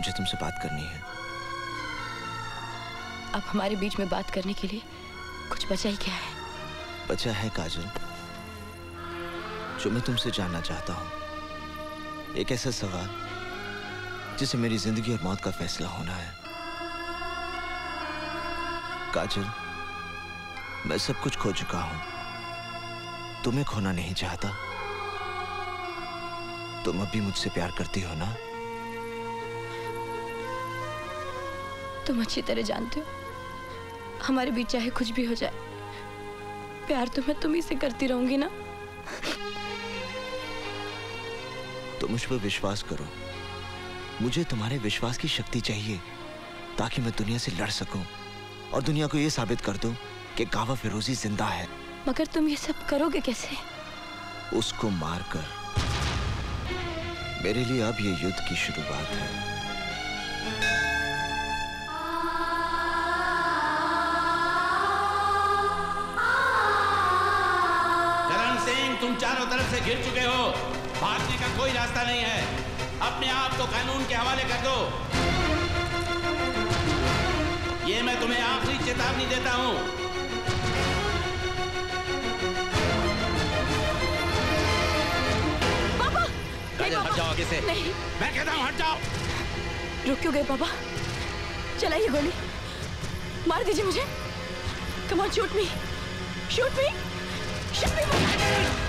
मुझे तुमसे बात करनी है। अब हमारे बीच में बात करने के लिए कुछ बचा ही क्या है? बचा है काजल जो मैं तुमसे जानना चाहता हूँ। एक ऐसा सवाल जिसे मेरी ज़िंदगी और मौत का फैसला होना है। काजल मैं सब कुछ खो चुका हूँ। तुम्हें खोना नहीं चाहता। तुम अभी मुझसे प्यार करती हो ना? तुम अच्छी तरह जानते हो। हमारे बीच चाहे कुछ भी हो जाए प्यार तो मैं तुम्ही से करती रहूँगी ना? तो मुझ पर विश्वास करो। मुझे तुम्हारे विश्वास की शक्ति चाहिए ताकि मैं दुनिया से लड़ सकूँ और दुनिया को यह साबित कर दूँ कि गावा फिरोजी ज़िंदा है। मगर तुम ये सब करोगे कैसे? उसको मारकर मेरे लिए अब ये युद्ध की शुरुआत है। तुम चारों तरफ़ से घिर चुके हो। भागने का कोई रास्ता नहीं है। अपने आप को कानून के हवाले कर दो। ये मैं तुम्हें आखिरी चेतावनी देता हूँ। हट जाओ आगे से। नहीं। मैं कहता हूँ हट जाओ। रुक क्यों गए पापा चलाइए गोली। मार दीजिए मुझे। Come on shoot me shoot me shoot me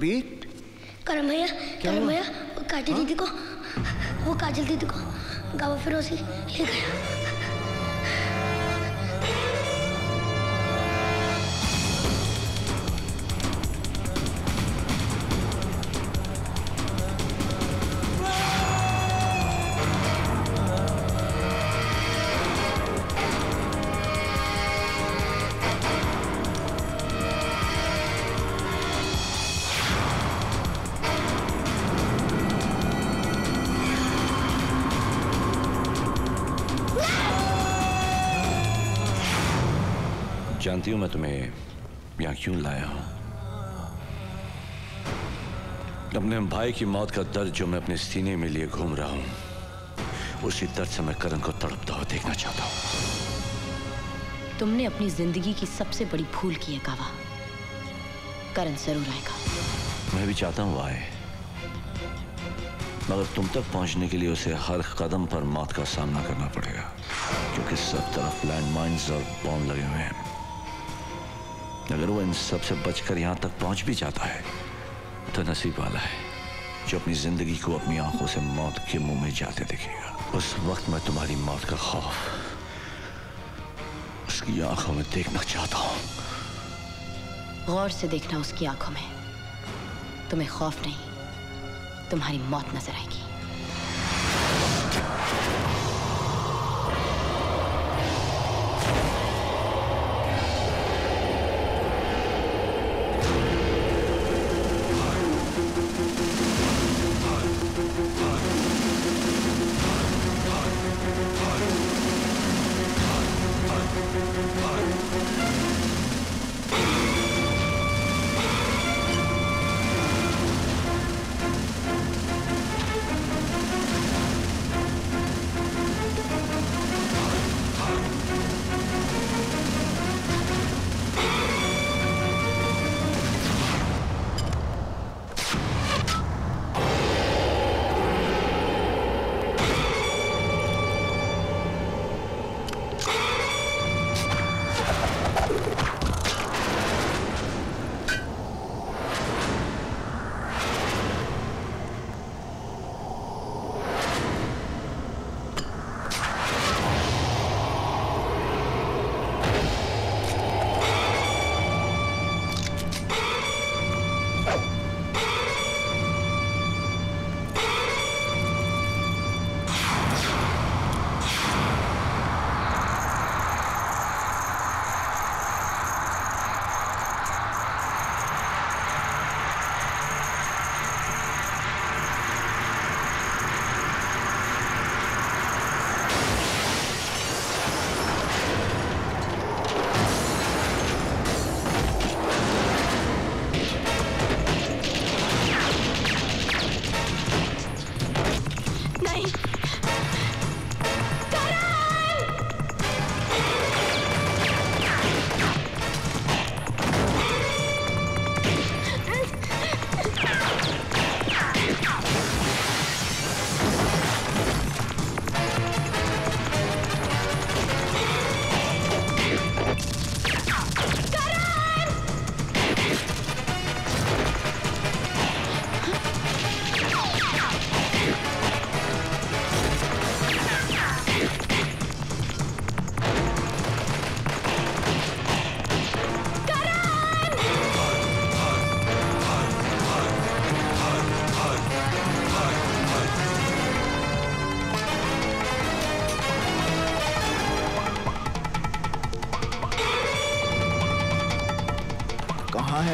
Kabir Karam भैया करम भैया वो काटी दीदी को वो काजल दीदी को गावा फिरोजी ले गया। जानती हूँ मैं तुम्हें यहाँ क्यों लाया हूँ? अपने भाई की मौत का दर्द जो मैं अपने सीने में लिए घूम रहा हूँ उसी दर्द से मैं करण को तड़पता हुआ देखना चाहता हूँ। तुमने अपनी ज़िंदगी की सबसे बड़ी भूल की है कावा। करण ज़रूर आएगा। मैं भी चाहता हूँ आए। मगर तुम तक पहुँचने के लिए उसे हर कदम पर मौत का सामना करना पड़ेगा क्योंकि सब तरफ़ लैंड माइन्स और बॉम्ब लगे हुए हैं। अगर वो इन सबसे बचकर यहाँ तक पहुँच भी जाता है तो नसीब वाला है जो अपनी ज़िंदगी को अपनी आँखों से मौत के मुँह में जाते देखेगा। उस वक्त मैं तुम्हारी मौत का खौफ उसकी आँखों में देखना चाहता हूँ। गौर से देखना उसकी आँखों में। तुम्हें खौफ नहीं, तुम्हारी मौत नज़र आएगी।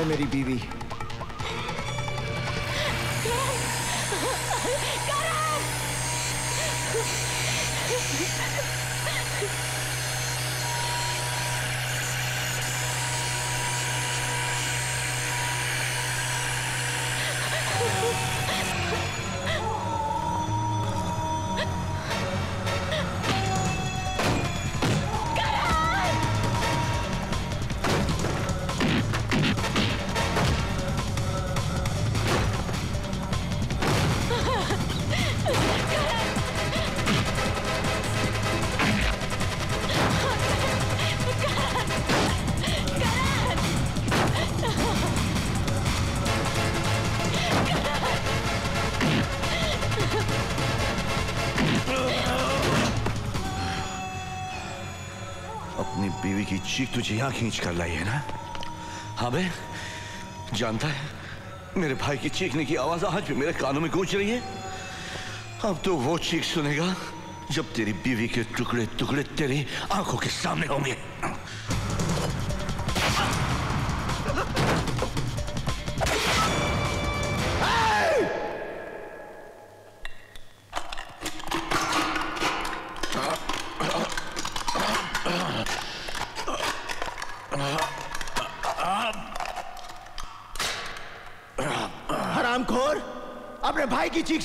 मेरी बीवी। चीख तुझे यहाँ खींच कर लाई है ना हाँ बे जानता है मेरे भाई की चीखने की आवाज़ आज भी मेरे कानों में गूंज रही है अब तो वो चीख सुनेगा जब तेरी बीवी के टुकड़े टुकड़े तेरी आँखों के सामने होंगे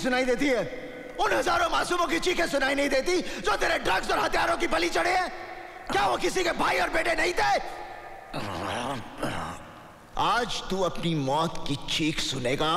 सुनाई देती है। उन हज़ारों मासूमों की चीखें सुनाई नहीं देती, जो तेरे ड्रग्स और हथियारों की बलि चढ़े हैं। क्या वो किसी के भाई और बेटे नहीं थे? आज तू अपनी मौत की चीख सुनेगा।